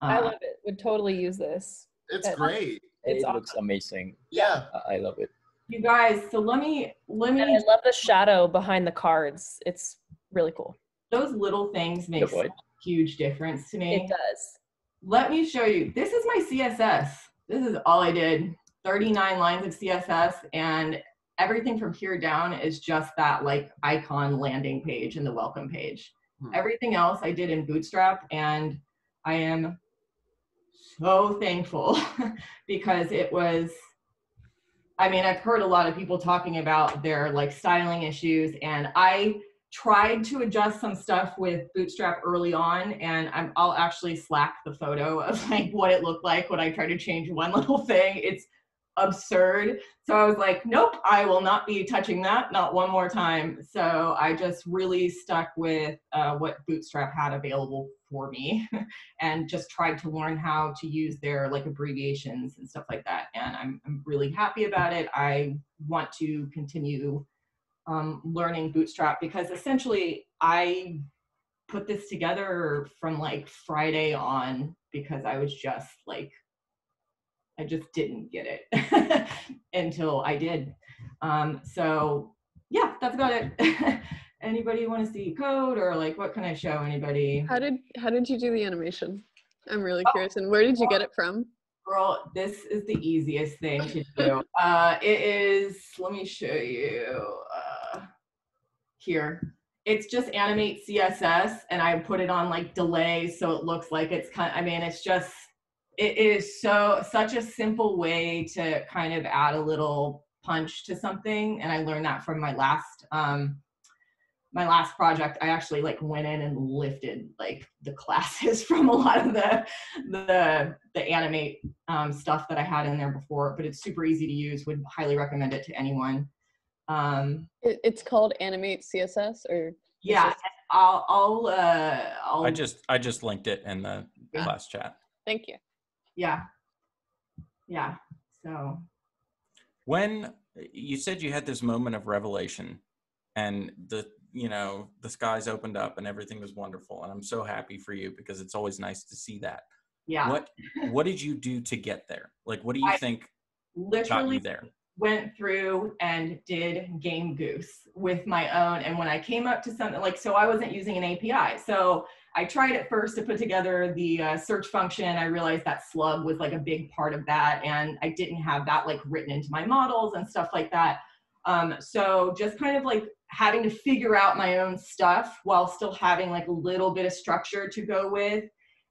I Uh, love it. Would totally use this. It's great. It It's looks amazing. Yeah. I- I love it. You guys, so let me let And I me love the shadow behind the cards. It's really cool. those little things make such a huge difference to me. It does. Let me show you. This is my CSS. This is all I did. 39 lines of CSS and everything from here down is just that like icon landing page and the welcome page. Hmm. Everything else I did in Bootstrap and I am so thankful (laughs) because it was I mean, I've heard a lot of people talking about their like styling issues and I tried to adjust some stuff with Bootstrap early on, and I'm, I'll actually slack the photo (laughs) of like what it looked like when I tried to change one (laughs) little thing. It's absurd. So I was like, nope, I will not be touching that, not one more time. So I just really stuck with uh, what Bootstrap had available for me, (laughs) and just tried to learn how to use their like abbreviations and stuff like that. And I'm I'm really happy about it. I want to continue um, learning Bootstrap because essentially I put this together from like Friday on because I was just like, I just didn't get it (laughs) until I did. Um, so yeah, that's about it. (laughs) anybody want to see code or like what can I show anybody? How did how did you do the animation? I'm really curious. And where did you get it from? Girl, this is the easiest thing to do. uh, it is, let me show you uh, here. It's just animate CSS and I put it on like delay so it looks like it's kind I mean, it's just, it is so, such a simple way to kind of add a little punch to something. And I learned that from my last, um, my last project, I actually like went in and lifted like the (laughs) classes from a lot of the the the animate um, stuff that I had in there before. But it's super easy to use. Would highly recommend it to anyone. Um, It, it's called Animate CSS or yeah, and I'll I'll uh, I'll I just I just linked it in the last chat. Thank you. yeah yeah. So When you said you had this moment of revelation and the you know the skies opened up and everything was wonderful and I'm so happy for you because it's always nice to see that. Yeah. What what did you do to get there? Like what do you I think literally you there? went through and did game goose with my own and when i came up to something like so i wasn't using an api so i tried at first to put together the uh, search function i realized that slug was like a big part of that and i didn't have that like written into my models and stuff like that um, so just kind of like having to figure out my own stuff while still having like a little bit of structure to go with.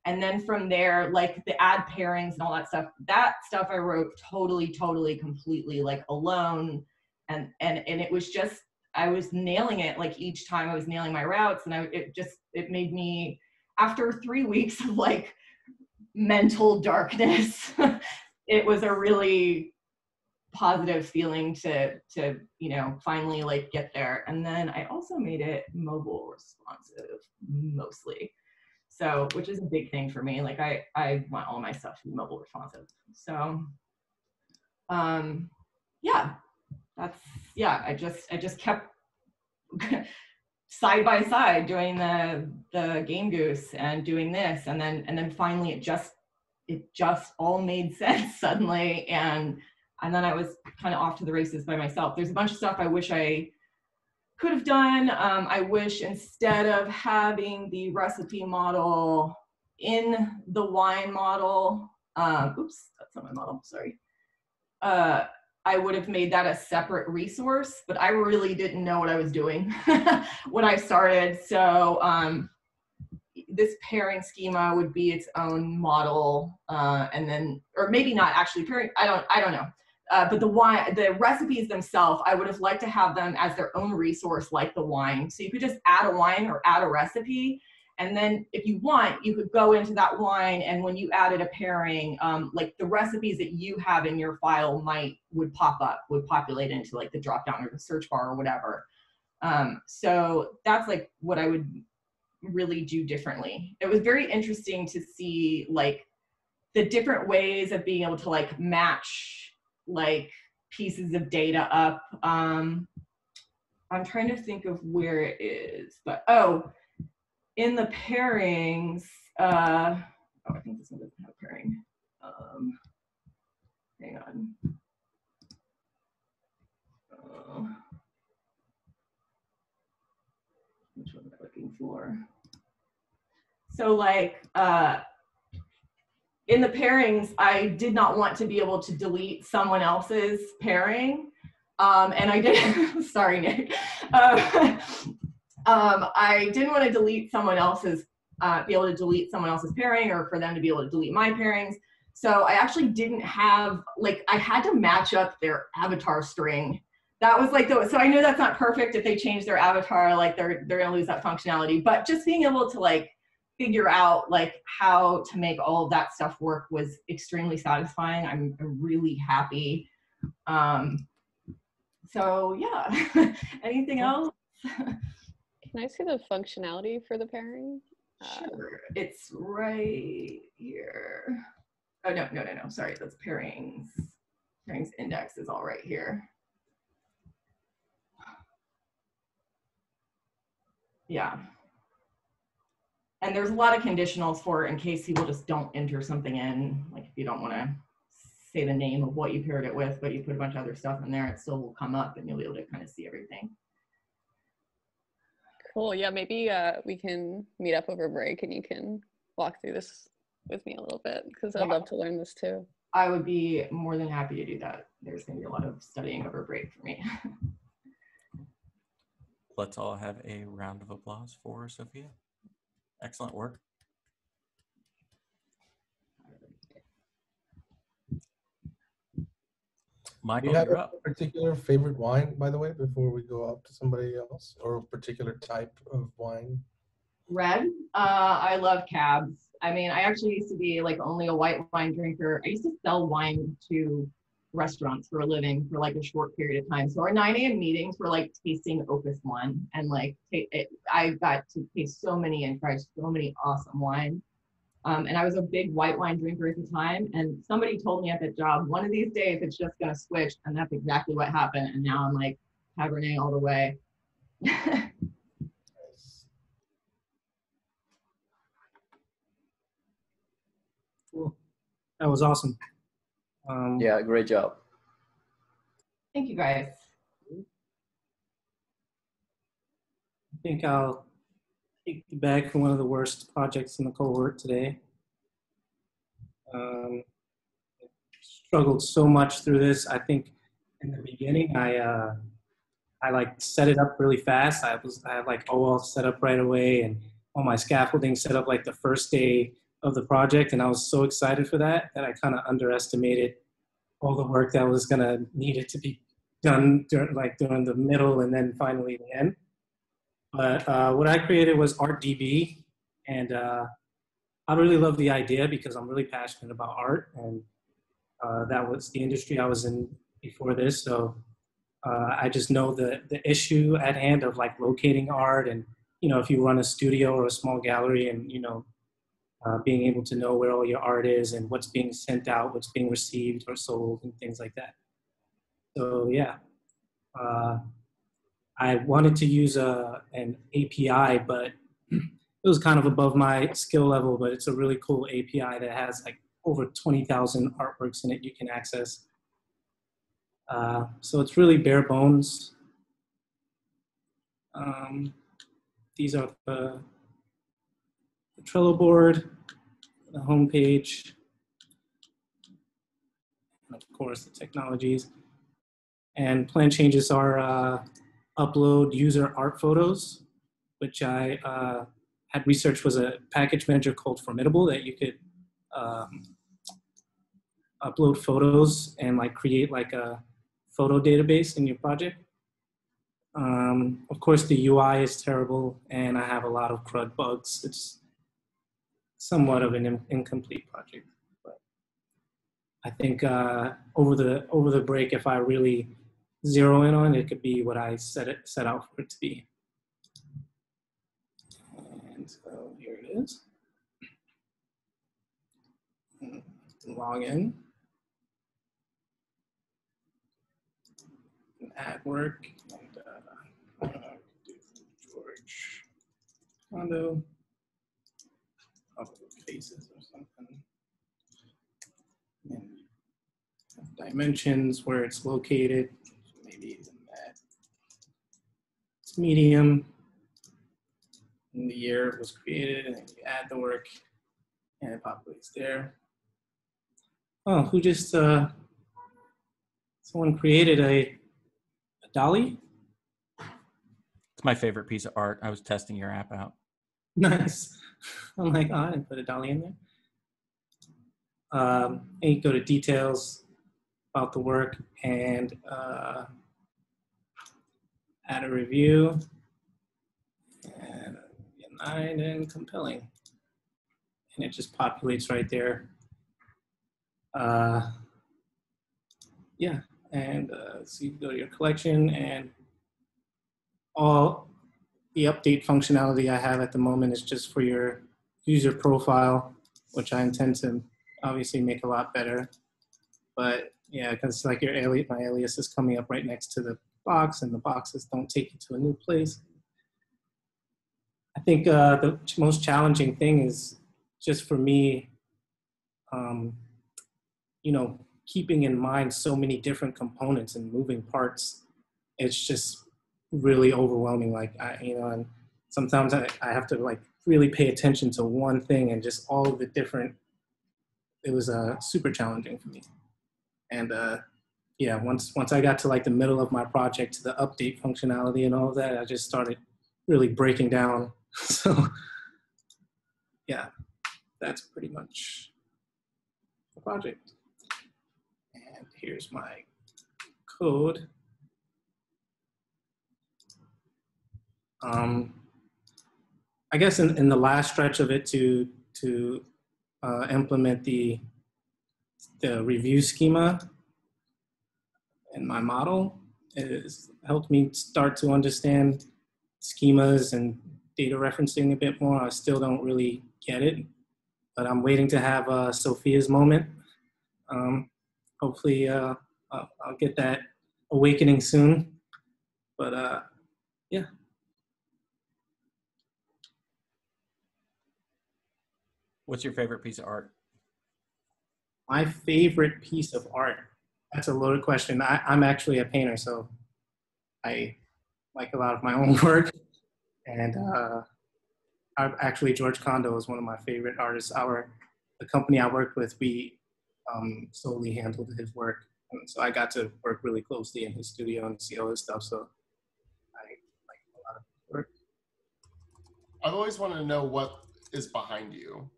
And then from there like the ad pairings and all that stuff that stuff i wrote totally totally completely like alone. And and and it was just i was nailing it like each time i was nailing my routes. And i it just it made me after three weeks of like mental darkness (laughs) it was a really positive feeling to to you know finally like get there. And then i also made it mobile responsive mostly. So which is a big thing for me. Like i i want all my stuff to be mobile responsive. So um yeah. That's yeah i just i just kept (laughs) side by side doing the the game goose and doing this. And then and then finally it just it just all made (laughs) sense suddenly. And and then i was kind of off to the races by myself there's a bunch of stuff i wish i could have done. Um, I wish instead of having the recipe model in the wine model, um, oops, that's not my model, sorry. Uh, I would have made that a separate resource, but I really didn't know what I was doing (laughs) when I started. So um, this pairing schema would be its own model, uh, and then, or maybe not actually pairing. I don't, I don't know. Uh, but the wine, the recipes themselves, I would have liked to have them as their own resource, like the wine. So you could just add a wine or add a recipe, and then if you want, you could go into that wine, and when you added a pairing, um, like the recipes that you have in your file might would pop up, would populate into like the drop down or the search bar or whatever. Um, so that's like what I would really do differently. It was very interesting to see like the different ways of being able to like match like pieces of data up. Um, I'm trying to think of where it is, but oh, in the pairings, uh, oh, I think this one doesn't have a pairing. Um, hang on. Uh, which one am I looking for? So like, uh, in the pairings, I did not want to be able to delete someone else's pairing. Um, and I didn't, (laughs) sorry, Nick. Uh, (laughs) um, I didn't want to delete someone else's, uh, be able to delete someone else's pairing or for them to be able to delete my pairings. So I actually didn't have, like, I had to match up their avatar string. That was like, the, so I know that's not perfect. If they change their avatar, like they're, they're gonna lose that functionality, but just being able to like figure out like how to make all of that stuff work was extremely satisfying. I'm really happy. Um, so yeah, (laughs) anything else? Can I see the functionality for the pairing? Sure, it's right here. Oh no, no, no, no, sorry, that's pairings. Pairings index is all right here. Yeah. And there's a lot of conditionals for it in case people just don't enter something in. Like if you don't want to say the name of what you paired it with, but you put a bunch of other stuff in there, it still will come up and you'll be able to kind of see everything. Cool. Yeah, maybe uh, we can meet up over break and you can walk through this with me a little bit because I'd love to learn this too. I would be more than happy to do that. There's going to be a lot of studying over break for me. (laughs) Let's all have a round of applause for Sophia. Excellent work. Do you Michael, have you're a up. particular favorite wine, by the way, before we go up to somebody else, or a particular type of wine? Red. Uh, I love cabs. I mean, I actually used to be like only a white wine drinker. I used to sell wine to restaurants for a living for like a short period of time. So our 9 a.m. meetings were like tasting Opus One, and like it, I got to taste so many and try so many awesome wines. Um, and I was a big white wine drinker at the time. And somebody told me at that job, one of these days it's just gonna switch, and that's exactly what happened. And now I'm like Cabernet all the way. (laughs) Cool. That was awesome. Um, Yeah, great job. Thank you guys. I think I'll take you back from one of the worst projects in the cohort today. Um, struggled so much through this. I think in the beginning, I uh, I like set it up really fast. I was I had like all set up right away and all my scaffolding set up like the first day of the project, and I was so excited for that that I kind of underestimated all the work that was gonna needed to be done during like during the middle and then finally the end. But uh, what I created was ArtDB, and uh, I really love the idea because I'm really passionate about art, and uh, that was the industry I was in before this. So uh, I just know the the issue at hand of like locating art, and you know, if you run a studio or a small gallery, and you know, uh, being able to know where all your art is and what's being sent out, what's being received or sold, and things like that. So yeah. Uh, I wanted to use a, an API, but it was kind of above my skill level, but it's a really cool API that has like over 20,000 artworks in it you can access. Uh, so it's really bare bones. Um, these are the, the Trello board, the homepage, and of course the technologies. And plan changes are uh, upload user art photos, which I uh, had researched was a package manager called Formidable that you could um, upload photos and like create like a photo database in your project. Um, of course, the UI is terrible, and I have a lot of CRUD bugs. It's somewhat of an in- incomplete project, but I think uh, over the over the break, if I really zero in on it, could be what I set it set out for it to be. And so here it is. Log in. Add work and uh, uh, George Condo. Faces or something. And dimensions where it's located. Maybe even that. It's medium. And the year it was created, and then you add the work, and it populates there. Oh, who just uh, someone created a, a Dalí? It's my favorite piece of art. I was testing your app out. (laughs) Nice. (laughs) I'm like, oh, I didn't put a Dalí in there. Um, and you go to details about the work and uh, add a review. And nine and compelling. And it just populates right there. Uh, yeah, and uh, so you go to your collection and all the update functionality I have at the moment is just for your user profile, which I intend to obviously make a lot better. But yeah, because like your alias, my alias is coming up right next to the box, and the boxes don't take you to a new place. I think uh, the most challenging thing is just for me, um, you know, keeping in mind so many different components and moving parts. It's just really overwhelming. Like I, you know, and sometimes I, I have to like really pay attention to one thing and just all the different. It was uh, super challenging for me, and uh, yeah, once once I got to like the middle of my project, to the update functionality and all of that, I just started really breaking down. (laughs) So yeah, that's pretty much the project. And here's my code. Um, I guess in, in the last stretch of it to to uh, implement the the review schema in my model, it has helped me start to understand schemas and data referencing a bit more. I still don't really get it, but I'm waiting to have uh, Sophia's moment. Um, hopefully, uh, I'll, I'll get that awakening soon. But uh, yeah. What's your favorite piece of art? My favorite piece of art. That's a loaded question. I, I'm actually a painter, so I like a lot of my (laughs) own work. And uh, I, actually, George Condo is one of my favorite artists. Our the company I worked with, we um, solely handled his work, and so I got to work really closely in his studio and see all his stuff. So I like a lot of his work. I've always wanted to know what is behind you.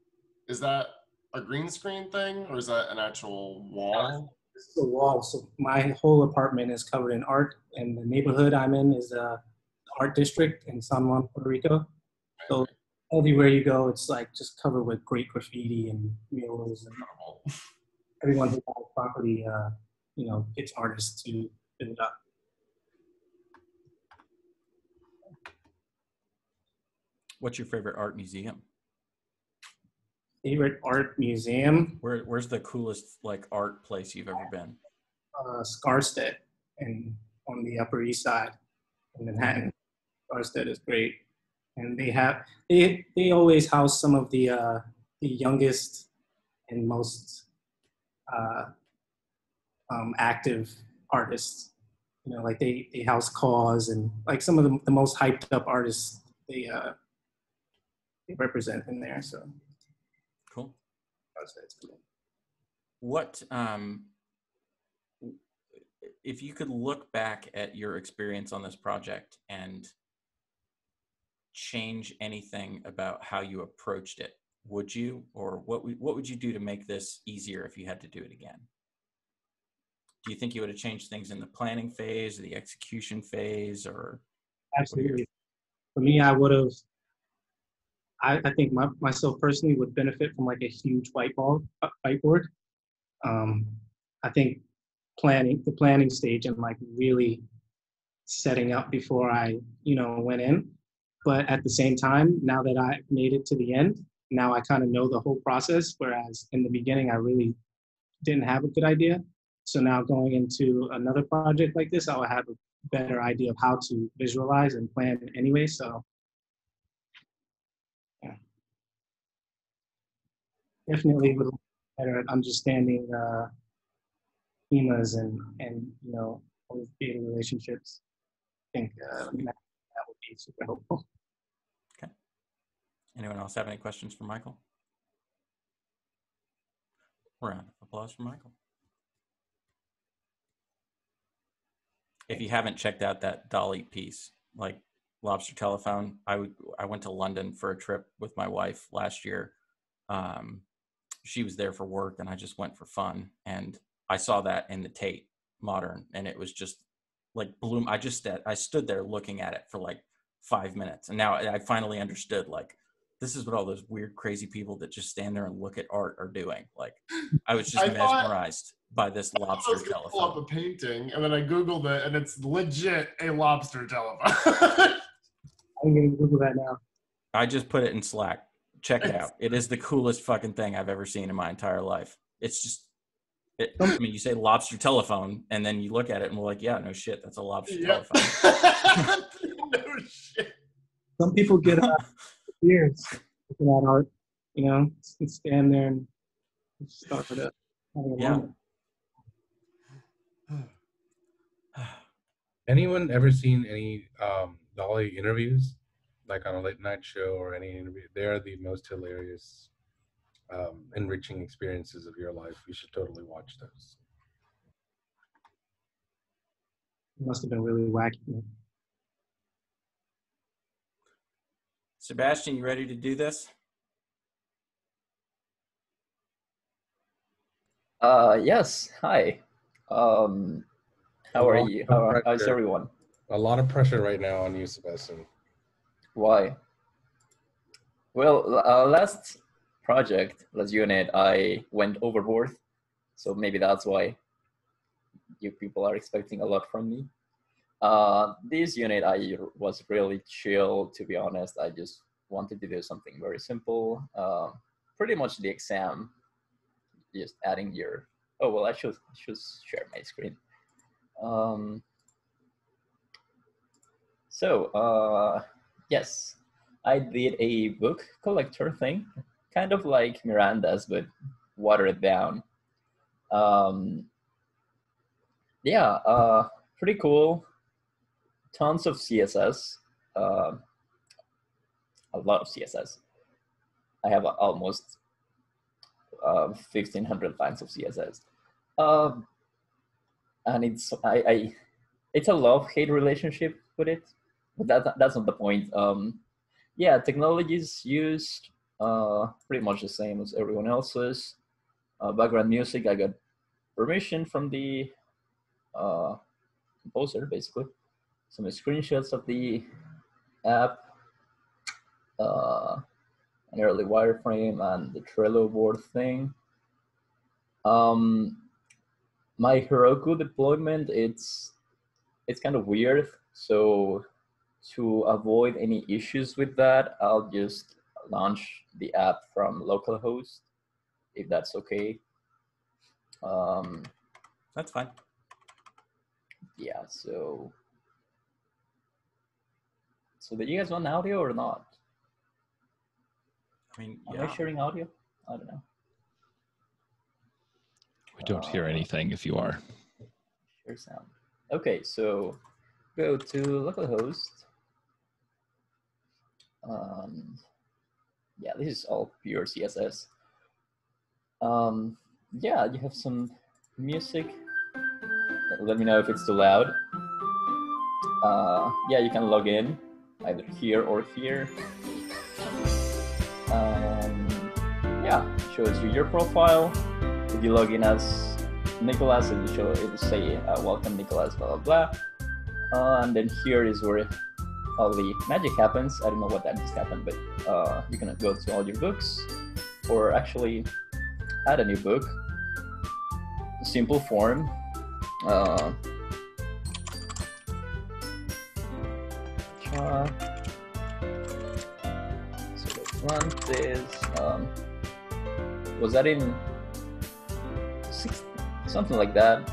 Is that a green screen thing or is that an actual wall? This is a wall. So my whole apartment is covered in art, and the neighborhood I'm in is a art district in San Juan, Puerto Rico. So everywhere you go, it's like just covered with great graffiti and murals, and (laughs) everyone who buys property, uh, you know, gets artists to fit it up. What's your favorite art museum? Favorite art museum? Where, where's the coolest like art place you've ever been? Uh, Skarstedt, and on the Upper East Side in Manhattan. Skarstedt is great, and they have they they always house some of the uh, the youngest and most uh, um, active artists. You know, like they they house KAWS and like some of the, the most hyped up artists they uh, they represent in there. So Cool. Skarstedt's cool. What um, if you could look back at your experience on this project and change anything about how you approached it, would you, or what would- what would you do to make this easier if you had to do it again? Do you think you would have changed things in the planning phase, or the execution phase, or Absolutely. For me, I would have. I, I think my, myself personally would benefit from like a huge whiteboard. uh, Whiteboard. Um, I think planning the planning stage and like really setting up before I you know went in. But at the same time, now that I made it to the end, now I kind of know the whole process. Whereas in the beginning, I really didn't have a good idea. So now going into another project like this, I'll have a better idea of how to visualize and plan anyway. So yeah. Definitely would better at understanding uh, schemas and and you know these data relationships. I think uh, that would be super helpful. Okay. Anyone else have any questions for Michael? Round of applause for Michael. If you haven't checked out that Dalí piece, like Lobster Telephone, I would I went to London for a trip with my wife last year. Um, she was there for work, and I just went for fun. And I saw that in the Tate Modern, and it was just like bloom. I just I stood there looking at it for like five minutes, and now I finally understood like this is what all those weird, crazy people that just stand there and look at art are doing. Like I was just (laughs) I thought- mesmerized by this lobster I lobster was gonna telephone. pull up a painting, and then I googled it, and it's legit a lobster telephone. (laughs) I'm gonna Google that now. I just put it in Slack. Check it out. It is the coolest fucking thing I've ever seen in my entire life. It's just, it, I mean, you say lobster telephone, and then you look at it and we're like, yeah, no shit, that's a lobster Yep. telephone. (laughs) no shit. Some people get uh, years looking at art. You know, and stand there and just start it up. Yeah. (sighs) (sighs) Anyone ever seen any um, Dalí interviews, like on a late night show or any interview? They are the most hilarious, um, enriching experiences of your life. You should totally watch those. It must have been really wacky. Sebastian, you ready to do this? Uh, yes. Hi. Um, how are you? How how's everyone? A lot of pressure right now on you, Sebastian. Why? Well, uh, last project, last unit, I went overboard, so maybe that's why you people are expecting a lot from me. Uh, this unit, I was really chill, to be honest. I just wanted to do something very simple. Uh, pretty much the exam, just adding your. Oh well, I should I should share my screen. Um, so, uh, yes, I did a book collector thing, kind of like Miranda's, but watered down. Um, yeah, uh, pretty cool. Tons of CSS, um a lot of CSS. I have almost uh, 1500 lines of CSS. Um, and it's I, I it's a love hate relationship with it but that that's not the point. Um yeah technology is used uh pretty much the same as everyone else's. Uh, background music i got permission from the uh composer basically. Some screenshots of the app uh an early wireframe and the trello board thing. Um my Heroku deployment, it's it's kind of weird. So to avoid any issues with that, I'll just launch the app from localhost, if that's okay. Um, That's fine. yeah. So so did you guys want audio or not? I mean, Am yeah. I sharing audio? I don't know. We don't hear anything if you are. Share sound. Okay, so go to localhost. Um, yeah, this is all pure CSS. Um, yeah, you have some music. Let me know if it's too loud. Uh, yeah, you can log in either here or here. Um, yeah, shows you your profile. If you log in as Nicholas, it will show it will say uh, welcome Nicholas, blah blah blah. Uh, and then here is where all the magic happens. I don't know what that just happened, but uh, you can go to all your books, or actually add a new book. Simple form. Uh, so front is um, was that in something like that.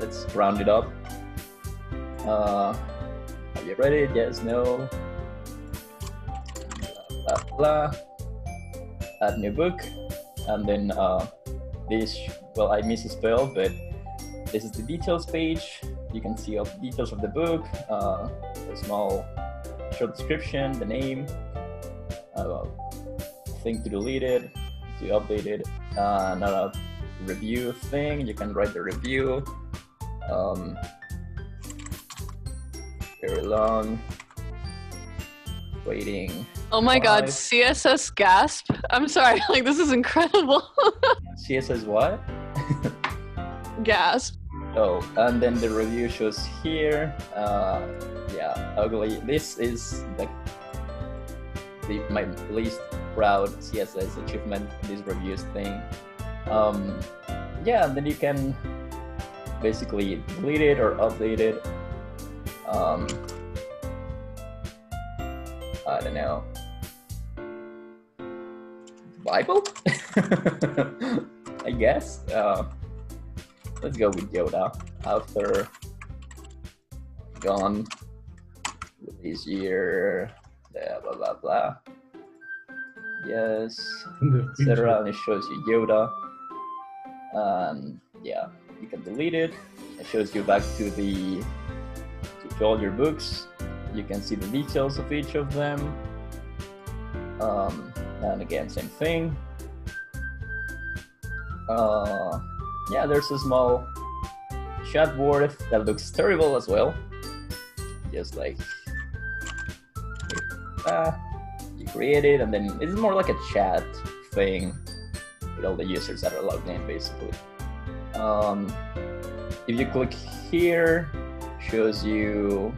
Let's round it up. Uh, are you ready? Yes, no. Blah, blah, blah. Add new book, and then uh, this. Well, I miss a spell, but this is the details page. You can see all the details of the book, uh, a small short description, the name, uh, thing to delete it, to update it, uh, another review thing. You can write the review. Um, very long. Waiting. Oh my god, CSS gasp. I'm sorry, (laughs) like this is incredible. (laughs) CSS what? gasp. Oh, and then the review shows here. Uh, yeah, ugly. This is the, the my least proud CSS achievement. This reviews thing. Um, yeah, and then you can basically delete it or update it. Um, I don't know. Bible? (laughs) I guess. Uh, let's go with Yoda. After gone this year, blah blah blah blah. yes, (laughs) etc. And it shows you Yoda. Um, yeah, you can delete it. It shows you back to the to, all your books. You can see the details of each of them. Um, and again, same thing. Uh, yeah, there's a small chat board that looks terrible as well. Just like uh, you create it, and then it's more like a chat thing with all the users that are logged in, basically. Um, if you click here, shows you.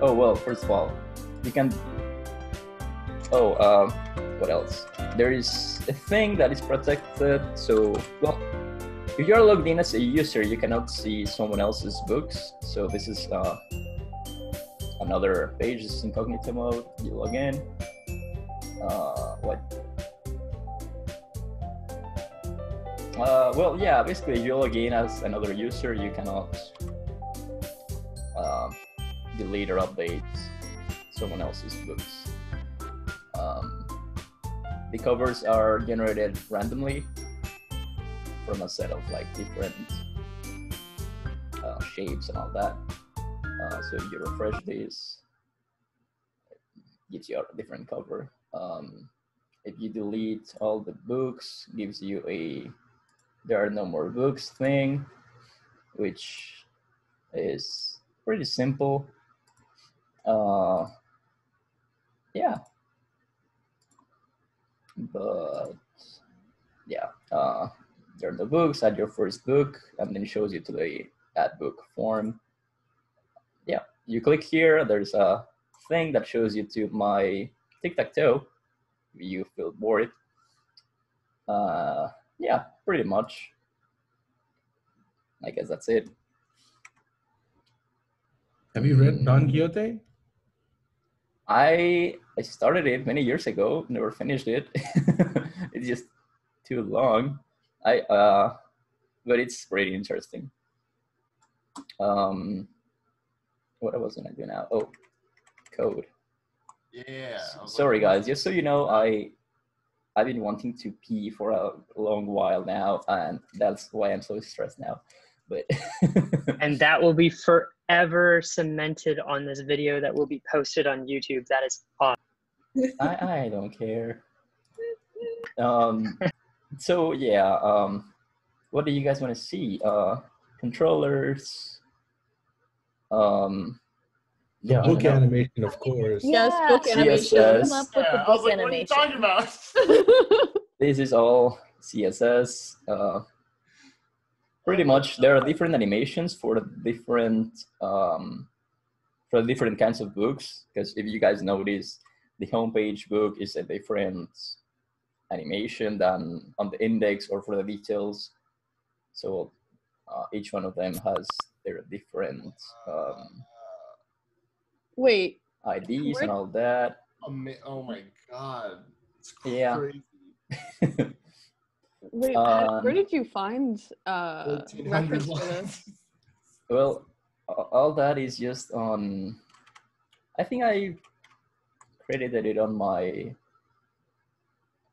Oh well, first of all, you can. Oh, uh, what else? There is a thing that is protected. So, well, if you're logged in as a user, you cannot see someone else's books. So this is uh, another page. Is incognito mode. You log in. Uh, what? Uh, well, yeah, basically, you log in as another user, you cannot um, delete or update someone else's books. Um, the covers are generated randomly from a set of like different uh, shapes and all that. Uh, so you refresh this, gives you a different cover. Um, if you delete all the books, gives you a there are no more books thing, which is pretty simple. Uh, yeah, but yeah, uh, there are no books. Add your first book, and then shows you to the add book form. Yeah, you click here. There's a thing that shows you to my tic tac toe. You feel bored. Uh, yeah, pretty much. I guess that's it. Have you read Don Quixote? I I started it many years ago, never finished it. (laughs) it's just too long. I uh but it's pretty interesting. Um what I was gonna do now? Oh, code. Yeah. Sorry like, guys, just so you know, I I've been wanting to pee for a long while now, and that's why I'm so stressed now. But (laughs) and that will be forever cemented on this video that will be posted on YouTube. That is awesome. I, I don't care. Um, so yeah, um, what do you guys want to see? Uh, controllers. Um, yeah, book animation, of course. Yes, book animation. CSS. Come up with the Yeah, I was book like, what are you talking about? (laughs) (laughs) This is all CSS. Uh, pretty much, there are different animations for the different um, for the different kinds of books. Because if you guys notice, the homepage book is a different animation than on the index or for the details. So uh, each one of them has their different um, Wait, IDs Where- and all that. Oh my god. It's Yeah. (laughs) crazy. wait, how- where Um, did you find uh 1400 reference to this? (laughs) Well, all that is just on. I think I credited it on my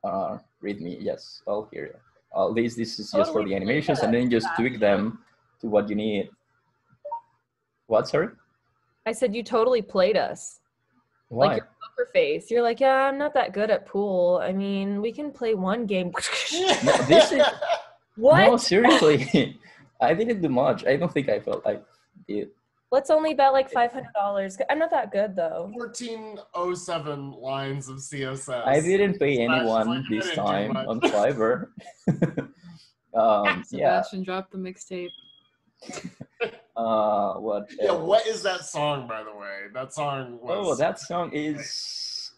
uh, README. Yes, all here. All these, this is just for the animations, and then just tweak them to what you need. What? Sorry. I said you totally played us. Why? Like your poker face. You're like, yeah, I'm not that good at pool. I mean, we can play one game. (laughs) No, this is (laughs) what? no seriously. (laughs) I didn't do much. I don't think I felt like it. Let's only bet like five hundred dollars. I'm not that good though. 1407 lines of CSS. I didn't pay anyone like, this time on Fiverr. um, yeah. Sebastian dropped the mixtape. Uh, what? Yeah, else? what is that song, by the way? That song was. Oh, that song is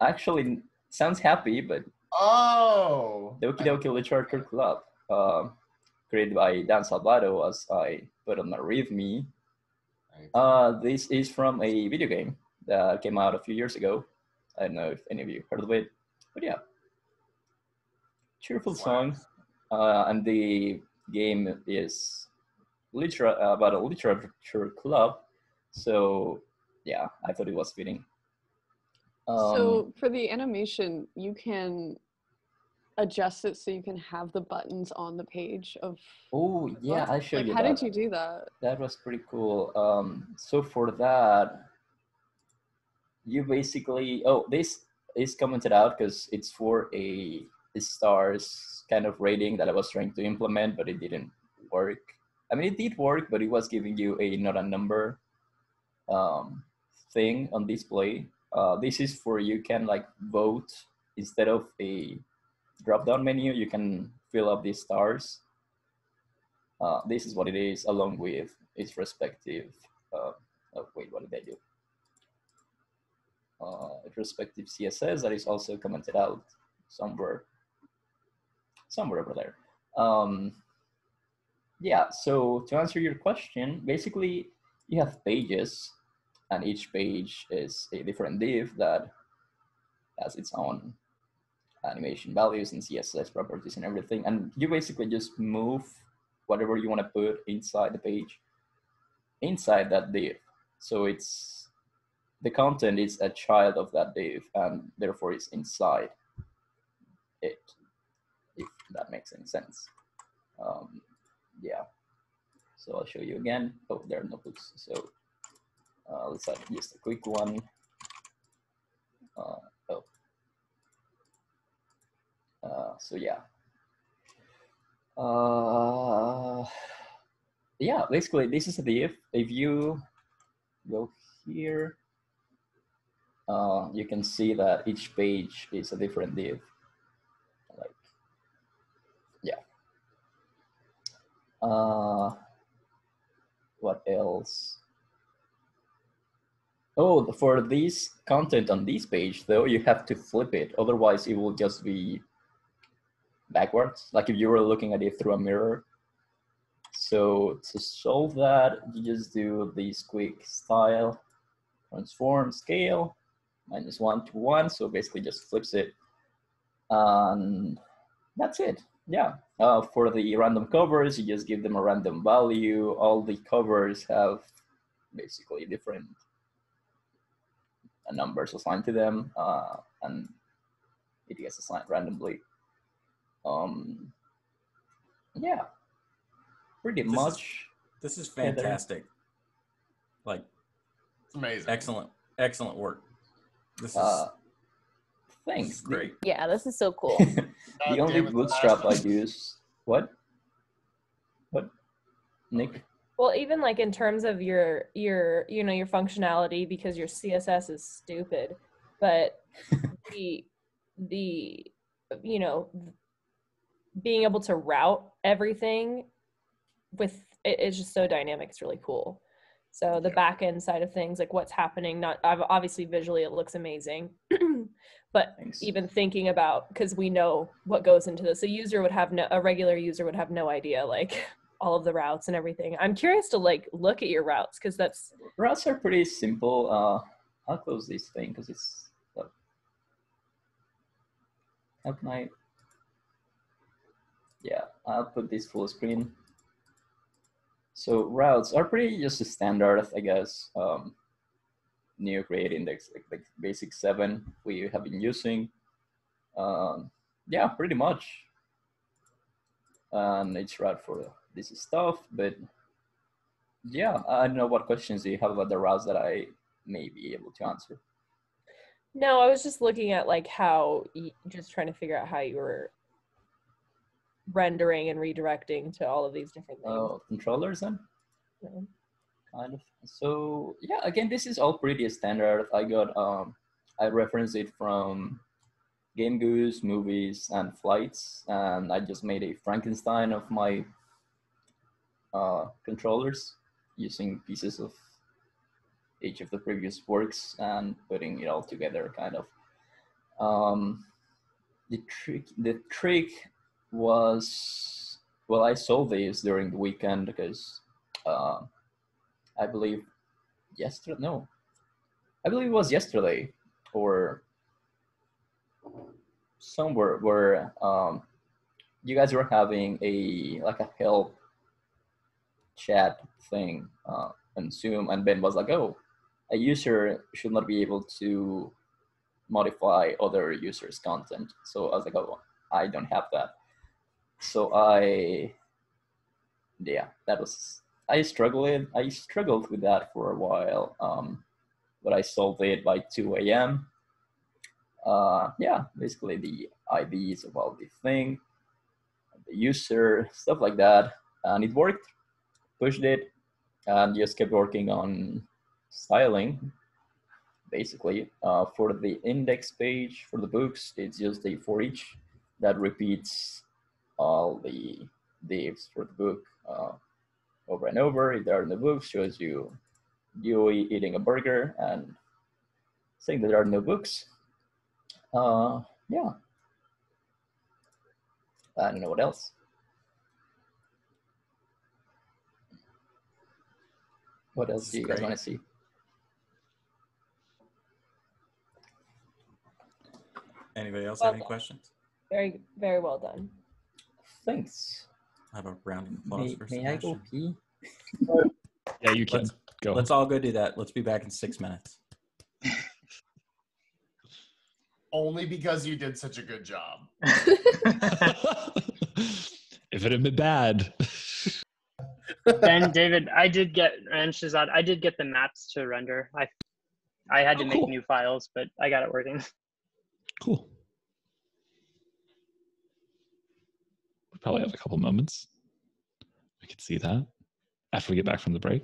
actually sounds happy, but Oh! Doki Doki Literature Club, uh, created by Dan Salvato, as I put on my README. Uh, this is from a video game that came out a few years ago. I don't know if any of you heard of it, but yeah, cheerful song. Uh, and the game is litera- about a literature club, so yeah, I thought it was fitting. Um, so for the animation, you can adjust it so you can have the buttons on the page of. oh yeah, I showed Like, you how that. did you do that? That was pretty cool. Um, so for that, you basically oh this is commented out because it's for a, a stars kind of rating that I was trying to implement, but it didn't work. I mean, it did work, but it was giving you a not a number um, thing on display. Uh, this is for you can like vote instead of a drop down menu, you can fill up these stars. Uh, this is what it is along with its respective, uh, oh wait, what did I do? Uh, respective CSS that is also commented out somewhere, somewhere over there. Um, yeah, so to answer your question, basically you have pages and each page is a different div that has its own animation values and CSS properties and everything. And you basically just move whatever you want to put inside the page inside that div. So it's the content is a child of that div and therefore it's inside it, if that makes any sense. Um, yeah. So I'll show you again. Oh, there are notebooks. So uh, let's have just a quick one. Uh, oh. Uh, so yeah. Uh, yeah, basically this is a div. If you go here, uh, you can see that each page is a different div. Like, yeah. Uh, what else? Oh, for this content on this page, though, you have to flip it. Otherwise, it will just be backwards, like if you were looking at it through a mirror. So to solve that, you just do this quick style, transform, scale, minus one to one. So basically just flips it. And that's it. Yeah. Uh, for the random covers, you just give them a random value. All the covers have basically different numbers assigned to them, uh, and it gets assigned randomly. Um, yeah, pretty This is- much. This is fantastic. Like, it's amazing. Excellent, excellent work. This is Uh, thanks. great. Yeah, this is so cool. (laughs) The only bootstrap I use. What? What? Nick? Well, even like in terms of your your you know your functionality because your CSS is stupid, but (laughs) the the you know being able to route everything with it is just so dynamic. It's really cool. So the back end side of things, like what's happening, not ob- obviously visually it looks amazing, (clears throat) but even thinking about because we know what goes into this, a user would have no, a regular user would have no idea like (laughs) all of the routes and everything. I'm curious to like look at your routes because that's Routes are pretty simple. Uh, I'll close this thing because it's. Uh, how can I? Yeah, I'll put this full screen. So routes are pretty just a standard, I guess. Um, new create index, like, like basic seven we have been using. Um, yeah, pretty much. And it's route for this stuff, but yeah, I don't know what questions do you have about the routes that I may be able to answer. no. I was just looking at like how y- just trying to figure out how you were rendering and redirecting to all of these different things. Oh, controllers then? Yeah. So yeah, again, this is all pretty standard. I got um, I referenced it from Game Goose, movies, and flights, and I just made a Frankenstein of my uh, controllers using pieces of each of the previous works and putting it all together, kind of. Um, the trick, the trick was well, I saw this during the weekend because uh, I believe yesterday. No, I believe it was yesterday or somewhere where um, you guys were having a like a help chat thing uh, on Zoom, and Ben was like, "Oh, a user should not be able to modify other users' content. So I was like, oh, I don't have that. So I, yeah, that was I struggled. I struggled with that for a while, um, but I solved it by 2 a.m. Uh, yeah, basically the IDs about the thing, the user, stuff like that, and it worked. Pushed it, and just kept working on styling. Basically, uh, for the index page for the books, it's just a for each that repeats all the divs for the book. Uh, over and over. If there are no books, shows you Dewey eating a burger and saying that there are no books. Uh, yeah. I don't know what else. What else do you guys want to see? Anybody else Well have any done. questions? Very, very well done. Thanks. Have a round of applause May, for may I go pee? Yeah, you can Let's, go. let's all go do that. Let's be back in six minutes. (laughs) Only because you did such a good job. (laughs) if it had been bad. (laughs) Ben, David, I did get and Shazad, I did get the maps to render. I I had to Oh, make cool. new files, but I got it working. Cool. Probably have a couple moments. We could see that after we get back from the break.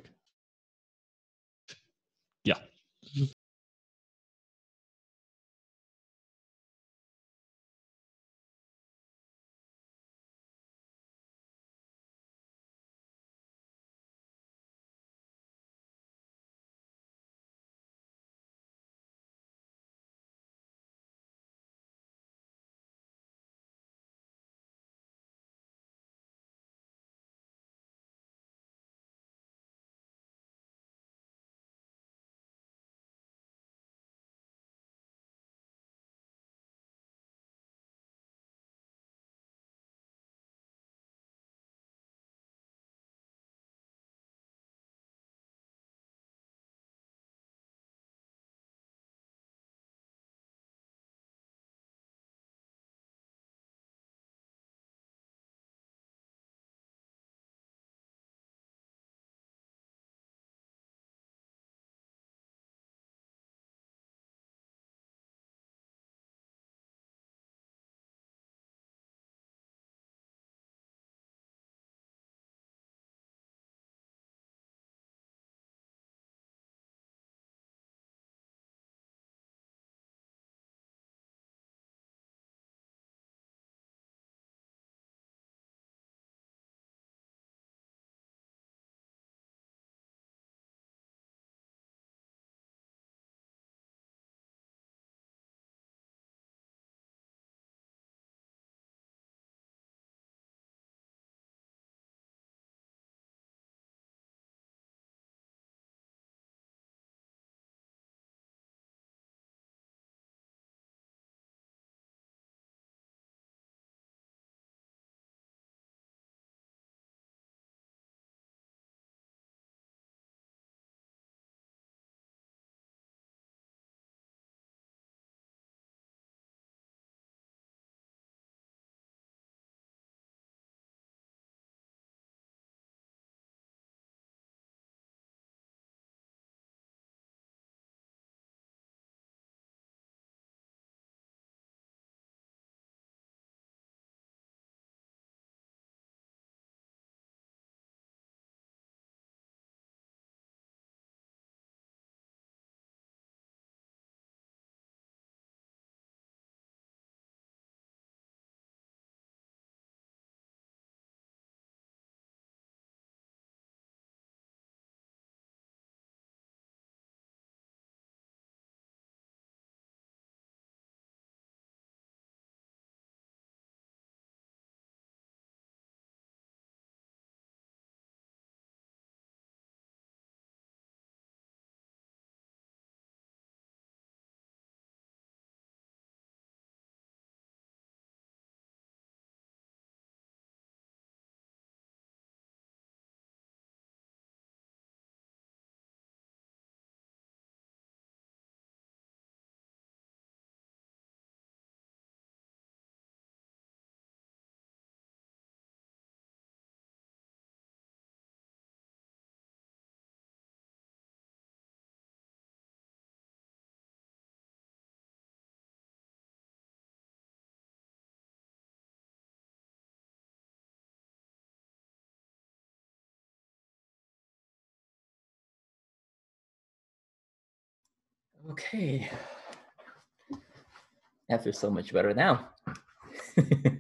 Okay. I feel so much better now. (laughs)